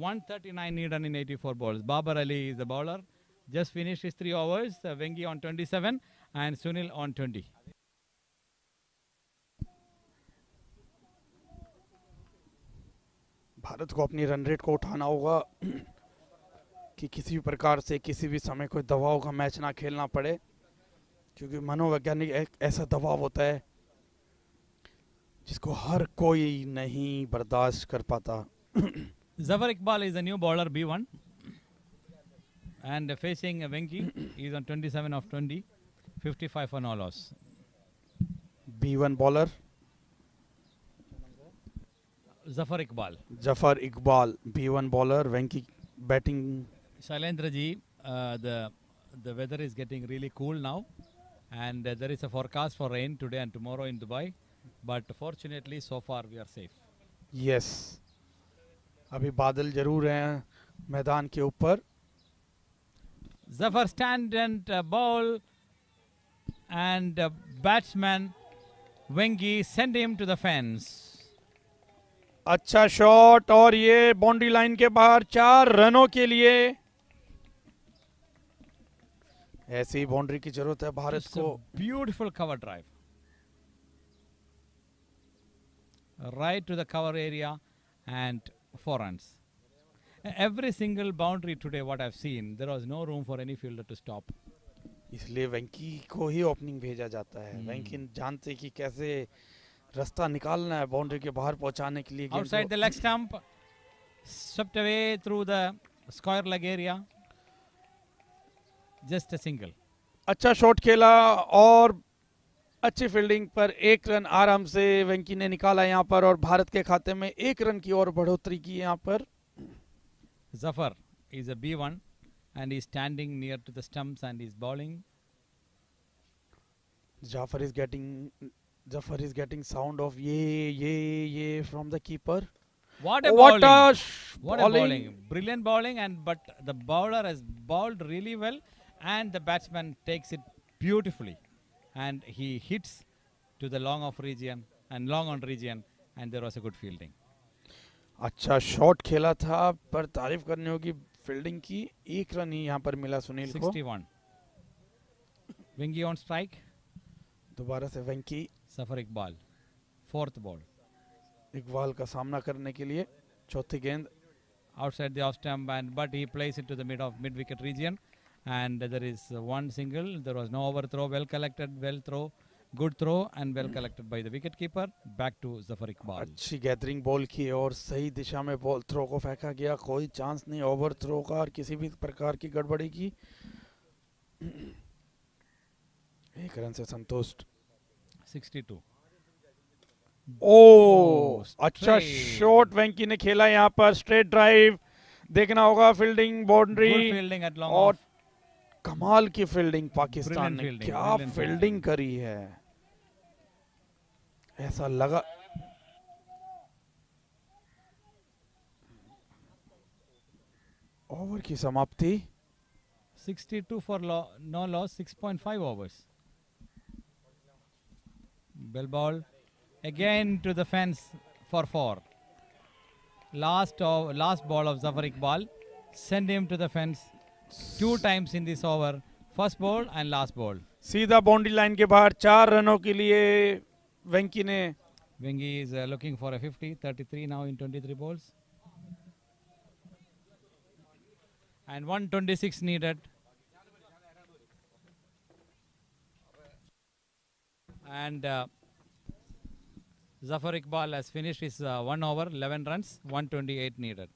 139 thirty nine need run in eighty four ball Babar Ali is a bowler just finished his 3 overs, uh, Vengi on 27 and Sunil on 20. Bharat को अपनी रन रेट को उठाना होगा <clears throat> कि किसी भी प्रकार से किसी भी समय कोई दबाव का मैच ना खेलना पड़े क्योंकि मनोवैज्ञानिक एक ऐसा दबाव होता है जिसको हर कोई नहीं बर्दाश्त कर पाता <clears throat> Zafar Iqbal is the new bowler B1 and uh, facing uh, Venki, <clears throat> he is on 27 of 20, 55 for no loss. B one bowler Zafar Iqbal. Zafar Iqbal B one bowler Venky batting Shailendra ji, uh, the the weather is getting really cool now, and uh, there is a forecast for rain today and tomorrow in Dubai. But fortunately, so far we are safe. Yes अभी बादल जरूर हैं मैदान के ऊपर Zafar stand and uh, ball, and uh, batsman Wengi send him to the fence. अच्छा शॉट और ये बाउंड्री लाइन के बाहर चार रनों के लिए ऐसी बाउंड्री की जरूरत है भारत It's a को beautiful cover drive. Right to the cover area and four runs. E- Every single boundary today, what I've seen, there was no room for any fielder to stop. इसलिए वेंकी को ही ओपनिंग भेजा जाता है हम्म। वेंकी जानते कि कैसे रास्ता निकालना है बाउंड्री के बाहर पहुँचाने के लिए को। the leg stump, swept away through the square leg area. Just a single. अच्छा शॉट खेला और अच्छी फील्डिंग पर एक रन आराम से वेंकी ने निकाला यहाँ पर और भारत के खाते में एक रन की और बढ़ोतरी की यहाँ पर Zafar is a B1 and he's standing near to the stumps and he's bowling. Jafar is getting Jafar is getting sound of yay yay yay from the keeper. What a what bowling! A what bowling. a bowling! Brilliant bowling and but the bowler has bowled really well and the batsman takes it beautifully and he hits to the long off region and long on region and there was a good fielding. अच्छा शॉट खेला था पर तारीफ़ करनी होगी फील्डिंग की एक रन ही यहाँ पर मिला सुनील को 61. Wingy on strike, दोबारा से वेंकी Safar Iqbal. Fourth ball. Iqbal का सामना करने के लिए चौथी गेंद Outside the off stump, and but he plays it to the mid of mid wicket region, and there is uh, one single. There was no overthrow. Well collected, well throw, Good throw and well collected by the wicketkeeper. Back to Zafar Iqbal. अच्छी गैदरिंग बॉल की और सही दिशा में बॉल थ्रो को फेंका गया कोई चांस नहीं ओवर थ्रो का और किसी भी प्रकार की गड़बड़ी की एक रन से संतुष्ट 62. ओ अच्छा. शॉट वेंकी ने खेला यहाँ पर स्ट्रेट ड्राइव देखना होगा फील्डिंग बाउंड्री और. कमाल की फील्डिंग पाकिस्तान ने। फिल्डिंग, क्या फील्डिंग करी है। ऐसा लगा ओवर की समाप्ति। 62 for no loss 6.5 overs bell ball again to the fence for four last of last ball of Zafar Iqbal send him to the fence two times in this over. First ball and last ball. सीधा बाउंड्री लाइन के बाहर चार रनों के लिए वेंकी ने Wengi is uh, looking for a 50, 33 now in 23 balls. And 126 needed. And uh, Zafar Iqbal has finished his uh, one over, 11 runs, 128 needed.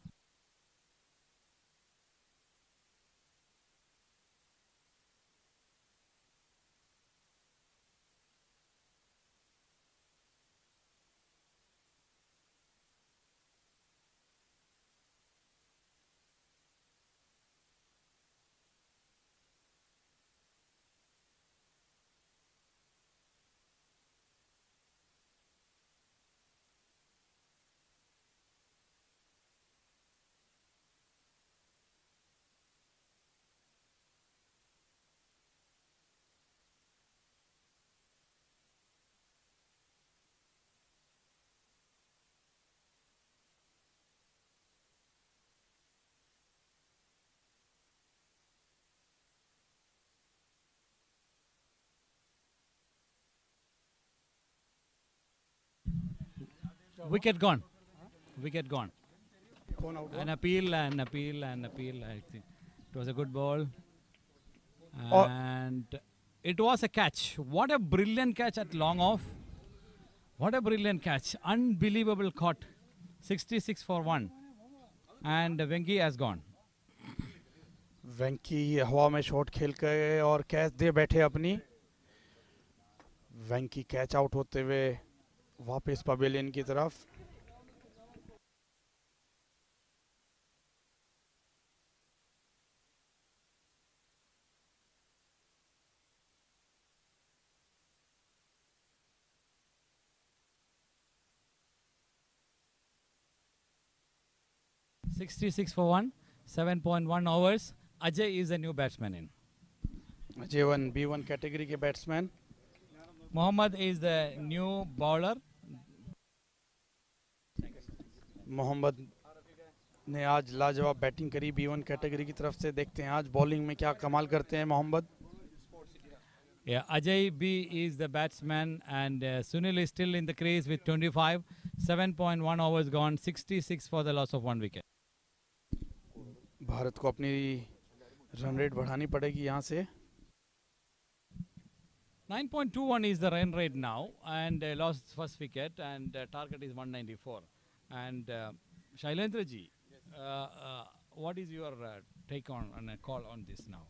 Wicket gone. Wicket gone. An appeal, an appeal, an appeal. I think it was a good ball. Or- And it was a catch. What a brilliant catch at long off. What a brilliant catch. Unbelievable caught. 66 for 1. And Venki has gone. Venki हवा में शॉट खेल के और कैच दे बैठे अपनी वेंकी कैच आउट होते हुए वापस पवेलियन की तरफ़ Sixty-six for 1. 7.1 overs. Ajay is a new batsman in. J one B one category के batsman Mohammad is the new bowler. Mohammad ने आज लाजवाब बैटिंग करी बी वन कैटेगरी की तरफ़ से देखते हैं आज बॉलिंग में क्या कमाल करते हैं Mohammad Yeah, Ajay B is the batsman, and uh, Sunil is still in the crease with 25. 7.1 overs gone, 66 for the loss of one wicket. Bharat को अपनी रन रेट बढ़ानी पड़ेगी यहाँ से 9.21 is the run rate now, and uh, lost first wicket, and uh, target is 194. And uh, Shailendra ji, uh, uh, what is your uh, take on, on a call on this now?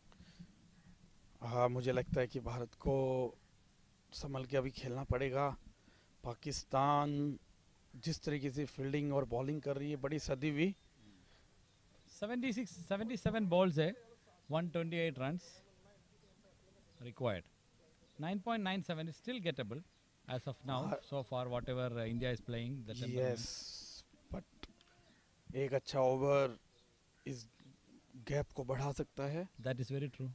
हाँ मुझे लगता है कि भारत को संभल के अभी खेलना पड़ेगा पाकिस्तान जिस तरीके से फील्डिंग और बॉलिंग कर रही है बड़ी सदी हुई 76, 77 balls, eh? 128 runs required. 9.97 is still gettable as of now. Uh, so far, whatever uh, India is playing, the temperament. एक अच्छा ओवर इस गैप को बढ़ा सकता है। That is very true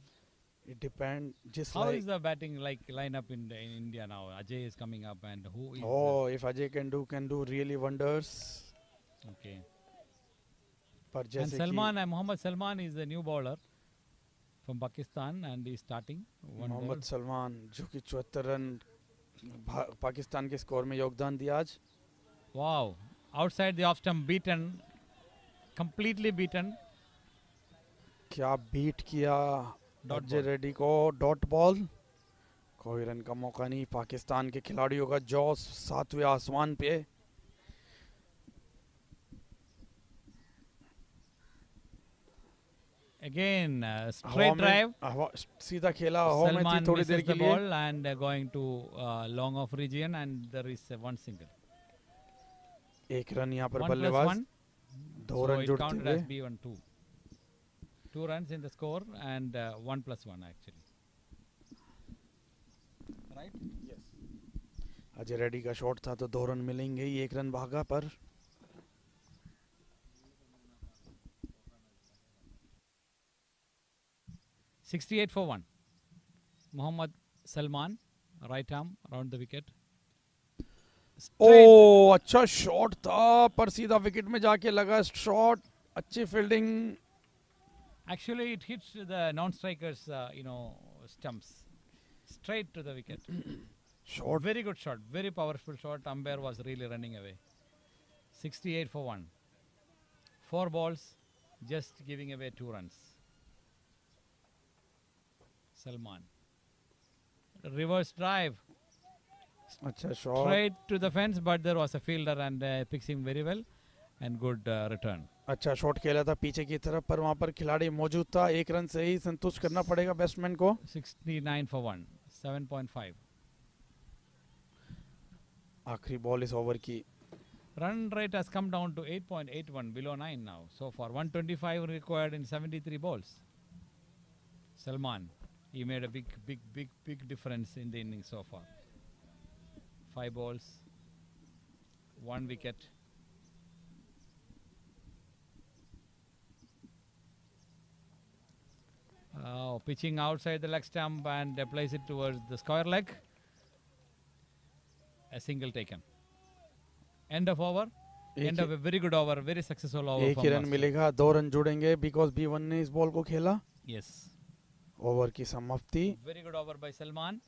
it depend जिस how is the batting like lineup in in India now Ajay is coming up and who is oh if Ajay can do can do really wonders okay पर जैसे सलमान है Mohammad Salman is the new bowler from Pakistan and he starting Mohammad Salman जो कि 74 रन पाकिस्तान के स्कोर में योगदान दिया आज। Wow outside the off stump beaten completely beaten क्या बीट किया? डॉटे रेड्डी को डॉट बॉल कोई रन का मौका नहीं पाकिस्तान के खिलाड़ियों का जो सातवें आसमान पे। अगेन स्ट्रेट ड्राइव सीधा खेला सलमान थोड़ी देर के ball and going to long off region and there is one single एक रन यहाँ पर बल्लेबाज। दो रन जुड़ते हैं B one two two runs in the score and one plus one actually right yes Ajay Reddy का शॉट था तो दो रन मिलेंगे ही एक रन भागा पर sixty eight for one Mohammad Salman right arm round the wicket oh अच्छा शॉट था पर सीधा विकेट में जाके लगा शॉट अच्छी fielding actually it hits the non strikers you know stumps straight to the wicket shot very good shot very powerful shot umpire was really running away 68 for one four balls just giving away two run Salman reverse drive अच्छा shot straight to the fence, but there was a fielder and uh, picks him very well, and good uh, return. अच्छा शॉट खेला था पीछे की तरफ़ पर वहाँ पर खिलाड़ी मौजूद था एक रन से ही संतुष्ट करना पड़ेगा बैट्समैन को 69 for one, 7.5. आखिरी बॉल इस ओवर की Run rate has come down to 8.81, below 9 now. So far, 125 required in 73 balls. Salman, he made a big, big, big, big difference in the innings so far. Five balls, one wicket. Uh, pitching outside the leg stump and uh, place it towards the square leg. A single taken. End of over. एक End he- of a very good over, very successful over. एक from ही रन Master. मिलेगा दो रन जुड़ेंगे बिकॉज बी वन ने इस बॉल को खेला Yes. ओवर की समाप्ति Very good over by Salman.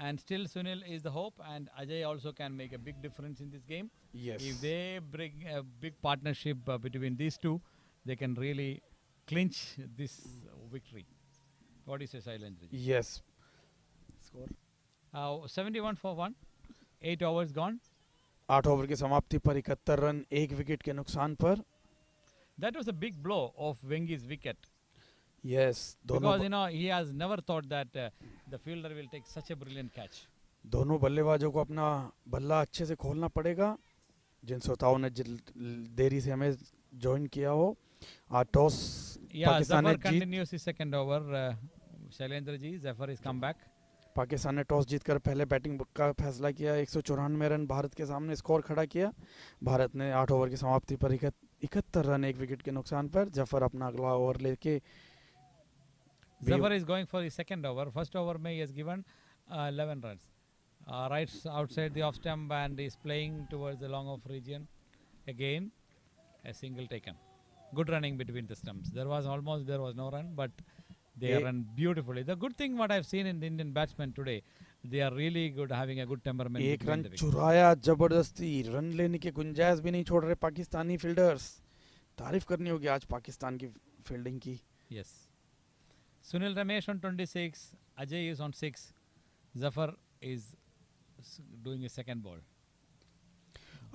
And still Sunil is the hope and Ajay also can make a big difference in this game. Yes If they bring a big partnership uh, between these two, they can really clinch this uh, victory. What do you say, Shailendra? ji? Yes Uh, 71 for 1. 8 overs gone. आठ ओवर की समाप्ति पर इकहत्तर रन एक विकेट के नुकसान पर That was a big blow of Wengi's wicket. दोनों Because, you know, he has never thought that uh, the fielder will take such a brilliant catch. दोनों बल्लेबाजों को अपना बल्ला अच्छे से खोलना पड़ेगा जिन श्रोताओं ने देरी से हमें ज्वाइन किया हो आज टॉस पाकिस्तान ने second over. Uh, Shailendra ji, Zafar is come back. Pakistan ने टॉस जीतकर पहले बैटिंग का फैसला किया एक रन भारत के सामने स्कोर खड़ा किया भारत ने आठ ओवर की समाप्ति पर इकहत्तर रन एक विकेट के नुकसान पर ज़फ़र अपना अगला ओवर लेके Zafar is going for his second over. First over, May he has given uh, 11 runs. Uh, right s- outside the off stump and is playing towards the long off region. Again, a single taken. Good running between the stumps. There was almost there was no run, but they Eh, run beautifully. The good thing what I've seen in the Indian batsmen today, they are really good, having a good temperament. एक between रन the wickets. चुराया जबरदस्ती रन लेने की गुंजाइश भी नहीं छोड़ रहे पाकिस्तानी फील्डर्स तारीफ करनी होगी आज पाकिस्तान की फील्डिंग की Yes. Sunil Ramesh on 26, Ajay is on 6, Zafar is s- doing a second ball.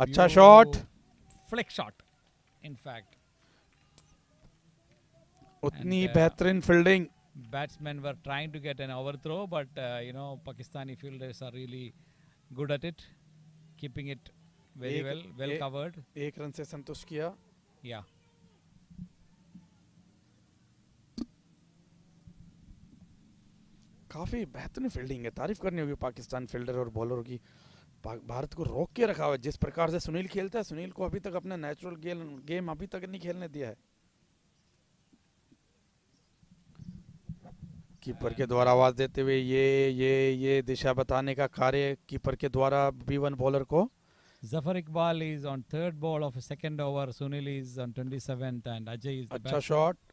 अच्छा shot Beau- Flick shot, in fact. उतनी And, uh, बेहतरीन fielding Batsmen were trying to get an overthrow, but uh, you know, Pakistani fielders are really good at it, keeping it very Ek- well, well e- covered. एक रन से संतुष्ट किया Yeah. काफ़ी बेहतरीन फील्डिंग है। तारीफ़ करनी होगी पाकिस्तान फील्डर और बॉलर की। भारत को रोक के रखा हुआ है। जिस प्रकार से सुनील खेलता है सुनील को अभी तक अपना नेचुरल गेम गेम अभी तक नहीं खेलने दिया है। कीपर के द्वारा आवाज़ देते हुए ये ये ये दिशा बताने का कार्य कीपर के द्वारा बी वन बॉलर को। Zafar Iqbal is on third ball of a second over. Sunil is on 27th, and Ajay is the अच्छा batsman.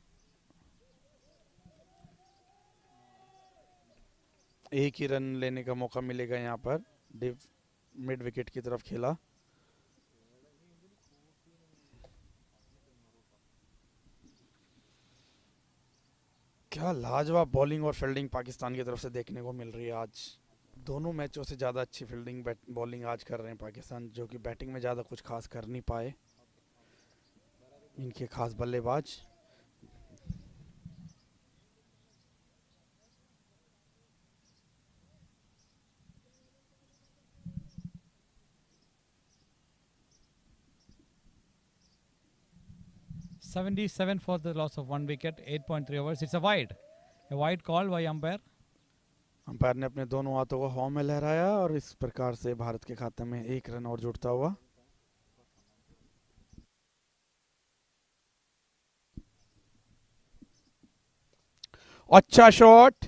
एक ही रन लेने का मौका मिलेगा यहाँ पर। डिप मिड विकेट की तरफ़ खेला। क्या लाजवाब बॉलिंग और फील्डिंग पाकिस्तान की तरफ़ से देखने को मिल रही है आज। दोनों मैचों से ज़्यादा अच्छी फील्डिंग बॉलिंग आज कर रहे हैं पाकिस्तान, जो कि बैटिंग में ज़्यादा कुछ खास कर नहीं पाए। इनके खास बल्लेबाज। Seventy-seven for the loss of one wicket, eight point three overs. It's a wide, a wide call by umpire. Umpire ने अपने दोनों हाथों को हवा में लहराया और इस प्रकार से भारत के खाते में एक रन और जुड़ता हुआ अच्छा शॉट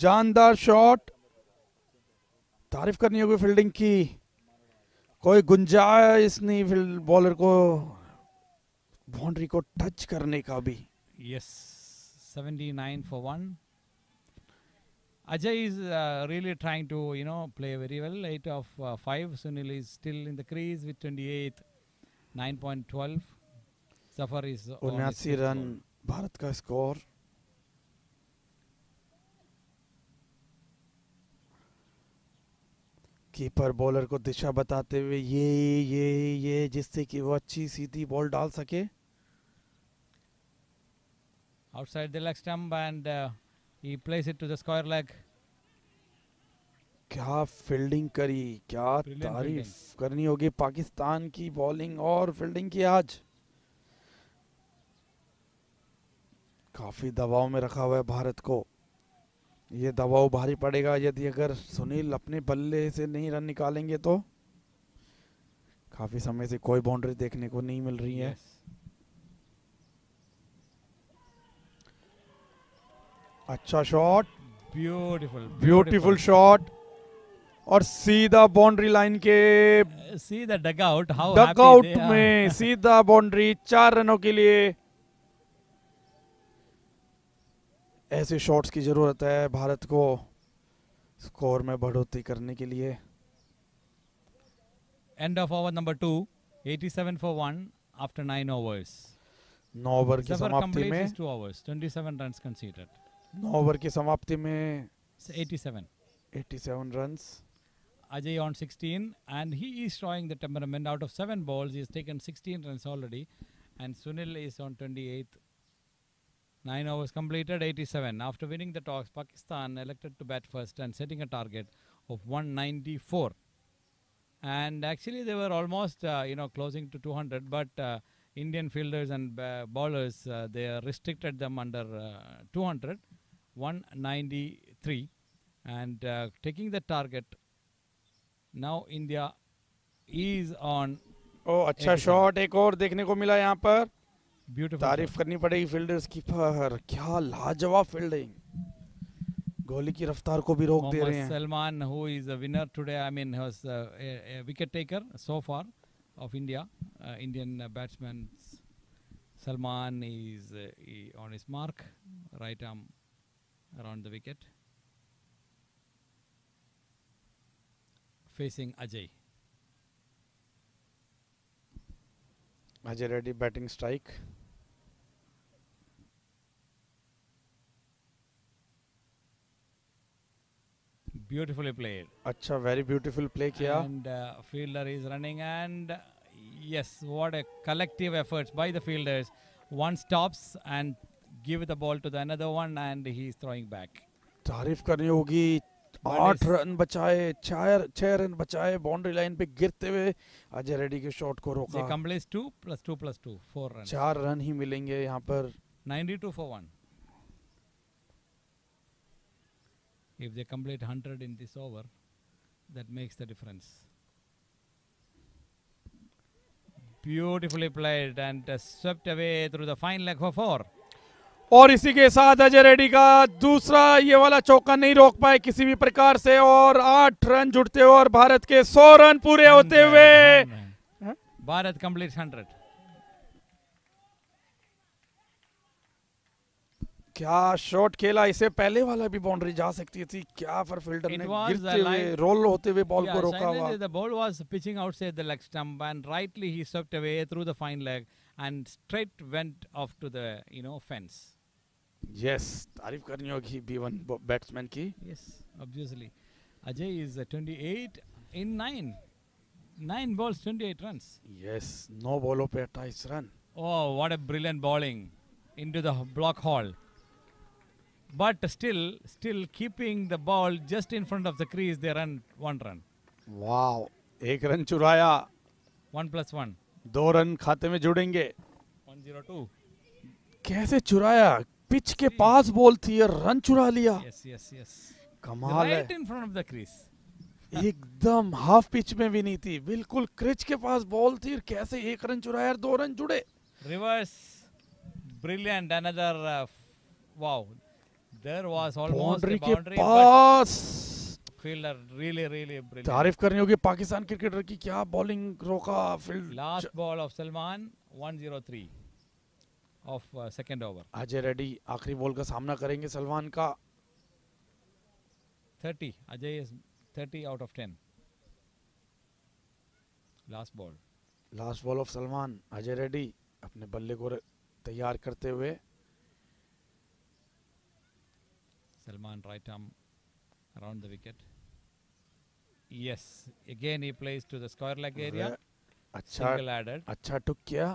जानदार शॉट तारीफ़ करनी होगी फील्डिंग की कोई गुंजाइश नहीं बॉलर को बाउंड्री को टच करने का भी Yes, 79 for one. Ajay is uh, really trying to, you know, play very well. 8 of uh, 5. Sunil is still in the crease with 28, 9.12. Zafar is on his उन्यासी fifth रन ball. भारत का स्कोर कीपर बॉलर को दिशा बताते हुए ये ये ये जिससे कि वो अच्छी सीधी बॉल डाल सके Outside the leg stump and uh, he plays it to the square leg. क्या फील्डिंग करी? क्या तारीफ़ करनी होगी पाकिस्तान की बॉलिंग और फील्डिंग की आज। काफ़ी दबाव में रखा हुआ है भारत को। ये दबाव भारी पड़ेगा यदि अगर सुनील अपने बल्ले से नहीं रन निकालेंगे तो। काफ़ी समय से कोई बाउंड्री देखने को नहीं मिल रही है। Yes. अच्छा शॉट ब्यूटीफुल ब्यूटीफुल शॉट और सीधा बाउंड्री लाइन के <laughs> सीधा डग आउट डग आउट में सीधा बाउंड्री चार रनों के लिए। ऐसे शॉट्स की ज़रूरत है भारत को स्कोर में बढ़ोतरी करने के लिए। End of over number two 87 for one after nine overs now over की समाप्ति में टू ओवर्स 27 रन्स कंसीडर्ड नौ ओवर की समाप्ति में So 87. 87 runs Ajay on 16, and he is showing the temperament. Out of seven balls, he has taken 16 runs already, and Sunil is on 28. Nine overs completed, 87. After winning the toss, Pakistan elected to bat first and setting a target of 194. And actually, they were almost, uh, you know, closing to 200, but uh, Indian fielders and ba- bowlers uh, they uh, restricted them under uh, 200, 193, and uh, taking the target now India is on ओ अच्छा 87. शॉट एक और देखने को मिला यहाँ पर beautiful. तारीफ shot. करनी पड़ेगी फील्डर्स की पर क्या लाजवाब फील्डिंग गोली की रफ्तार को भी रोक दे रहे Mohammad हैं Salman, who is a winner today, I mean, was uh, a, a wicket taker so far of India. Uh, Indian uh, batsman Salman is uh, around the wicket facing Ajay. Ajay ready batting strike. Beautifully played. Acha, very beautiful play kiya. And uh, fielder is running and yes, what a collective effort by the fielders. One stops and give the ball to the another one, and he is throwing back. तारीफ करनी होगी One आठ is- रन बचाए चार छह रन बचाए बाउंड्री लाइन पे गिरते हुए अजय रेड्डी के शॉट को They रोका completes two plus two plus two, four runs. चार रन ही मिलेंगे यहाँ पर 92 for one. If they complete 100 in this over, that makes the difference. Beautifully played and uh, swept away through the fine leg for four. और इसी के साथ अजय रेड्डी का दूसरा ये वाला चौका नहीं रोक पाए किसी भी प्रकार से और आठ रन जुटते हुए और भारत के सौ रन पूरे होते हुए। भारत कंप्लीट हंड्रेड क्या शॉट खेला? इसे पहले वाला भी बाउंड्री जा सकती थी। क्या फर फिल्डर ने गिरते हुए रोल होते हुए बॉल को रोका हुआ। The ball was pitching outside the leg stump and rightly he swept away through the fine leg and straight went off to the you know fence yes तारीफ़ करनी होगी बी वन बैट्समैन की yes obviously Ajay is 28 in 9 9 balls 28 runs yes no bowler पे 28 run oh what a brilliant bowling into the block hole but still still keeping the ball just in front of the crease they run one run wow एक रन चुराया। वन प्लस वन दो रन खाते में जुड़ेंगे। 102 कैसे चुराया? पिच के पास बॉल थी और रन चुरा लिया। कमाल है। एकदम हाफ़ पिच में भी नहीं थी। बिल्कुल क्रिच के पास बॉल थी और कैसे एक रन चुराया और दो रन जुड़े। Reverse brilliant another wow there was almost boundary के पास। फील्डर रियली रियली ब्रिलियंट तारीफ़ करनी होगी पाकिस्तान क्रिकेटर की क्या बॉलिंग रोका field last ball off Salman 103 uh, second over. Ajay Reddy आखिरी बॉल का सामना करेंगे सलमान का 30. Ajay is 30 out of 10. Last ball. Last ball off Salman Ajay Reddy अपने बल्ले को तैयार करते हुए Salman right arm around the wicket. Yes. Again he plays to the square leg area. वे- अच्छा. अच्छा टुक किया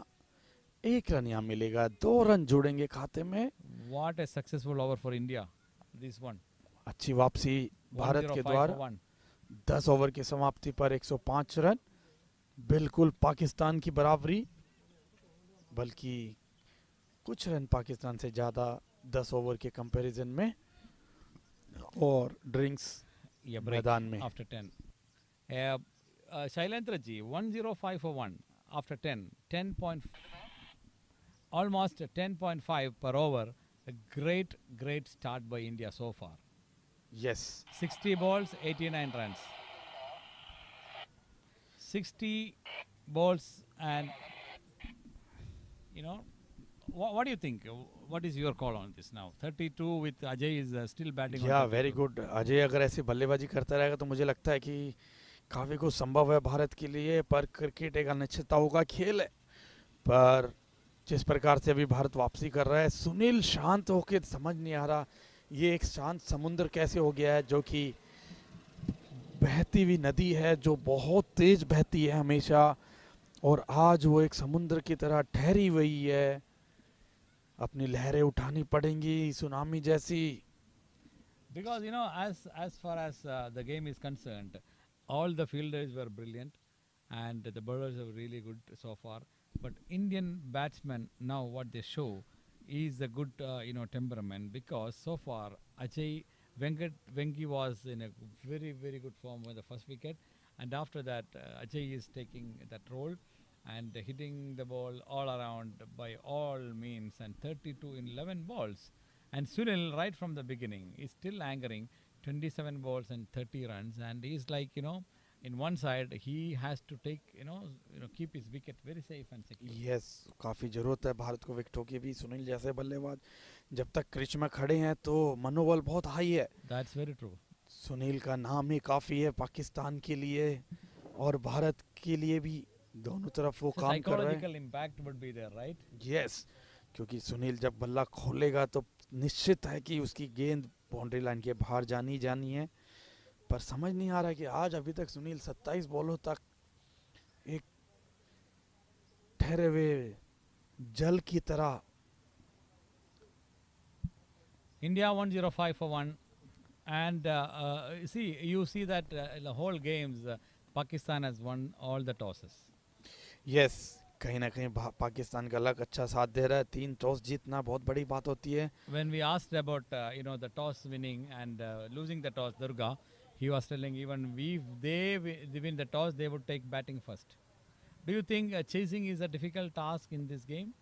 एक रन यहाँ मिलेगा दो रन जुड़ेंगे खाते में What a successful over for India. This one. अच्छी वापसी भारत के द्वारा. 10 ओवर की समाप्ति पर 105 रन बिल्कुल पाकिस्तान की बराबरी बल्कि कुछ रन पाकिस्तान से ज़्यादा 10 ओवर के कंपैरिजन में और ड्रिंक्स मैदान में 10. Uh, uh, Shailendra ji, 105 for 1 after 10. 10 point, almost 10.5 per over. A great, great start by India so far. Yes 60 balls, 89 runs. 60 balls and, you know, wha- what do you think? Uh, What is your call on this now? 32 with Ajay is uh, still batting. on या 32. वेरी गुड अजय अगर ऐसी बल्लेबाजी करता रहेगा तो मुझे लगता है कि काफ़ी कुछ संभव है भारत के लिए पर क्रिकेट एक अनिश्चितताओं का खेल है पर जिस प्रकार से अभी भारत वापसी कर रहा है सुनील शांत होके समझ नहीं आ रहा ये एक शांत समुद्र कैसे हो गया है जो कि बहती हुई नदी है जो बहुत तेज बहती है हमेशा और आज वो एक समुद्र की तरह ठहरी हुई है अपनी लहरें उठानी पड़ेंगी सुनामी जैसी Because you know, as as far as uh, the game is concerned, all the fielders were brilliant, and the bowlers are really good so. But Indian batsmen now what they show is a good uh, you know temperament because so far Ajay Venkat Venki was in a very very good form with the first wicket, and after that uh, Ajay is taking that role and hitting the ball all around by all means and 32 in 11 balls. And Sunil, right from the beginning, is still angering 27 balls and 30 runs. And he's like, you know, in one side, he has to take, you know, you know, keep his wicket very safe and secure. Yes काफ़ी ज़रूरत है भारत को विकेटों की भी सुनील जैसे बल्लेबाज। जब तक क्रिच में खड़े हैं तो मनोबल बहुत हाई है। That's very true. सुनील का नाम ही काफ़ी है पाकिस्तान के लिए और भारत के लिए भी। दोनों तरफ़ वो So काम कर रहे हैं। psychological impact would be there, yes क्योंकि सुनील जब बल्ला खोलेगा तो निश्चित है कि उसकी गेंद बाउंड्री लाइन के बाहर जानी जानी है। पर समझ नहीं आ रहा कि आज अभी तक सुनील 27 बॉलों तक एक ठहरे हुए जल की तरह India 105 zero and see you see that whole games Pakistan has won all the tosses yes कहीं ना कहीं पाकिस्तान का लक अच्छा साथ दे रहा है। तीन टॉस जीतना बहुत बड़ी बात होती है। When we asked about you know the toss winning and losing the toss Durga he was telling even we if they, win the toss they would take batting first. Do you think uh, chasing is a difficult task in this game?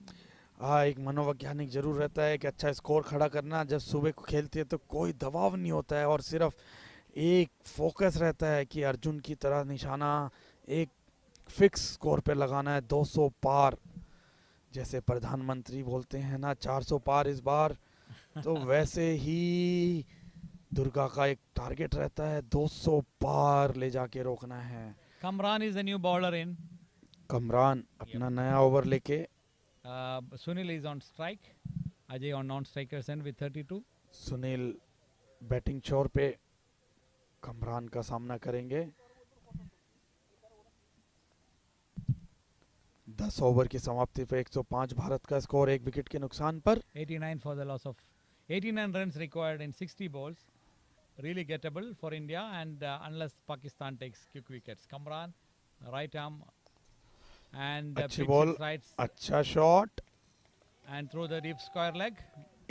हाँ एक मनोवैज्ञानिक ज़रूर रहता है कि अच्छा स्कोर खड़ा करना जब सुबह को खेलती है तो कोई दबाव नहीं होता है और सिर्फ़ एक फोकस रहता है कि अर्जुन की तरह निशाना एक फिक्स स्कोर पे लगाना है 200 पार। जैसे प्रधानमंत्री बोलते हैं ना 400 पार इस बार। तो <laughs> वैसे ही दुर्गा का एक टारगेट रहता है 200 पार ले जाके रोकना है। Kamran is new bowler in Kamran अपना yeah. नया ओवर लेके। Sunil is on strike Ajay on non strikers end with 32 Sunil batting छोर पे कमरान का सामना करेंगे। दस ओवर की समाप्ति पे 105 भारत का स्कोर एक विकेट के नुकसान पर। 89 for the loss of 89 runs required in 60 balls Really gettable for India, and uh, unless Pakistan takes quick wickets, Kamran, right arm, and uh, अच्छी ball. it right अच्छा shot and through the deep square leg.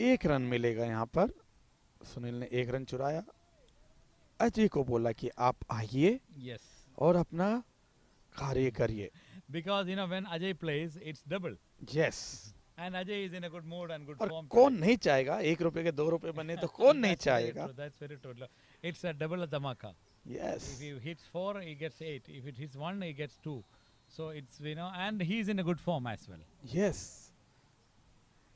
एक रन मिलेगा यहाँ पर सुनील ने एक रन चुराया अजय को बोला कि आप आइए Yes, और अपना कार्य करिए because you know when Ajay plays, it's double, yes and Ajay is in a good mood and good और form. कौन today. नहीं चाहेगा एक रुपए के दो रुपए बने तो कौन नहीं <laughs> That's very चाहेगा true, That's very true. Look, It's a double dhamaka. Yes If he hits four, he gets eight. If it hits one, he gets two. So it's you know, and he's in a good form as well. Yes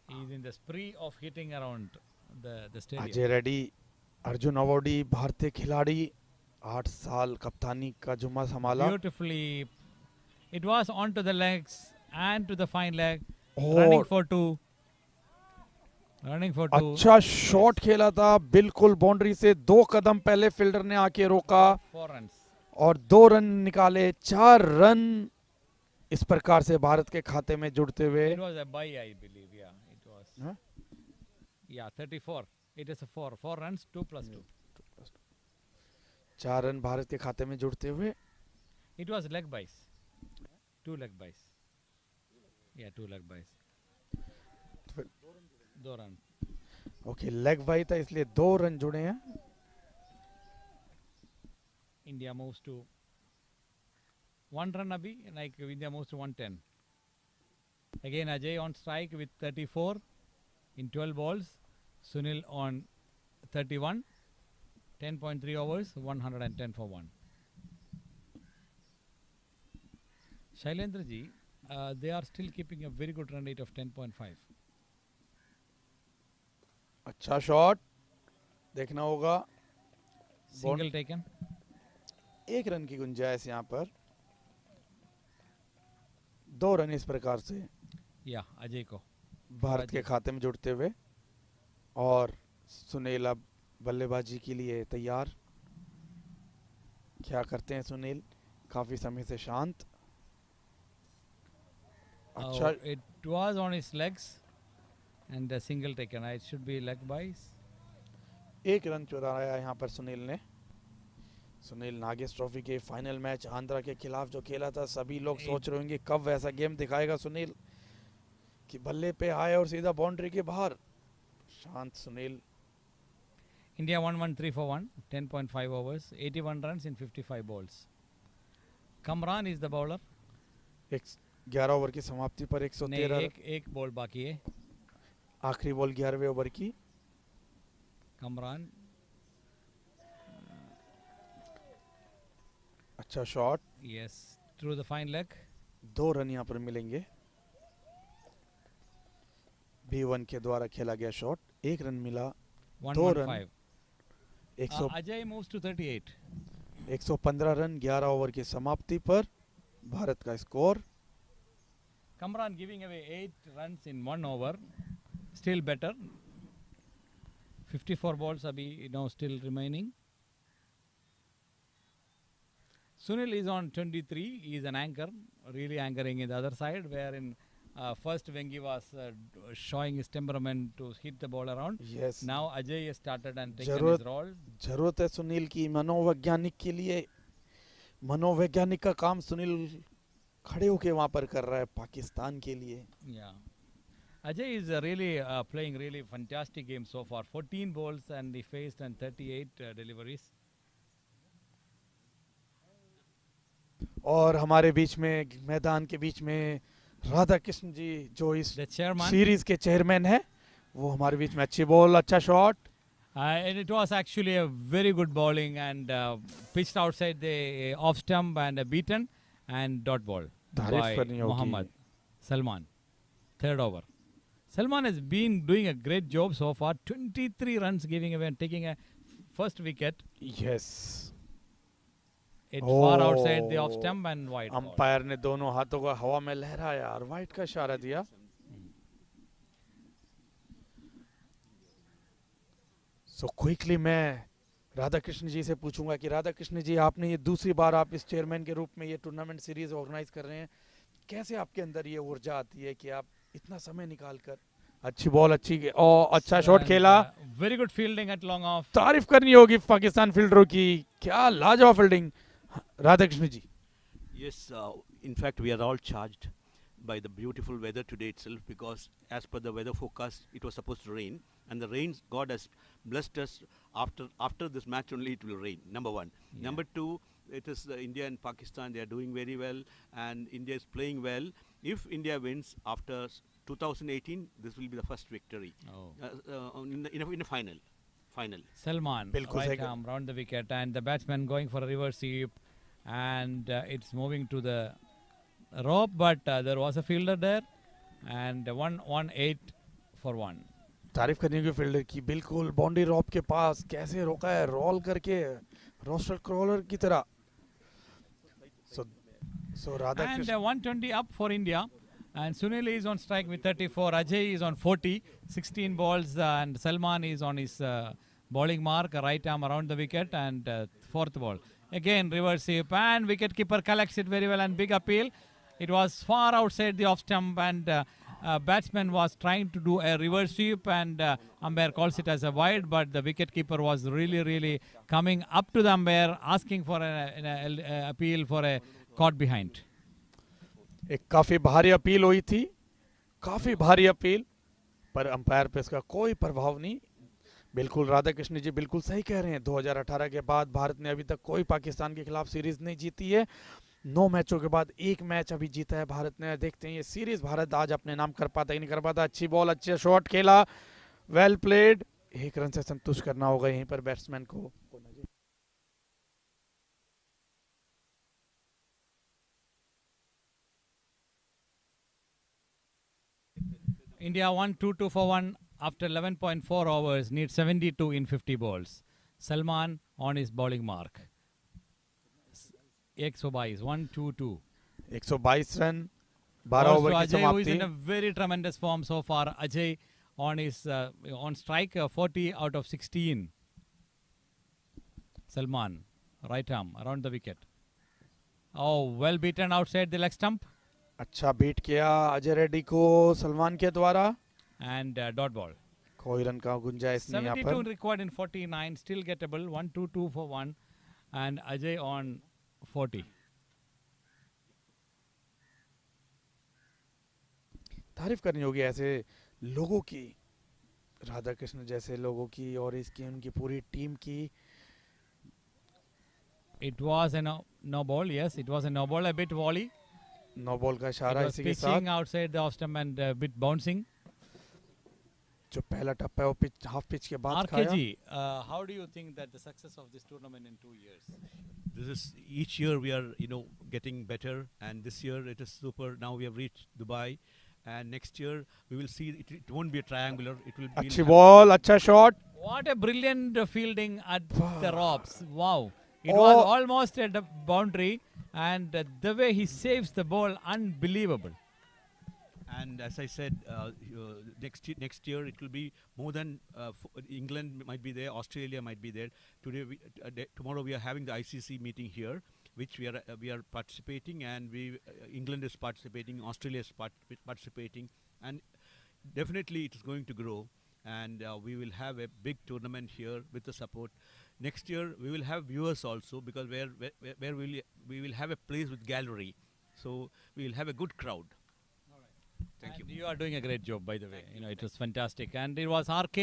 He's in the spree of hitting around the the stadium. Ajay Reddy Arjun awardee भारतीय खिलाड़ी आठ साल कप्तानी का जुम्मा संभाला Beautifully, it was onto the legs and to the fine leg, running अच्छा शॉट खेला था बिल्कुल बाउंड्री से दो कदम पहले फील्डर ने आके रोका। और दो रन निकाले चार रन इस प्रकार से भारत के खाते में जुड़ते हुए। चार रन भारत के खाते में जुड़ते हुए। It was leg byes two leg byes तो दो रन। ओके लेग बाई था इसलिए दो रन जुड़े हैं। India moves to one run अभी like India moves to one ten again Ajay on strike with thirty four in twelve balls Sunil on thirty one ten point three overs one hundred and ten for one Shailendra ji uh, they are still keeping a very good run rate of 10.5 अच्छा शॉट देखना होगा. Single taken. एक रन की गुंजाइश यहाँ पर. दो रन इस प्रकार से. Yeah Ajay ko भारत के खाते में जुड़ते हुए. और सुनील अब बल्लेबाजी के लिए तैयार. क्या करते हैं सुनील? काफ़ी समय से शांत. Oh, it was on his legs and a single taken. It should be leg buys. एक रन चुराया यहाँ पर सुनील ने सुनील नागेश ट्रॉफी के फाइनल मैच आंध्रा के खिलाफ जो खेला था सभी लोग सोच रहे होंगे कब वैसा गेम दिखाएगा सुनील कि बल्ले पे आए और सीधा बाउंड्री के बाहर शांत Sunil India won 1 3 for 1, 10.5 overs, 81 runs in 55 balls. Kamran is the bowler. एक 11 ओवर की समाप्ति पर नहीं 113 एक एक बॉल बाकी है। आखिरी बॉल 11वें ओवर की। कमरान। अच्छा shot. Yes through the fine leg दो रन यहाँ पर मिलेंगे। बी वन के द्वारा खेला गया शॉट। एक रन मिला दो run 115 100 uh, Ajay moves to 38 115 run 11 over की समाप्ति पर भारत का score Kamran giving away 8 runs in 1 over still better 54 balls abhi you know still remaining Sunil is on 23 he is an anchor really anchoring in the other side where in uh, first Vengi was uh, d- showing his temperament to hit the ball around yes now Ajay has started and taken जरूरत- his role जरूरत है सुनील की मनोवैज्ञानिक के लिए मनोवैज्ञानिक का काम सुनील खड़े होके वहाँ पर कर रहा है पाकिस्तान के लिए। Ajay is really playing really fantastic game so for 14 balls and he faced and 38 deliveries और हमारे बीच में मैदान के बीच में राधा कृष्ण जी जो इस सीरीज़ के चेयरमैन हैं वो हमारे बीच में अच्छी बॉल अच्छा shot and it was actually a very good bowling and pitch outside the off stump and beaten and dot ball तारीफ by करनी होगी। Muhammad Salman. Third over. Salman has been doing a great job so far. 23 runs giving away and taking a first wicket. Yes It far outside the off Oh. stump and wide. ball. Umpire ने दोनों हाथों को हवा में लहराया और वाइट का इशारा दिया सो क्विकली मैं राधा कृष्ण जी से पूछूँगा कि राधा कृष्ण जी आपने ये दूसरी बार आप इस चेयरमैन के रूप में ये टूर्नामेंट सीरीज़ ऑर्गेनाइज कर रहे हैं। कैसे आपके अंदर ये ऊर्जा आती है कि आप इतना समय निकाल कर अच्छी बॉल अच्छी ओ, अच्छा शॉट खेला? Very good fielding at long off तारीफ़ करनी होगी पाकिस्तान फील्डरों की। क्या लाजवाब fielding Radha Krishna ji yes in fact we are all charge by the beautiful weather today itself because as per the weather forecast it was supposed to rain and the rains god has blessed us after after this match only it will rain. Number one. Yeah. Number two, it is uh, India and Pakistan. They are doing very well, and India is playing well. If India wins after 2018, this will be the first victory oh. uh, uh, in, the, in, a, in a final. Final. Salman, right arm round the wicket, and the batsman going for a reverse sweep, and uh, it's moving to the rope, but uh, there was a fielder there, and one one eight for one. तारीफ़ करनी होगी फील्डर की। बिल्कुल बॉन्डी रॉप के पास कैसे रोका है रोल करके रोस्टर क्रॉलर की तरह। So so Radha and 120 up for India and Sunil is on strike with 34 Ajay is on 40 16 balls and Salman is on his bowling mark right arm around the wicket and fourth ball again reverse इप and wicket keeper collects it very well and big appeal it was far outside the off stump and uh, batsman was trying to do a reverse sweep, and uh, umpire calls it as a wide, but the wicket keeper was really, really coming up to the umpire, asking for an an appeal for a caught behind. एक काफ़ी भारी अपील हुई थी काफ़ी भारी अपील पर अंपायर पे इसका कोई प्रभाव नहीं बिल्कुल राधा कृष्ण जी बिल्कुल सही कह रहे हैं 2018 के बाद भारत ने अभी तक कोई पाकिस्तान के खिलाफ सीरीज़ नहीं जीती है नौ मैचों के बाद एक मैच अभी जीता है भारत ने। देखते हैं ये सीरीज़। भारत आज अपने नाम कर पाता कि नहीं कर पाता। अच्छी बॉल अच्छे शॉट खेला। वेल प्लेड एक रन से संतुष्ट करना होगा यहीं पर बैट्समैन को। India won 2 2 for 1 after 11.4 overs, needs 72 in 50 balls. Salman on his bowling mark. Very tremendous Salman अच्छा बीट किया अजय रेड्डी को सलमान के द्वारा। एंड डॉट बॉल कोई रन का गुंजाइश नहीं यहाँ पर। 72 required in 49 still gettable 122 for 1 and Ajay on 40 तारीफ़ करनी होगी ऐसे लोगों की राधा कृष्ण जैसे लोगों की और इसकी उनकी पूरी टीम की। It was a no ball yes it was a no ball bit volley no ball का इशारा इसी के साथ। Outside the and bit bouncing जो पहला टप है वो पिच हाफ़ पिच के बाद खाया। RK ji how do you think that the success of this tournament in 2 years this is each year we are you know getting better and this year it is super. Now we have reached dubai and next year we will see it, it won't be a triangular it will be achhi ball acha shot. What a brilliant fielding at the robs. Wow. It oh. was almost at the boundary and the way he saves the ball unbelievable. And as I said, uh, uh, next year, next year it will be more than uh, England might be there, Australia might be there. Today, we, uh, tomorrow we are having the ICC meeting here, which we are uh, we are participating, and we uh, England is participating, Australia is part- participating, and definitely it is going to grow. And we will have a big tournament here with the support. Next year we will have viewers also because where, where- where we will we will have a place with gallery, so we will have a good crowd. Thank And you. You are doing a great job, by the way. You know, it was fantastic. And it was RK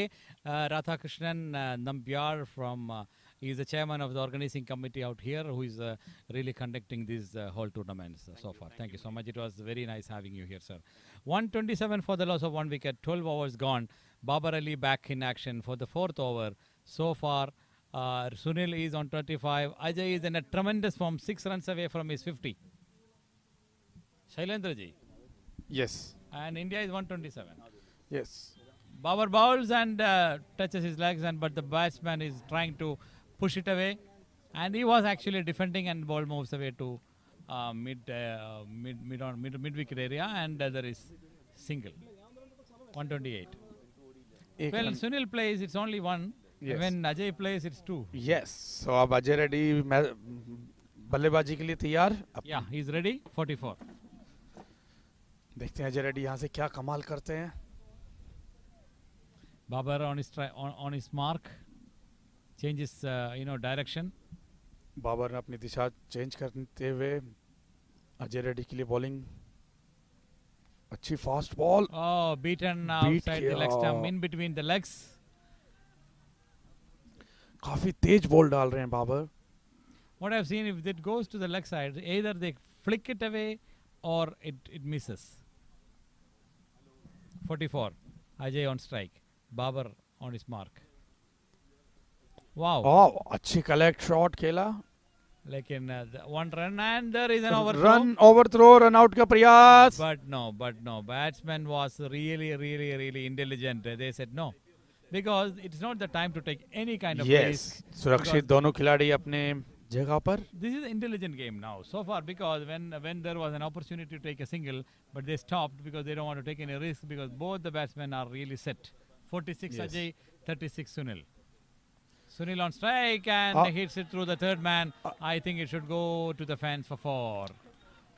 uh, Radhakrishnan uh, Nambyar from, uh, he is the chairman of the organizing committee out here who is uh, really conducting these uh, whole tournaments uh, so far. Thank, you so much. It was very nice having you here, sir. 127 for the loss of one wicket, 12 overs gone. Babar Ali back in action for the fourth over. So far, uh, Sunil is on 25. Ajay is in a tremendous form, six runs away from his 50. Shailendra ji Yes And India is 127. Yes Babar bowls and uh, touches his legs, and but the batsman is trying to push it away, and he was actually defending, and ball moves away to uh, mid uh, mid mid on mid mid wicket area, and uh, there is single. 128. एक Well, run Sunil plays. It's only one. Yes. When Ajay plays, it's two. Yes so अब अजय रेड्डी मै- बल्लेबाजी के लिए तैयार अब Yeah, he's ready. 44. देखते हैं अजय यहाँ से क्या कमाल करते हैं। Babar on on his mark changes you know direction Babar ने अपनी दिशा चेंज करते हुए अजय रेड्डी के लिए बॉलिंग अच्छी fast ball beaten in between the legs काफ़ी तेज बॉल डाल रहे हैं Babar. What I have seen if it goes to the leg side either they flick it away और it it misses 44. Ajay on strike. Babar on his mark. Wow. ओ अच्छी कलेक्ट शॉट खेला uh, the one run and there is an overthrow. Run overthrow run out का प्रयास But no, but no. Batsman was really, really, really intelligent. Uh, They said no. Because it's not the time to take any kind of yes risk. सुरक्षित दोनों खिलाड़ी अपने जगह पर? This is intelligent game now so far because when when there was an opportunity to take a single but they stopped because they don't want to take any risk because both the batsman are really set 46 Ajay 36 Sunil Sunil on strike and hits it through the third man I think it should go to the fence for four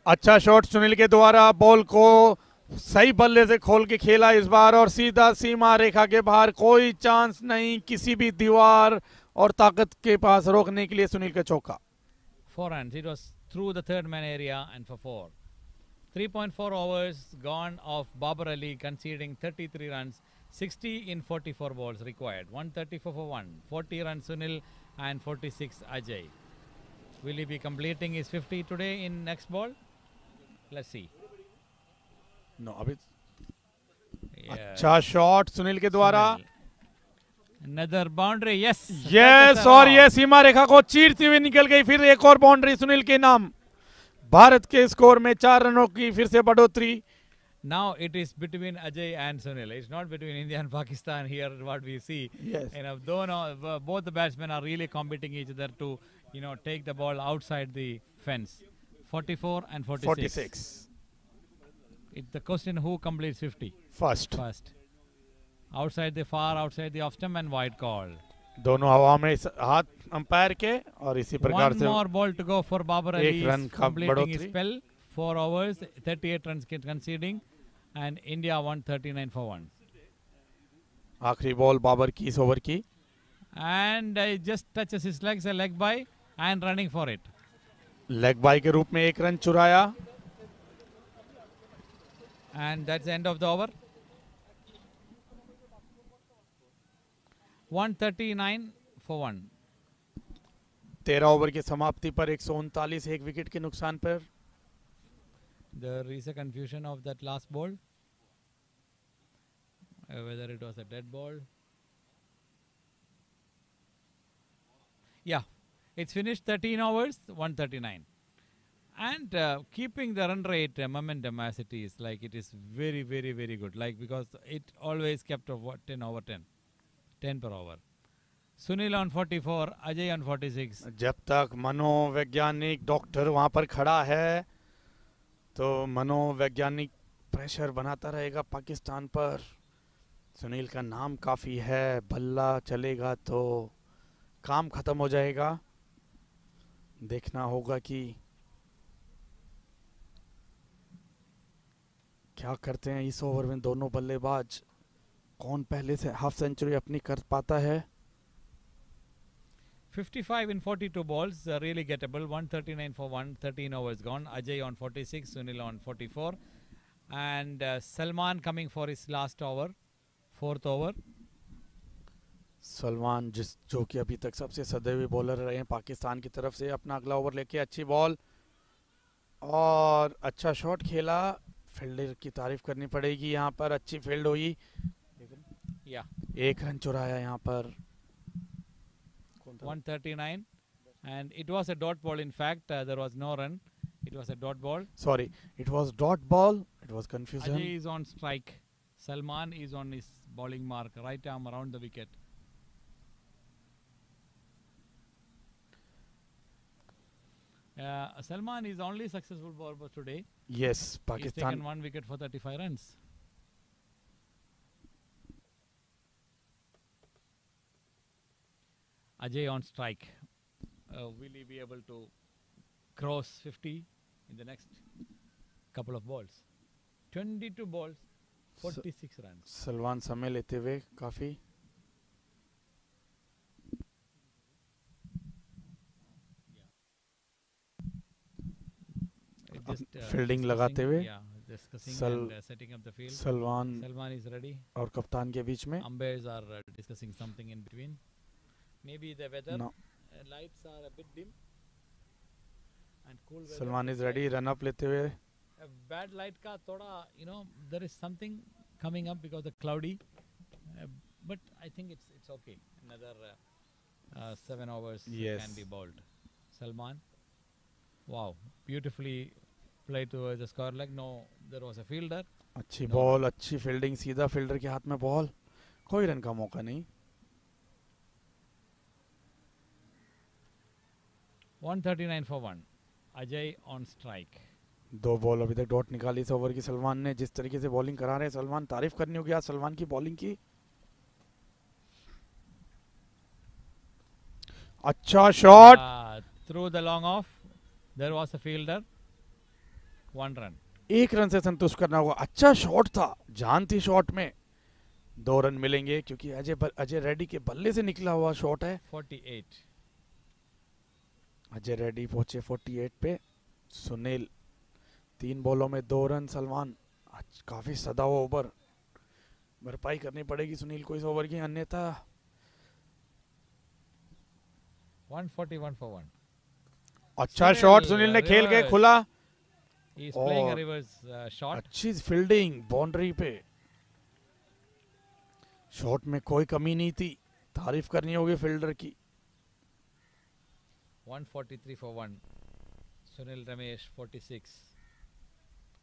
अच्छा शॉट सुनील के द्वारा बॉल को सही बल्ले से खोल के खेला इस बार और सीधा सीमा रेखा के बाहर कोई चांस नहीं किसी भी दीवार और ताकत के पास रोकने के लिए सुनील का चौका। Four and it was through the man area and for four three point four overs gone off Babar Ali conceding thirty three run sixty in forty four balls required one thirty four four one forty run Sunil and forty six Ajay will be completing is fifty today in next ball plus see no अच्छा शॉट सुनील के द्वारा। Another boundary. Yes. यस और ये सीमा रेखा को चीरती हुई निकल गई फिर एक और बाउंड्री सुनील के नाम भारत के स्कोर में चार रनों की फिर से बढ़ोतरी Now it is between Ajay and Sunil. It's not between India and Pakistan here. What we see, Yes. you know, though no, both the batsmen are really competing each other to, you know, take the ball outside the fence. 44 and 46. 46 It's the question who completes 50 first first. Outside the far, outside the off stump and wide call. दोनों हवा में इस हाथ अंपायर के और इसी प्रकार One से more ball to go for Babar एक Ali रन का completing his बढ़ोतरी। spell. Four overs, 38 runs con- conceding, and India 139 for one. आखिरी बॉल बाबर की इस ओवर की and uh, it just touches his legs, a leg by, and running for it. Leg bye के रूप में एक रन चुराया And that's the end of the 139 for 1. तेरह ओवर की समाप्ति पर एक एक विकेट के नुकसान पर There is a confusion of that last ball. Uh, whether it was a dead ball. Yeah, it's finished 13 overs, 139. And uh, keeping the run rate uh, momentum as it is, like it is very, very, very good. Like because it always kept of what 10 over 10, 10 per over. Sunil on 44, Ajay on 46. जब तक मनोवैज्ञानिक डॉक्टर वहाँ पर खड़ा है तो मनोवैज्ञानिक प्रेशर बनाता रहेगा पाकिस्तान पर सुनील का नाम काफ़ी है बल्ला चलेगा तो काम खत्म हो जाएगा देखना होगा कि क्या करते हैं इस ओवर में दोनों बल्लेबाज कौन पहले से हाफ़ सेंचुरी अपनी कर पाता है 55 in 42 balls, uh, really gettable. 139 for 1, 13 overs gone. Ajay on 46, Sunil on 44. And uh, Salman coming for his last over, fourth over. Salman जिस जो कि अभी तक सबसे सदे हुए बॉलर रहे हैं पाकिस्तान की तरफ़ से अपना अगला ओवर लेके अच्छी बॉल और अच्छा शॉट खेला फील्डर की तारीफ़ करनी पड़ेगी यहाँ पर अच्छी फ़ील्ड हुई Yeah, एक रन चुराया यहाँ पर 139. And it was a dot ball, in fact. Uh, there was no run. It was a dot ball. Sorry it was dot ball it was Ajay confusion is on strike. Salman is on his bowling mark, right arm around the wicket. Uh, Salman is only successful bowler today. Yes He's Pakistan taken one wicket for 35 runs. Ajay on strike. Uh, will he be able to cross 50 in the next couple of balls? 22 balls, 46 runs. Salman समय लेते हुए काफ़ी Uh, Just, uh, fielding लगाते हुए uh, सलमान is ready. और कप्तान के बीच में are uh, discussing something in between. Maybe the weather. No. uh, lights are a bit dim. And cool weather. looks ready like run up लेते हुए a bad light ka thoda you know there is something coming up because the cloudy uh, but i think it's it's okay another uh, uh, 7 hours uh, Yes. can be bowled salman wow beautifully played towards the square leg no there was a fielder अच्छी No. बॉल अच्छी फील्डिंग सीधा फील्डर के हाथ में बॉल कोई रन का मौका नहीं 139 for 1 ajay on strike. दो बॉल अभी तक डॉट निकाली इस ओवर की सलमान ने। जिस तरीके से बॉलिंग करा रहे हैं सलमान तारीफ़ करनी होगी आज सलमान की बॉलिंग की। अच्छा shot through the long off there was a fielder. One run. एक रन से संतुष्ट करना होगा। अच्छा शॉट था जान थी शॉट में। दो रन मिलेंगे क्योंकि अजय अजय रेड्डी के बल्ले से निकला हुआ शॉट है। 48 अजय रेड्डी पहुँचे 48 पे। सुनील तीन बॉलों में दो रन सलमान। आज काफ़ी सदा हुआ ओवर भरपाई करनी पड़ेगी सुनील को इस ओवर की अन्यथा। 141 for 1 अच्छा शॉट सुनील ने खेल के खुला। और- uh, अच्छी फील्डिंग बाउंड्री पे। शॉट में कोई कमी नहीं थी। तारीफ़ करनी होगी फील्डर की। 143 for 1. Sunil Ramesh 46.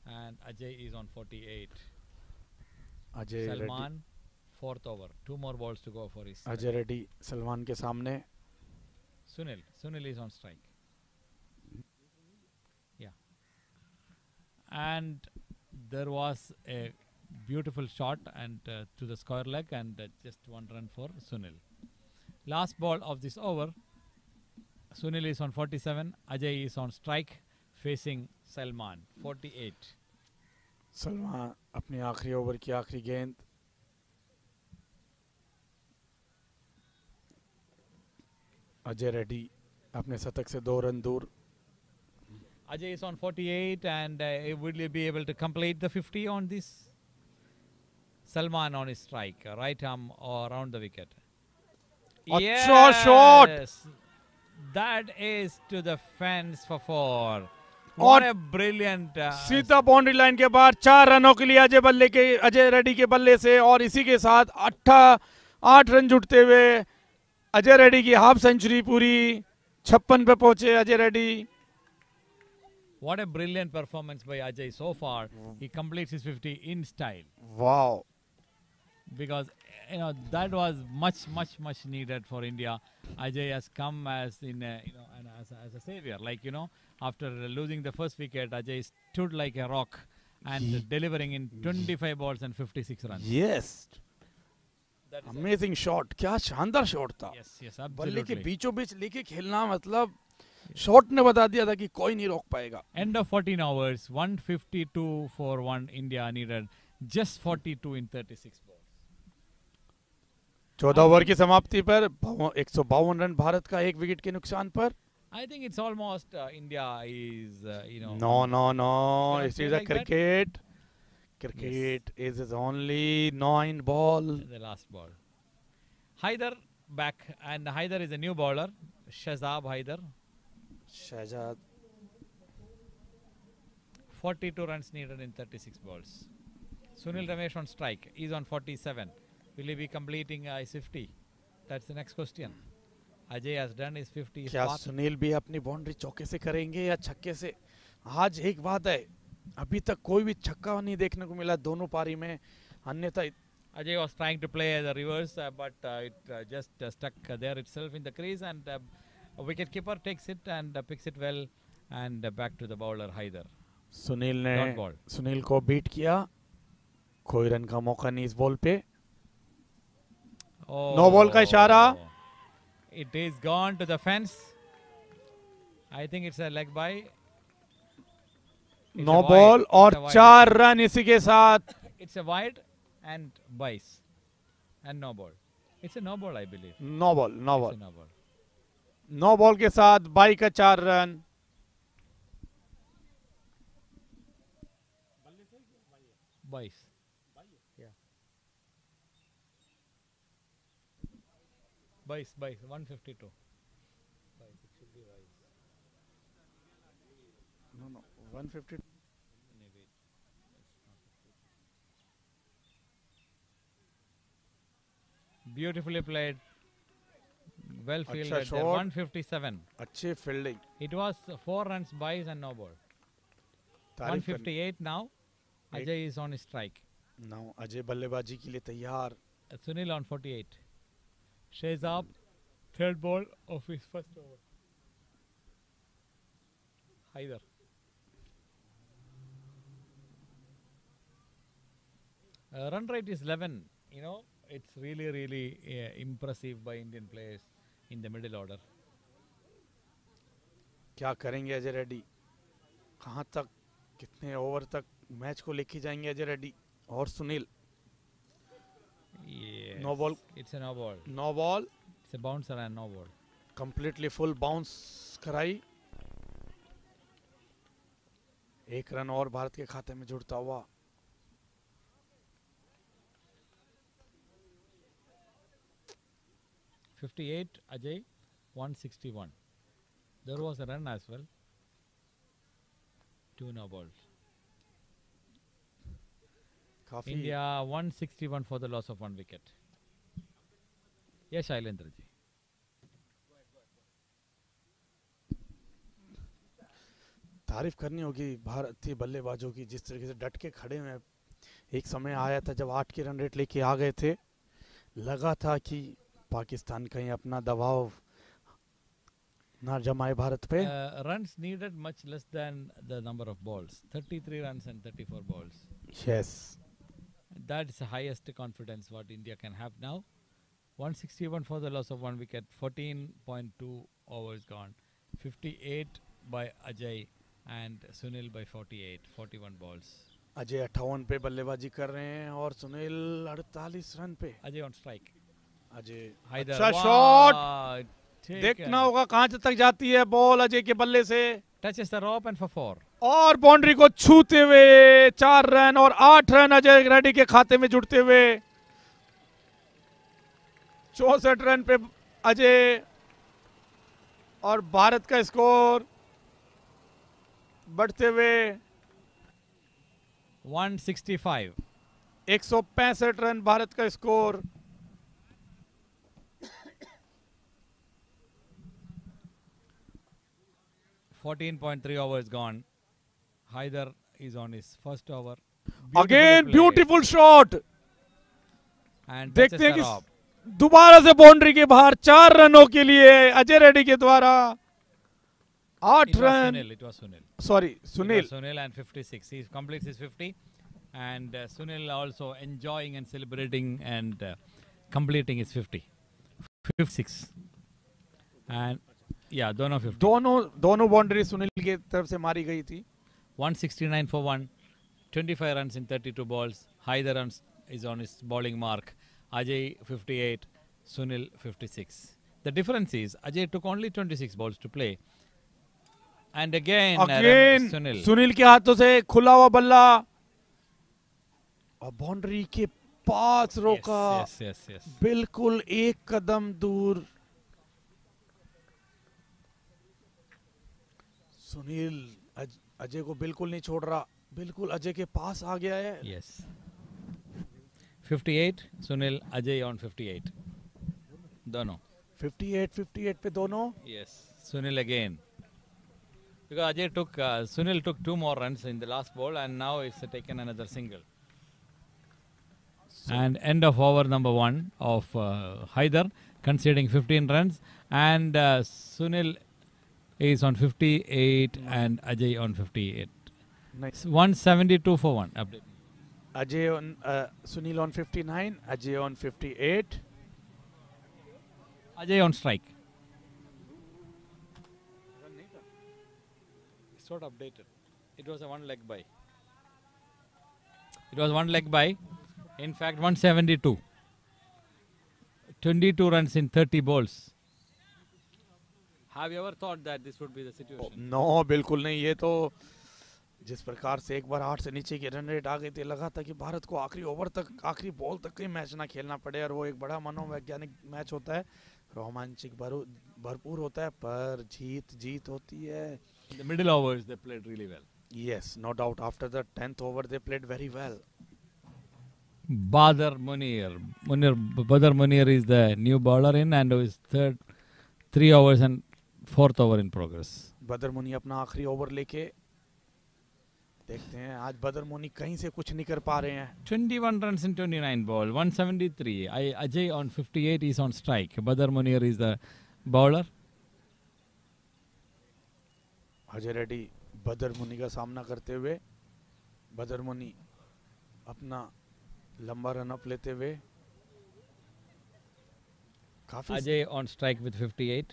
And Ajay is on 48. Ajay Reddy Salman fourth over. Two more balls to go for his. Ajay Reddy Salman के सामने Sunil. Sunil is on strike. Yeah. And there was a beautiful shot and uh, to the square leg and uh, just one run for Sunil. Last ball of this over. Sunil is on 47. Ajay is on strike facing Salman 48. Salman अपनी आखिरी ओवर की आखिरी गेंद अजय रेड्डी अपने शतक से दो रन दूर Ajay is on 48 and uh, will he be able to complete the 50 on this? Salman on his strike, uh, right arm or around the wicket. Achha shot! That is to the fans for four. और ब्रिलियंट सीधा बाउंड्री लाइन के बाद चार रनों के लिए अजय बल्ले के अजय रेड्डी के बल्ले से और इसी के साथ अट्ठा आठ रन जुटते हुए अजय रेड्डी की हाफ़ सेंचुरी पूरी छप्पन पे पहुँचे Ajay Reddy. What a brilliant performance by Ajay so far he completes his 50 in style wow because you know that was much much much needed for India. Ajay has come as in a, you know an, as, a, as a savior. Like you know after losing the first wicket, Ajay stood like a rock and delivering in 25 balls and 56 runs. Yes That is a- amazing shot क्या शानदार शॉट था yes, yes, बल्ले के absolutely. बीचों बीच लेके खेलना मतलब शॉट ने बता दिया था कि कोई नहीं रोक पाएगा End of 14 hours, 152 for one India needed, just 42 in 36 balls. चौदह ओवर की समाप्ति पर एक सौ बावन रन भारत का एक विकेट के नुकसान पर I think it's almost uh, India is uh, you know no no no cannot it say is a like that. Cricket cricket is is only nine ball the last ball. Haider back, and Haider is a new bowler. Shazab Haider, Shahzad 42 runs needed in 36 balls. Sunil Ramesh on strike. He's on 47. Will he be completing uh, his 50? That's the next question. Ajay has done his 50. His क्या सुनील भी अपनी बाउंड्री चौके से करेंगे या छक्के से आज एक बात है अभी तक कोई भी छक्का नहीं देखने को मिला दोनों पारी में अन्यथा Ajay was trying to play the reverse, uh, but uh, it uh, just uh, stuck uh, there itself in the crease, and uh, a wicket keeper takes it and uh, picks it well, and uh, back to the bowler Haider. Sunil ने सुनील को बीट किया कोई रन का मौका नहीं इस बॉल पे नो बॉल का इशारा it is gone to the fence I think it's leg bye no ball और चार रन इसी के साथ. It's a wide and byes and no ball it's no ball I believe no ball no ball no ball no ball के साथ बाई का चार रन. बाइस Buys, buys. 152. Buys. It should be buys. No no 150 Maybe. Beautifully played. Well Acha fielded. there. shot. 157. अच्छी fielding It was uh, four runs buys and no ball. तारीफ करनी 158 now. Eight. Ajay is on his strike. नौ अजय बल्लेबाजी के लिए तैयार Uh, Sunil on 48. Shazab, third ball of his first over. Haider. Uh, run rate is 11. You know, it's really, really uh, impressive by Indian players in the middle order. क्या करेंगे अजय रेड्डी कहाँ तक कितने ओवर तक मैच को लेके जाएँगे अजय रेड्डी और Sunil Yes. No ball. It's a no ball. No ball It's a bouncer and no ball. Completely full bounce कराई एक रन और भारत के खाते में जुड़ता हुआ Fifty-eight Ajay, one sixty-one. There was a run as well. Two no balls. काफ़ी India 161 for the loss of one wicket. यह शैलेंद्र जी तारीफ़ करनी होगी भारतीय बल्लेबाजों की जिस तरीके से डट के खड़े हैं। एक समय आया था जब आठ के रन रेट लेके आ गए थे। लगा था कि पाकिस्तान कहीं अपना दबाव ना जमाए भारत पे। Runs needed much less than the number of balls 33 runs and 34 balls yes that's highest confidence what India can have now 161 for the loss of one wicket. 14.2 overs gone. 58 by Ajay and Sunil by 48. 41 balls. Ajay अट्ठावन पे बल्लेबाजी कर रहे हैं और सुनील अड़तालीस रन पे Ajay on strike. अजय. अच्छा शॉट. देखना होगा कहाँ तक जाती है बॉल अजय के बल्ले से Touches the rope and for four. और बाउंड्री को छूते हुए चार रन और आठ रन अजय रेड्डी के खाते में जुड़ते हुए चौसठ रन पे अजय और भारत का स्कोर बढ़ते हुए 165. 165 रन भारत का score Fourteen point three overs gone. Haider is on his first over. Again Beautifully played. Beautiful shot And देखते हैं कि. दोबारा से बाउंड्री के बाहर चार रनों के लिए अजय रेड्डी के द्वारा आठ run. Sunil sorry Sunil. Sunil. And 56 he completes his 50 and Sunil also enjoying and celebrating and completing his 50 56 and या दोनों 50 दोनों दोनों बाउंड्री सुनील के तरफ़ से मारी गई थी। 169 for twenty five run in 32 balls high the runs is on his bowling mark Ajay 58. Sunil 56. The difference is Ajay took only 26 balls to play. And again, uh, again Sunil. Sunil के हाथों से खुला हुआ बल्ला और बाउंड्री के पास Yes, yes, yes, yes. बिल्कुल एक कदम दूर सुनील अज, अजय को बिल्कुल नहीं छोड़ रहा बिल्कुल अजय के पास आ गया है Yes. 58, Sunil, Ajay on 58. Dono. 58 58 पे दोनों Yes. Sunil again. Because Ajay took, uh, Sunil took two more runs in the last ball and now it's uh, taken another single. and end of over number one of uh, Haider conceding 15 runs and uh, Sunil is on 58 and Ajay on 58. नहीं It's 172 for 1. Update. Ajay on uh, Sunil on 59, Ajay on 58. Ajay on strike. It's not updated. It was a one leg by. It was one leg by. In fact, 172. 22 runs in 30 balls. Have you ever thought that this would be the situation? Oh, no, absolutely not. जिस प्रकार से एक बार आठ से नीचे की रन रेट आ गई थी लगा था कि भारत को आखिरी ओवर तक आखिरी बॉल तक ही मैच ना खेलना पड़े और वो एक बड़ा मनोवैज्ञानिक मैच होता है रोमांचिक भरपूर होता है पर जीत जीत होती है In the middle overs, they played really well. Yes no doubt after the tenth over they played very well Badar Munir. Munir Badar Munir is the new bowler in and is third, three overs and fourth over in progress. Badar Muni अपना आखिरी ओवर लेके देखते हैं आज बदर मुनी कहीं से कुछ नहीं कर पा रहे हैं 21 runs in 29 ball, 173. I, Ajay on 58 is on strike. Badar Munir is the bowler. Ajay Reddy बदर मुनी का सामना करते हुए बदर मुनी अपना लंबा रन अप लेते हुए काफ़ी Ajay on strike with 58.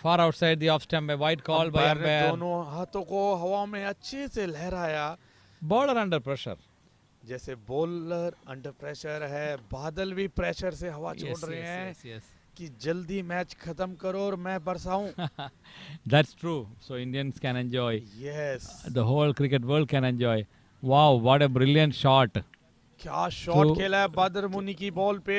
Far outside the off stump में वाइड कॉल बाय अंपायर दोनों हाथों को हवा में अच्छे से लहराया। बॉलर अंडर प्रेशर जैसे बॉलर अंडर प्रेशर है बादल भी प्रेशर से हवा छोड़ रहे हैं कि जल्दी मैच खत्म करो और मैं बरसाऊं। That's true so Indians can enjoy yes the whole cricket world can enjoy wow what a brilliant shot क्या शॉट खेला है बादर मुनि की बॉल पे।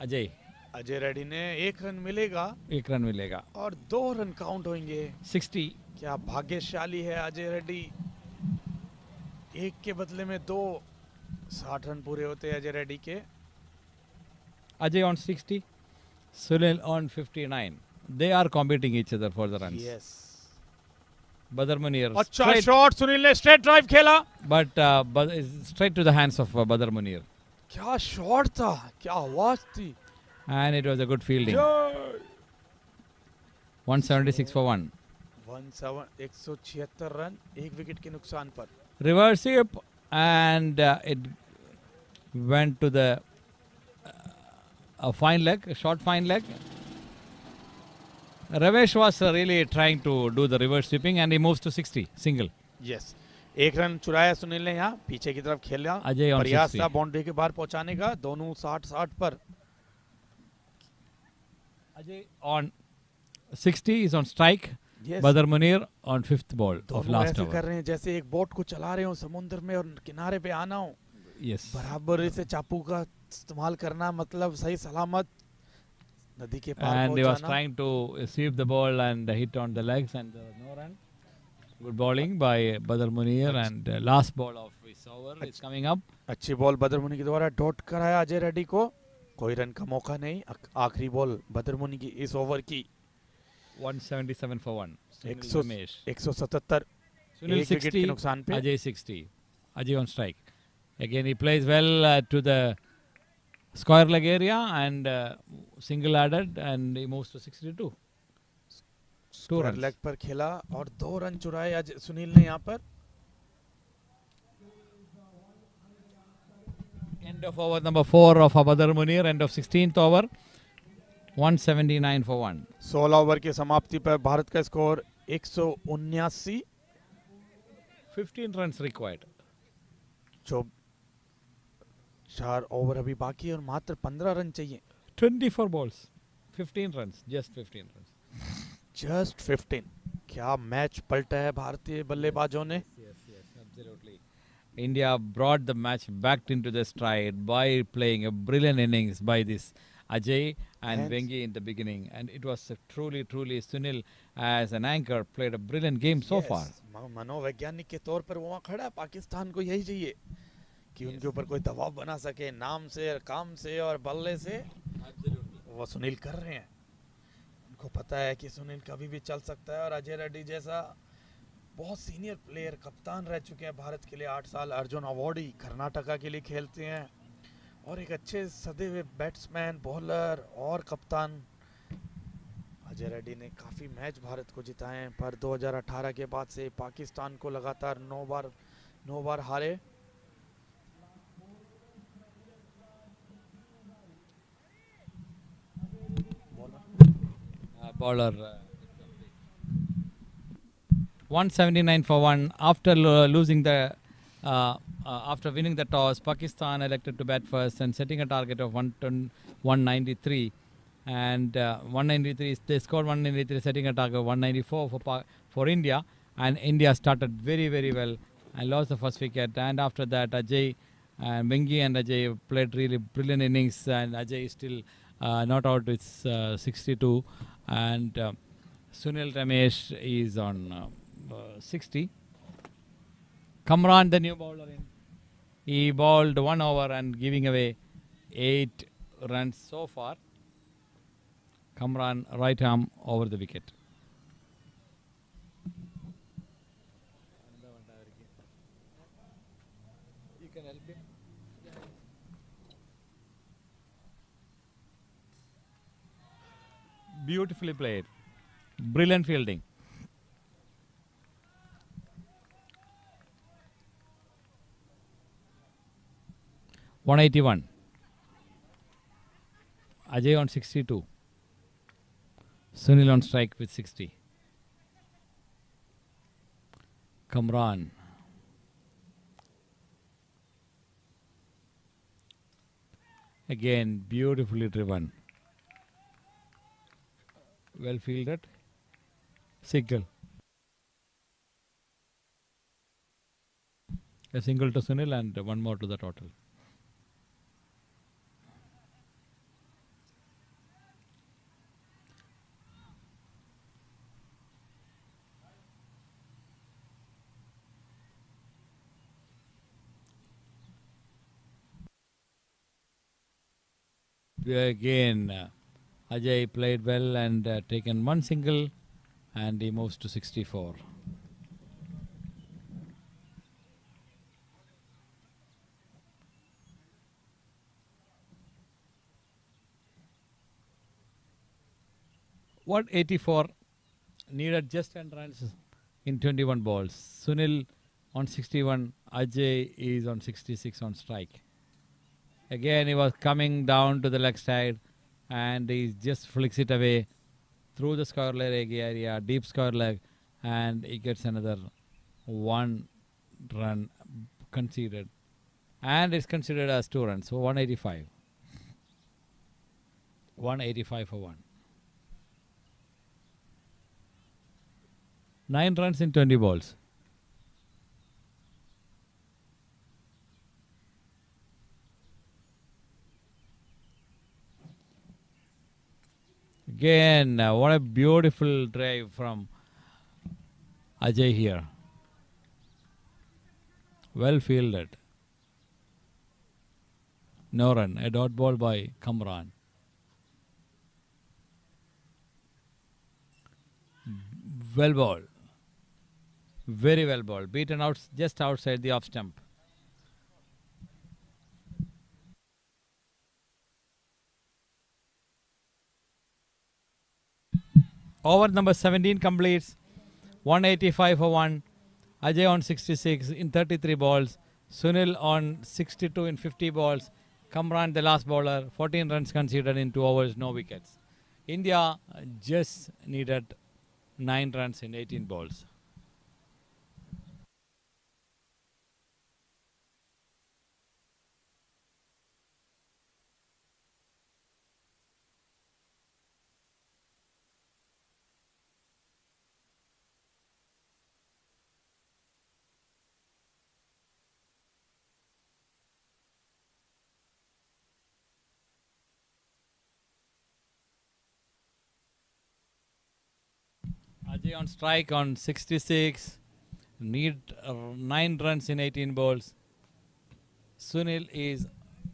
अजय अजय रेडी ने एक रन मिलेगा एक रन मिलेगा। और दो रन काउंट होंगे 60 क्या भाग्यशाली है अजय रेड्डी। एक के बदले में दो साठ रन पूरे होते अजय रेड्डी के। Ajay on 60 Sunil on 59 they are competing each other for the run yes अच्छा शॉट सुनील ने स्ट्रेट ड्राइव खेला। But straight to the hands क्या शॉट था? क्या आवाज़ थी? and it was a good fielding 176 for 1 one seven एक सौ छिहत्तर रन एक विकेट के नुकसान पर reverse sweep and uh, it went to the uh, a fine leg, a short fine leg. Ravesh was uh, really trying to do the reverse sweeping and he moves to 60 single. Yes एक रन चुराया सुनील ने यहाँ पीछे की तरफ खेला अजय on प्रयास 60. था बाउंड्री के बाहर पहुंचाने का दोनों साठ साठ पर Ajay on 60 is on strike. Yes. Badar Munir on fifth ball of last ऐसे कर over. रहे हैं जैसे एक बोट को चला रहे हो समुद्र में और किनारे पे आना हो Yes. बराबर से चापू का इस्तेमाल करना मतलब सही सलामत नदी के पार And he was trying to sweep the ball and hit on the legs and there was no run. Good bowling by Badar Munir and uh, last ball of his over is coming up. अच्छी बॉल बदर मुनी के द्वारा डॉट कराया अजय रेड्डी को कोई रन का मौका नहीं। आखिरी बॉल भद्रमुनि की इस ओवर की। 177 फॉर 1 177 सुनील 60 के नुकसान पे। Ajay 60 Ajay on strike again he plays well to the square leg area and single added and he moves to 62 square leg पर खेला और दो रन चुराए आज सुनील ने यहाँ पर। End of over number 4 of Badar Munir, end of 16th over. 179 for 1. 16 over की समाप्ति पर भारत का स्कोर एक सौ उन्यासी 15 runs required. जो चार ओवर अभी बाकी है और मात्र पंद्रह रन चाहिए 24 balls. 15 runs. Just 15 runs. Just 15 क्या मैच पलटा है भारतीय बल्लेबाजों ने Yes, yes. India brought the match back into the stride by playing a brilliant innings by this Ajay and Yes. Vengi in the beginning. And it was uh, truly, truly Sunil as an anchor played a brilliant game so Yes, far. मनोवैज्ञानिक के तौर पर वो वहाँ खड़ा है पाकिस्तान को यही चाहिए कि उनके ऊपर कोई दबाव बना सके नाम से काम से और बल्ले से वो सुनील कर रहे हैं उनको पता है कि सुनील कभी भी चल सकता है और अजय रेड्डी जैसा बहुत सीनियर प्लेयर कप्तान रह चुके हैं भारत के लिए आठ साल। अर्जुन अवार्डी कर्नाटका के लिए खेलते हैं। और एक अच्छे सदे हुए बैट्समैन बॉलर और कप्तान अजय रेड्डी ने काफ़ी मैच भारत को जिताए हैं। पर 2018 के बाद से पाकिस्तान को लगातार नौ बार नौ बार हारे। bowler. Uh, 179 for 1 after lo- losing the uh, uh, after winning the toss pakistan elected to bat first and setting a target of 110 193 and uh, 193 they scored 193 setting a target of 194 for for india. And india started very very well and lost the first wicket. And after that ajay and Bengi and Ajay played really brilliant innings and Ajay is still uh, not out it's uh, 62 and uh, Sunil Ramesh is on Uh, 60 Kamran the new bowler in he bowled one over and giving away eight runs so far. Kamran right arm over the wicket. You can help him. Beautifully played. Brilliant fielding One eighty one. Ajay on sixty two. Sunil on strike with sixty. Kamran. Again, beautifully driven. Well fielded. Single. A single to Sunil and one more to the total. Again, Ajay played well and uh, taken one single and he moves to 64. What 84 needed just 10 runs in 21 balls. Sunil on 61, Ajay is on 66 on strike. Again, he was coming down to the leg side and he just flicks it away through the square leg area, deep square leg, and he gets another one run conceded. And it's considered as two runs, so 185. 185 for one. Nine runs in 20 balls. Again, uh, what a beautiful drive from Ajay here. Well fielded. No run. A dot ball by Kamran. Well ball. Very well ball. Beaten out just outside the off stump. Over number 17 completes 185 for 1. Ajay on 66 in 33 balls. Sunil on 62 in 50 balls. Kamran, the last bowler, 14 runs conceded in 2 overs, no wickets. India just needed 9 runs in 18 balls. Ajay on strike on 66. Need uh, 9 runs in 18 balls. Sunil is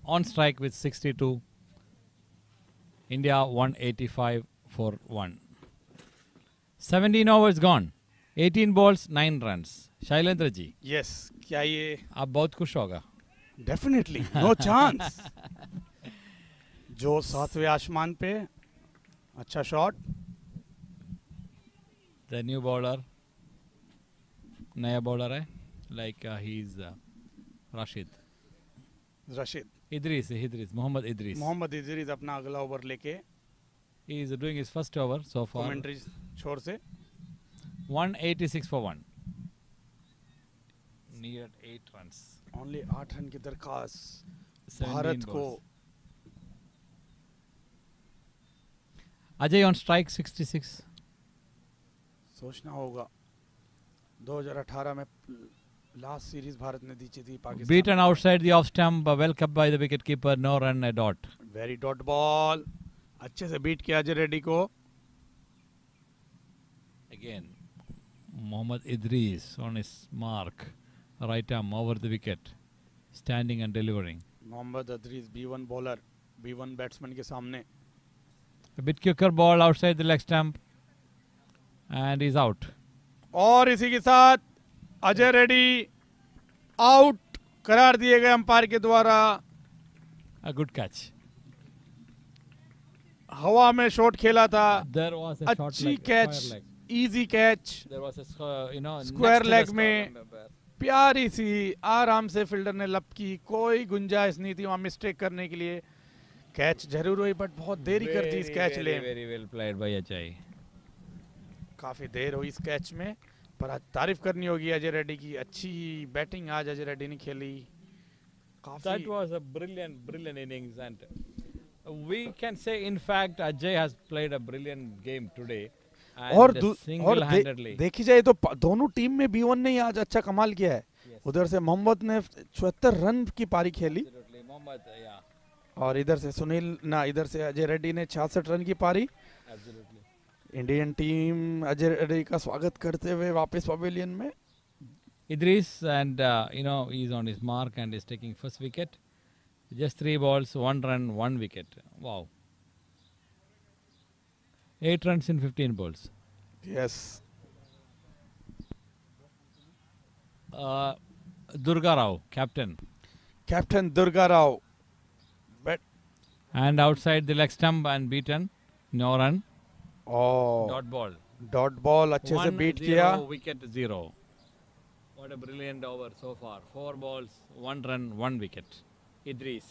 on strike with 62. India 185 for 1. 17 overs gone. 18 balls, 9 runs. Shailendra ji yes क्या ये आप बहुत खुश होगा डेफिनेटली नो चांस जो सातवें आसमान पे अच्छा शॉट द न्यू बॉलर नया बॉलर है like he is Rashid Rashid Idris Idris Mohammad Idris Mohammad Idris अपना अगला ओवर लेके He is doing his first over so far. Commentary छोर से 186 for 1. Near 8 runs. ओनली आठ रन की दरखास्त 17 भारत को. Ajay on strike 66. सोचना होगा। 2018 में लास्ट सीरीज़ भारत ने दी थी Pakistan. Beaten outside the off stump well cup by the wicket no run a dot very dot ball अच्छे से बीट किया अजय रेड्डी को। Again Mohammad Idris on his mark right arm over the wicket standing and delivering Mohammad Idris B1 bowler बी1 बैट्समैन के सामने। Bit ball outside the leg stump and is out और इसी के साथ अजय रेडी आउट करार दिए गए अंपायर के द्वारा। अ गुड कैच हवा में शॉट खेला था। अच्छी catch easy catch square leg में प्यारी सी आराम से फील्डर ने लपकी। कोई गुंजाइश नहीं थी वहाँ मिस्टेक करने के लिए। कैच ज़रूर हुई बट बहुत देरी very, कर दी इस कैच ले काफ़ी देर हुई इस कैच में पर आज तारीफ़ करनी होगी अजय रेड्डी की अच्छी बैटिंग आज अजय रेड्डी ने खेली That was a brilliant, brilliant innings, and we can say, in fact, Ajay has played a brilliant game today. और और दे. देखी जाए तो दोनों टीम में बी ने ही आज अच्छा कमाल किया है उधर से मोहम्मद ने चौहत्तर रन की पारी खेली और इधर से सुनील ना इधर से अजय रेड्डी ने छियासठ रन की पारी. इंडियन टीम अजय रेड्डी का स्वागत करते हुए वापस पवेलियन में Idris and you know is on his mark and is taking first wicket just three balls one run one wicket wow eight run in fifteen balls yes Durga Rao captain captain Durga Rao and outside the leg stump and beaten no run Dot ball. Dot ball अच्छे से बीट किया Wicket zero. What a brilliant over so far. Four balls, one run, one wicket. Idris.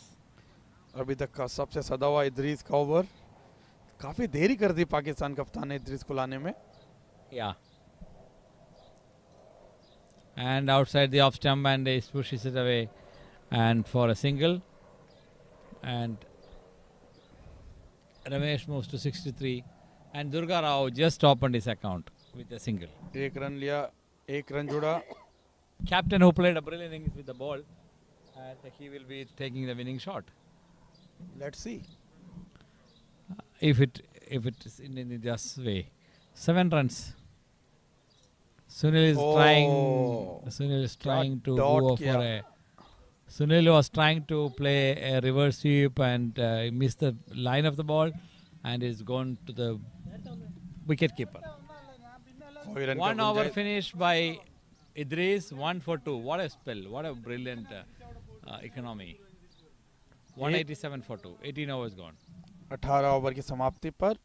अभी तक का सबसे सदा हुआ इदरीस का ओवर काफ़ी देरी कर दी पाकिस्तान कप्तान ने इदरीस को लाने में Yeah. And outside the off stump and he pushes it away and for a single. And Ramesh moves to 63 and Durga Rao just opened his account with a single. एक रन लिया एक रन जुड़ा Captain who played a brilliant innings with the ball and he will be taking the winning shot. Let's see If it if it is in, in this way. Seven runs. Sunil is trying Oh. Sunil is trying to dot go किया. for a Sunil was trying to play a reverse sweep and uh, he missed the line of the ball and is gone to the wicket keeper. कोई run One over finished by Idris, one for two. What a spell! What a brilliant uh, uh, economy. 187 for two. 18 overs gone. 18 over की समाप्ति पर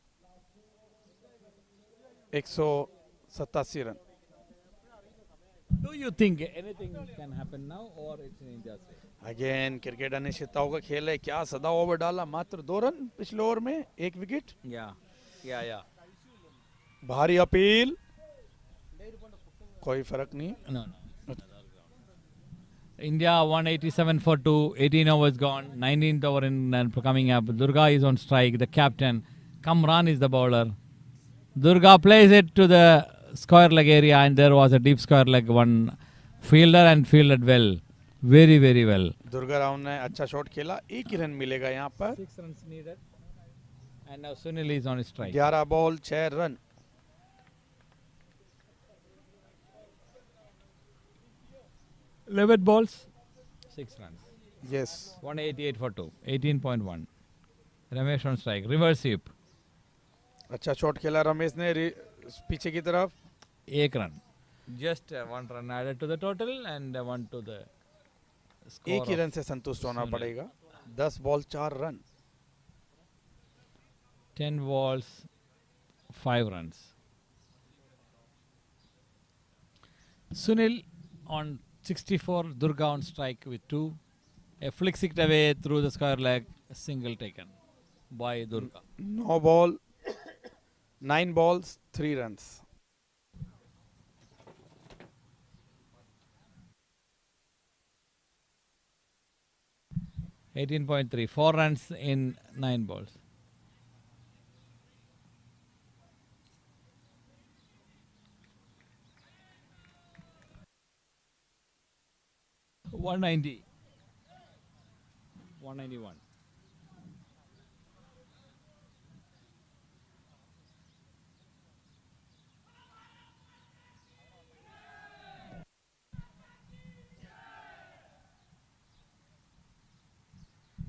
एक run Do you think anything can happen now or it's in India's? Again cricket अनिश्चितताओं का खेल है क्या सदा ओवर डाला मात्र दो रन पिछले ओवर में एक विकेट Yeah, yeah, yeah. भारी अपील कोई फ़र्क नहीं No, no. India 187 for 2, 18 overs gone, 19th over in and coming up. Durga is on strike, the captain. Kamran is the bowler. Durga plays it to the square leg area, and there was a deep square leg one fielder and fielded well. Very, very well. Durga Rao ने अच्छा शॉट खेला एक ही रन मिलेगा यहाँ पर Six runs needed. And now Sunil is on his strike. 11 ball 6 run 11 balls, 6 runs. Yes 188 for 2, 18.1. Ramesh on strike. Reverse sweep. अच्छा शॉट खेला रमेश ने पीछे की तरफ़ एक run just uh, one run added to the total and uh, one to the score एक ही रन से संतुष्ट होना पड़ेगा 10 ball 4 run 10 balls 5 runs. Sunil on 64 Durga on strike with 2 a flick it away through the square leg single taken by Durga. No ball 9 balls 3 runs. Eighteen point three, four runs in nine balls. One ninety. One ninety one.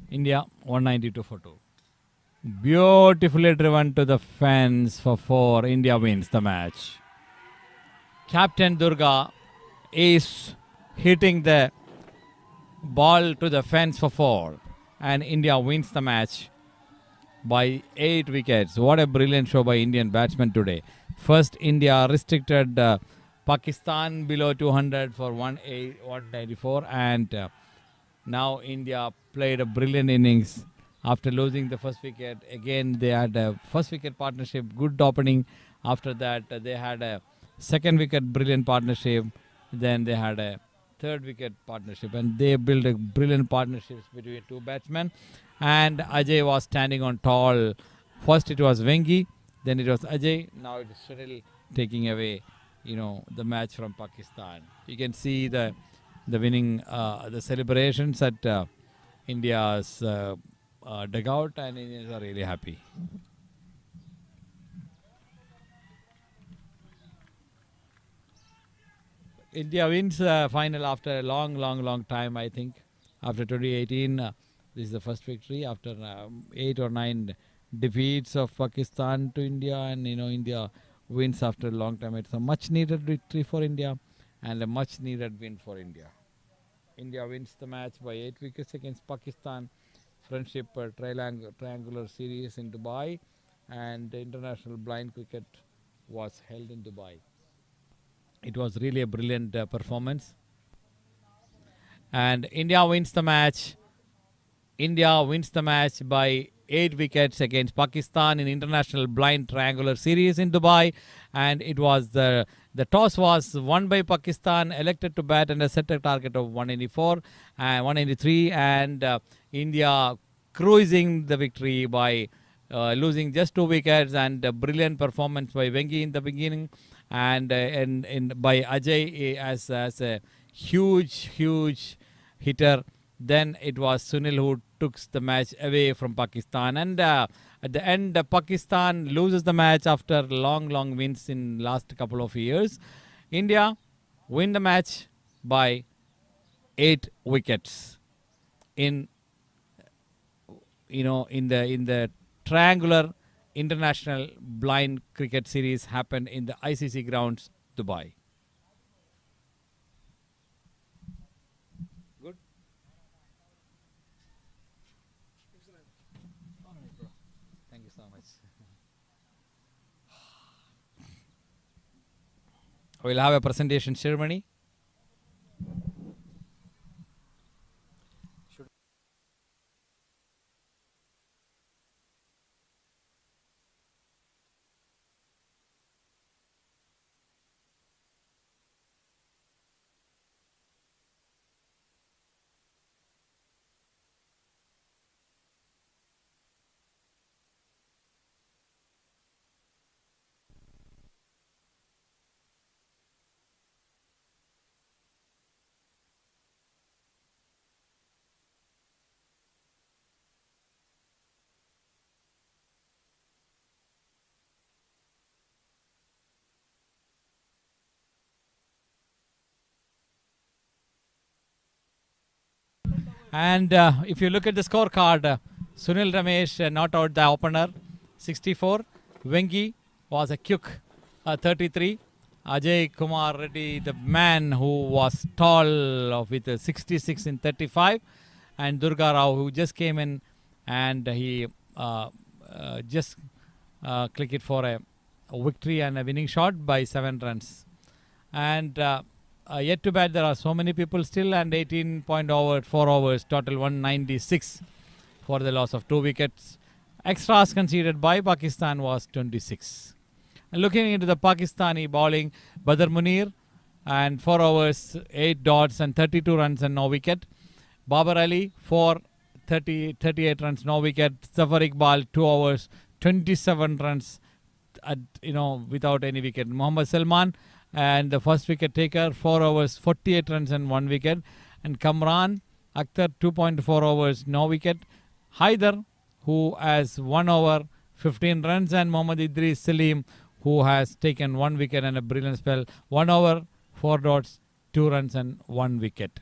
India 192 for 2. Beautifully driven to the fence for 4. India wins the match. Captain Durga is hitting the ball to the fence for 4. And India wins the match by 8 wickets. What a brilliant show by Indian batsmen today. First, India restricted uh, Pakistan below 200 for 194 and uh, now India played a brilliant innings after losing the first wicket. Again, they had a first wicket partnership, good opening. After that, uh, they had a second wicket, brilliant partnership. Then they had a third wicket partnership, and they built a brilliant partnerships between two batsmen. And Ajay was standing on tall. First, it was Vengi, then it was Ajay. Now it is Sunil taking away, you know, the match from Pakistan. You can see the the winning, uh, the celebrations at uh, India's uh, uh, dugout, and Indians are really happy. India wins uh, final after a long, long, long time. I think after 2018, uh, this is the first victory after um, eight or nine defeats of Pakistan to India, and you know India wins after a long time. It's a much needed victory for India, and a much needed win for India. India wins the match by eight wickets against Pakistan. Friendship uh, triang- triangular series in Dubai, and the international blind cricket was held in Dubai. It was really a brilliant uh, performance. And India wins the match. India wins the match by eight wickets against Pakistan in international blind triangular series in Dubai. And it was the the toss was won by Pakistan, elected to bat and a set a target of 184 and 183, and uh, India cruising the victory by uh, losing just two wickets and a brilliant performance by Vengi in the beginning and uh, and, and by Ajay as as a huge huge hitter. Then it was Sunil who took the match away from Pakistan, and uh, at the end, uh, Pakistan loses the match after long long wins in last couple of years. India win the match by eight wickets in you know in the in the triangular international blind cricket series happened in the ICC grounds Dubai. Good. Thank you so much. We'll have a presentation ceremony And uh, if you look at the scorecard, uh, Sunil Ramesh uh, not out the opener, 64. Vengi was a quick, uh, 33. Ajay Kumar Reddy, the man who was tall of with a 66 in 35. And Durga Rao, who just came in and he uh, uh, just uh, click it for a, a victory and a winning shot by seven runs. And uh, yet to bat, there are so many people still, and 18 point over, 4 overs, total 196 for the loss of two wickets. Extras conceded by Pakistan was 26. And looking into the Pakistani bowling, Badr Munir and 4 overs, 8 dots and 32 runs and no wicket. Babar Ali, 4, 30, 38 runs, no wicket. Zafar Iqbal, 2 overs, 27 runs, at, you know, without any wicket. Muhammad Salman and the first wicket taker, 4 overs, 48 runs and 1 wicket. And Kamran Akhtar, 2.4 overs, no wicket. Haider, who has 1 over, 15 runs. And Mohammad Idris Salim, who has taken 1 wicket and a brilliant spell. 1 over, 4 dots, 2 runs and 1 wicket.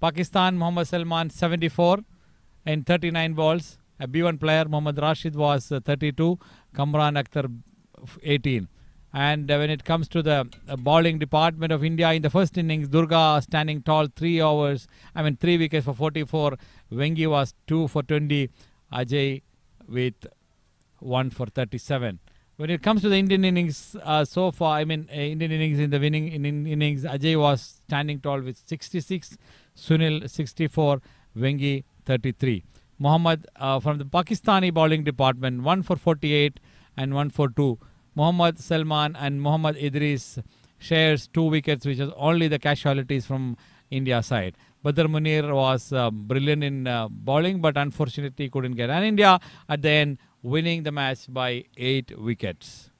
Pakistan, Mohammad Salman 74 in 39 balls. A B1 player, Mohammad Rashid was uh, 32, Kamran Akhtar 18. And uh, when it comes to the uh, bowling department of India in the first innings, Durga standing tall, three overs, I mean three wickets for 44. Wengi was two for 20. Ajay with one for 37. When it comes to the Indian innings uh, so far, I mean uh, Indian innings in the winning in, in innings, Ajay was standing tall with 66, Sunil 64, Wengi 33. Muhammad uh, from the Pakistani bowling department, 1 for 48 and 1 for 2. Muhammad Salman and Muhammad Idris shares two wickets, which is only the casualties from India side. Badr Munir was uh, brilliant in uh, bowling, but unfortunately couldn't get. And India at the end winning the match by eight wickets.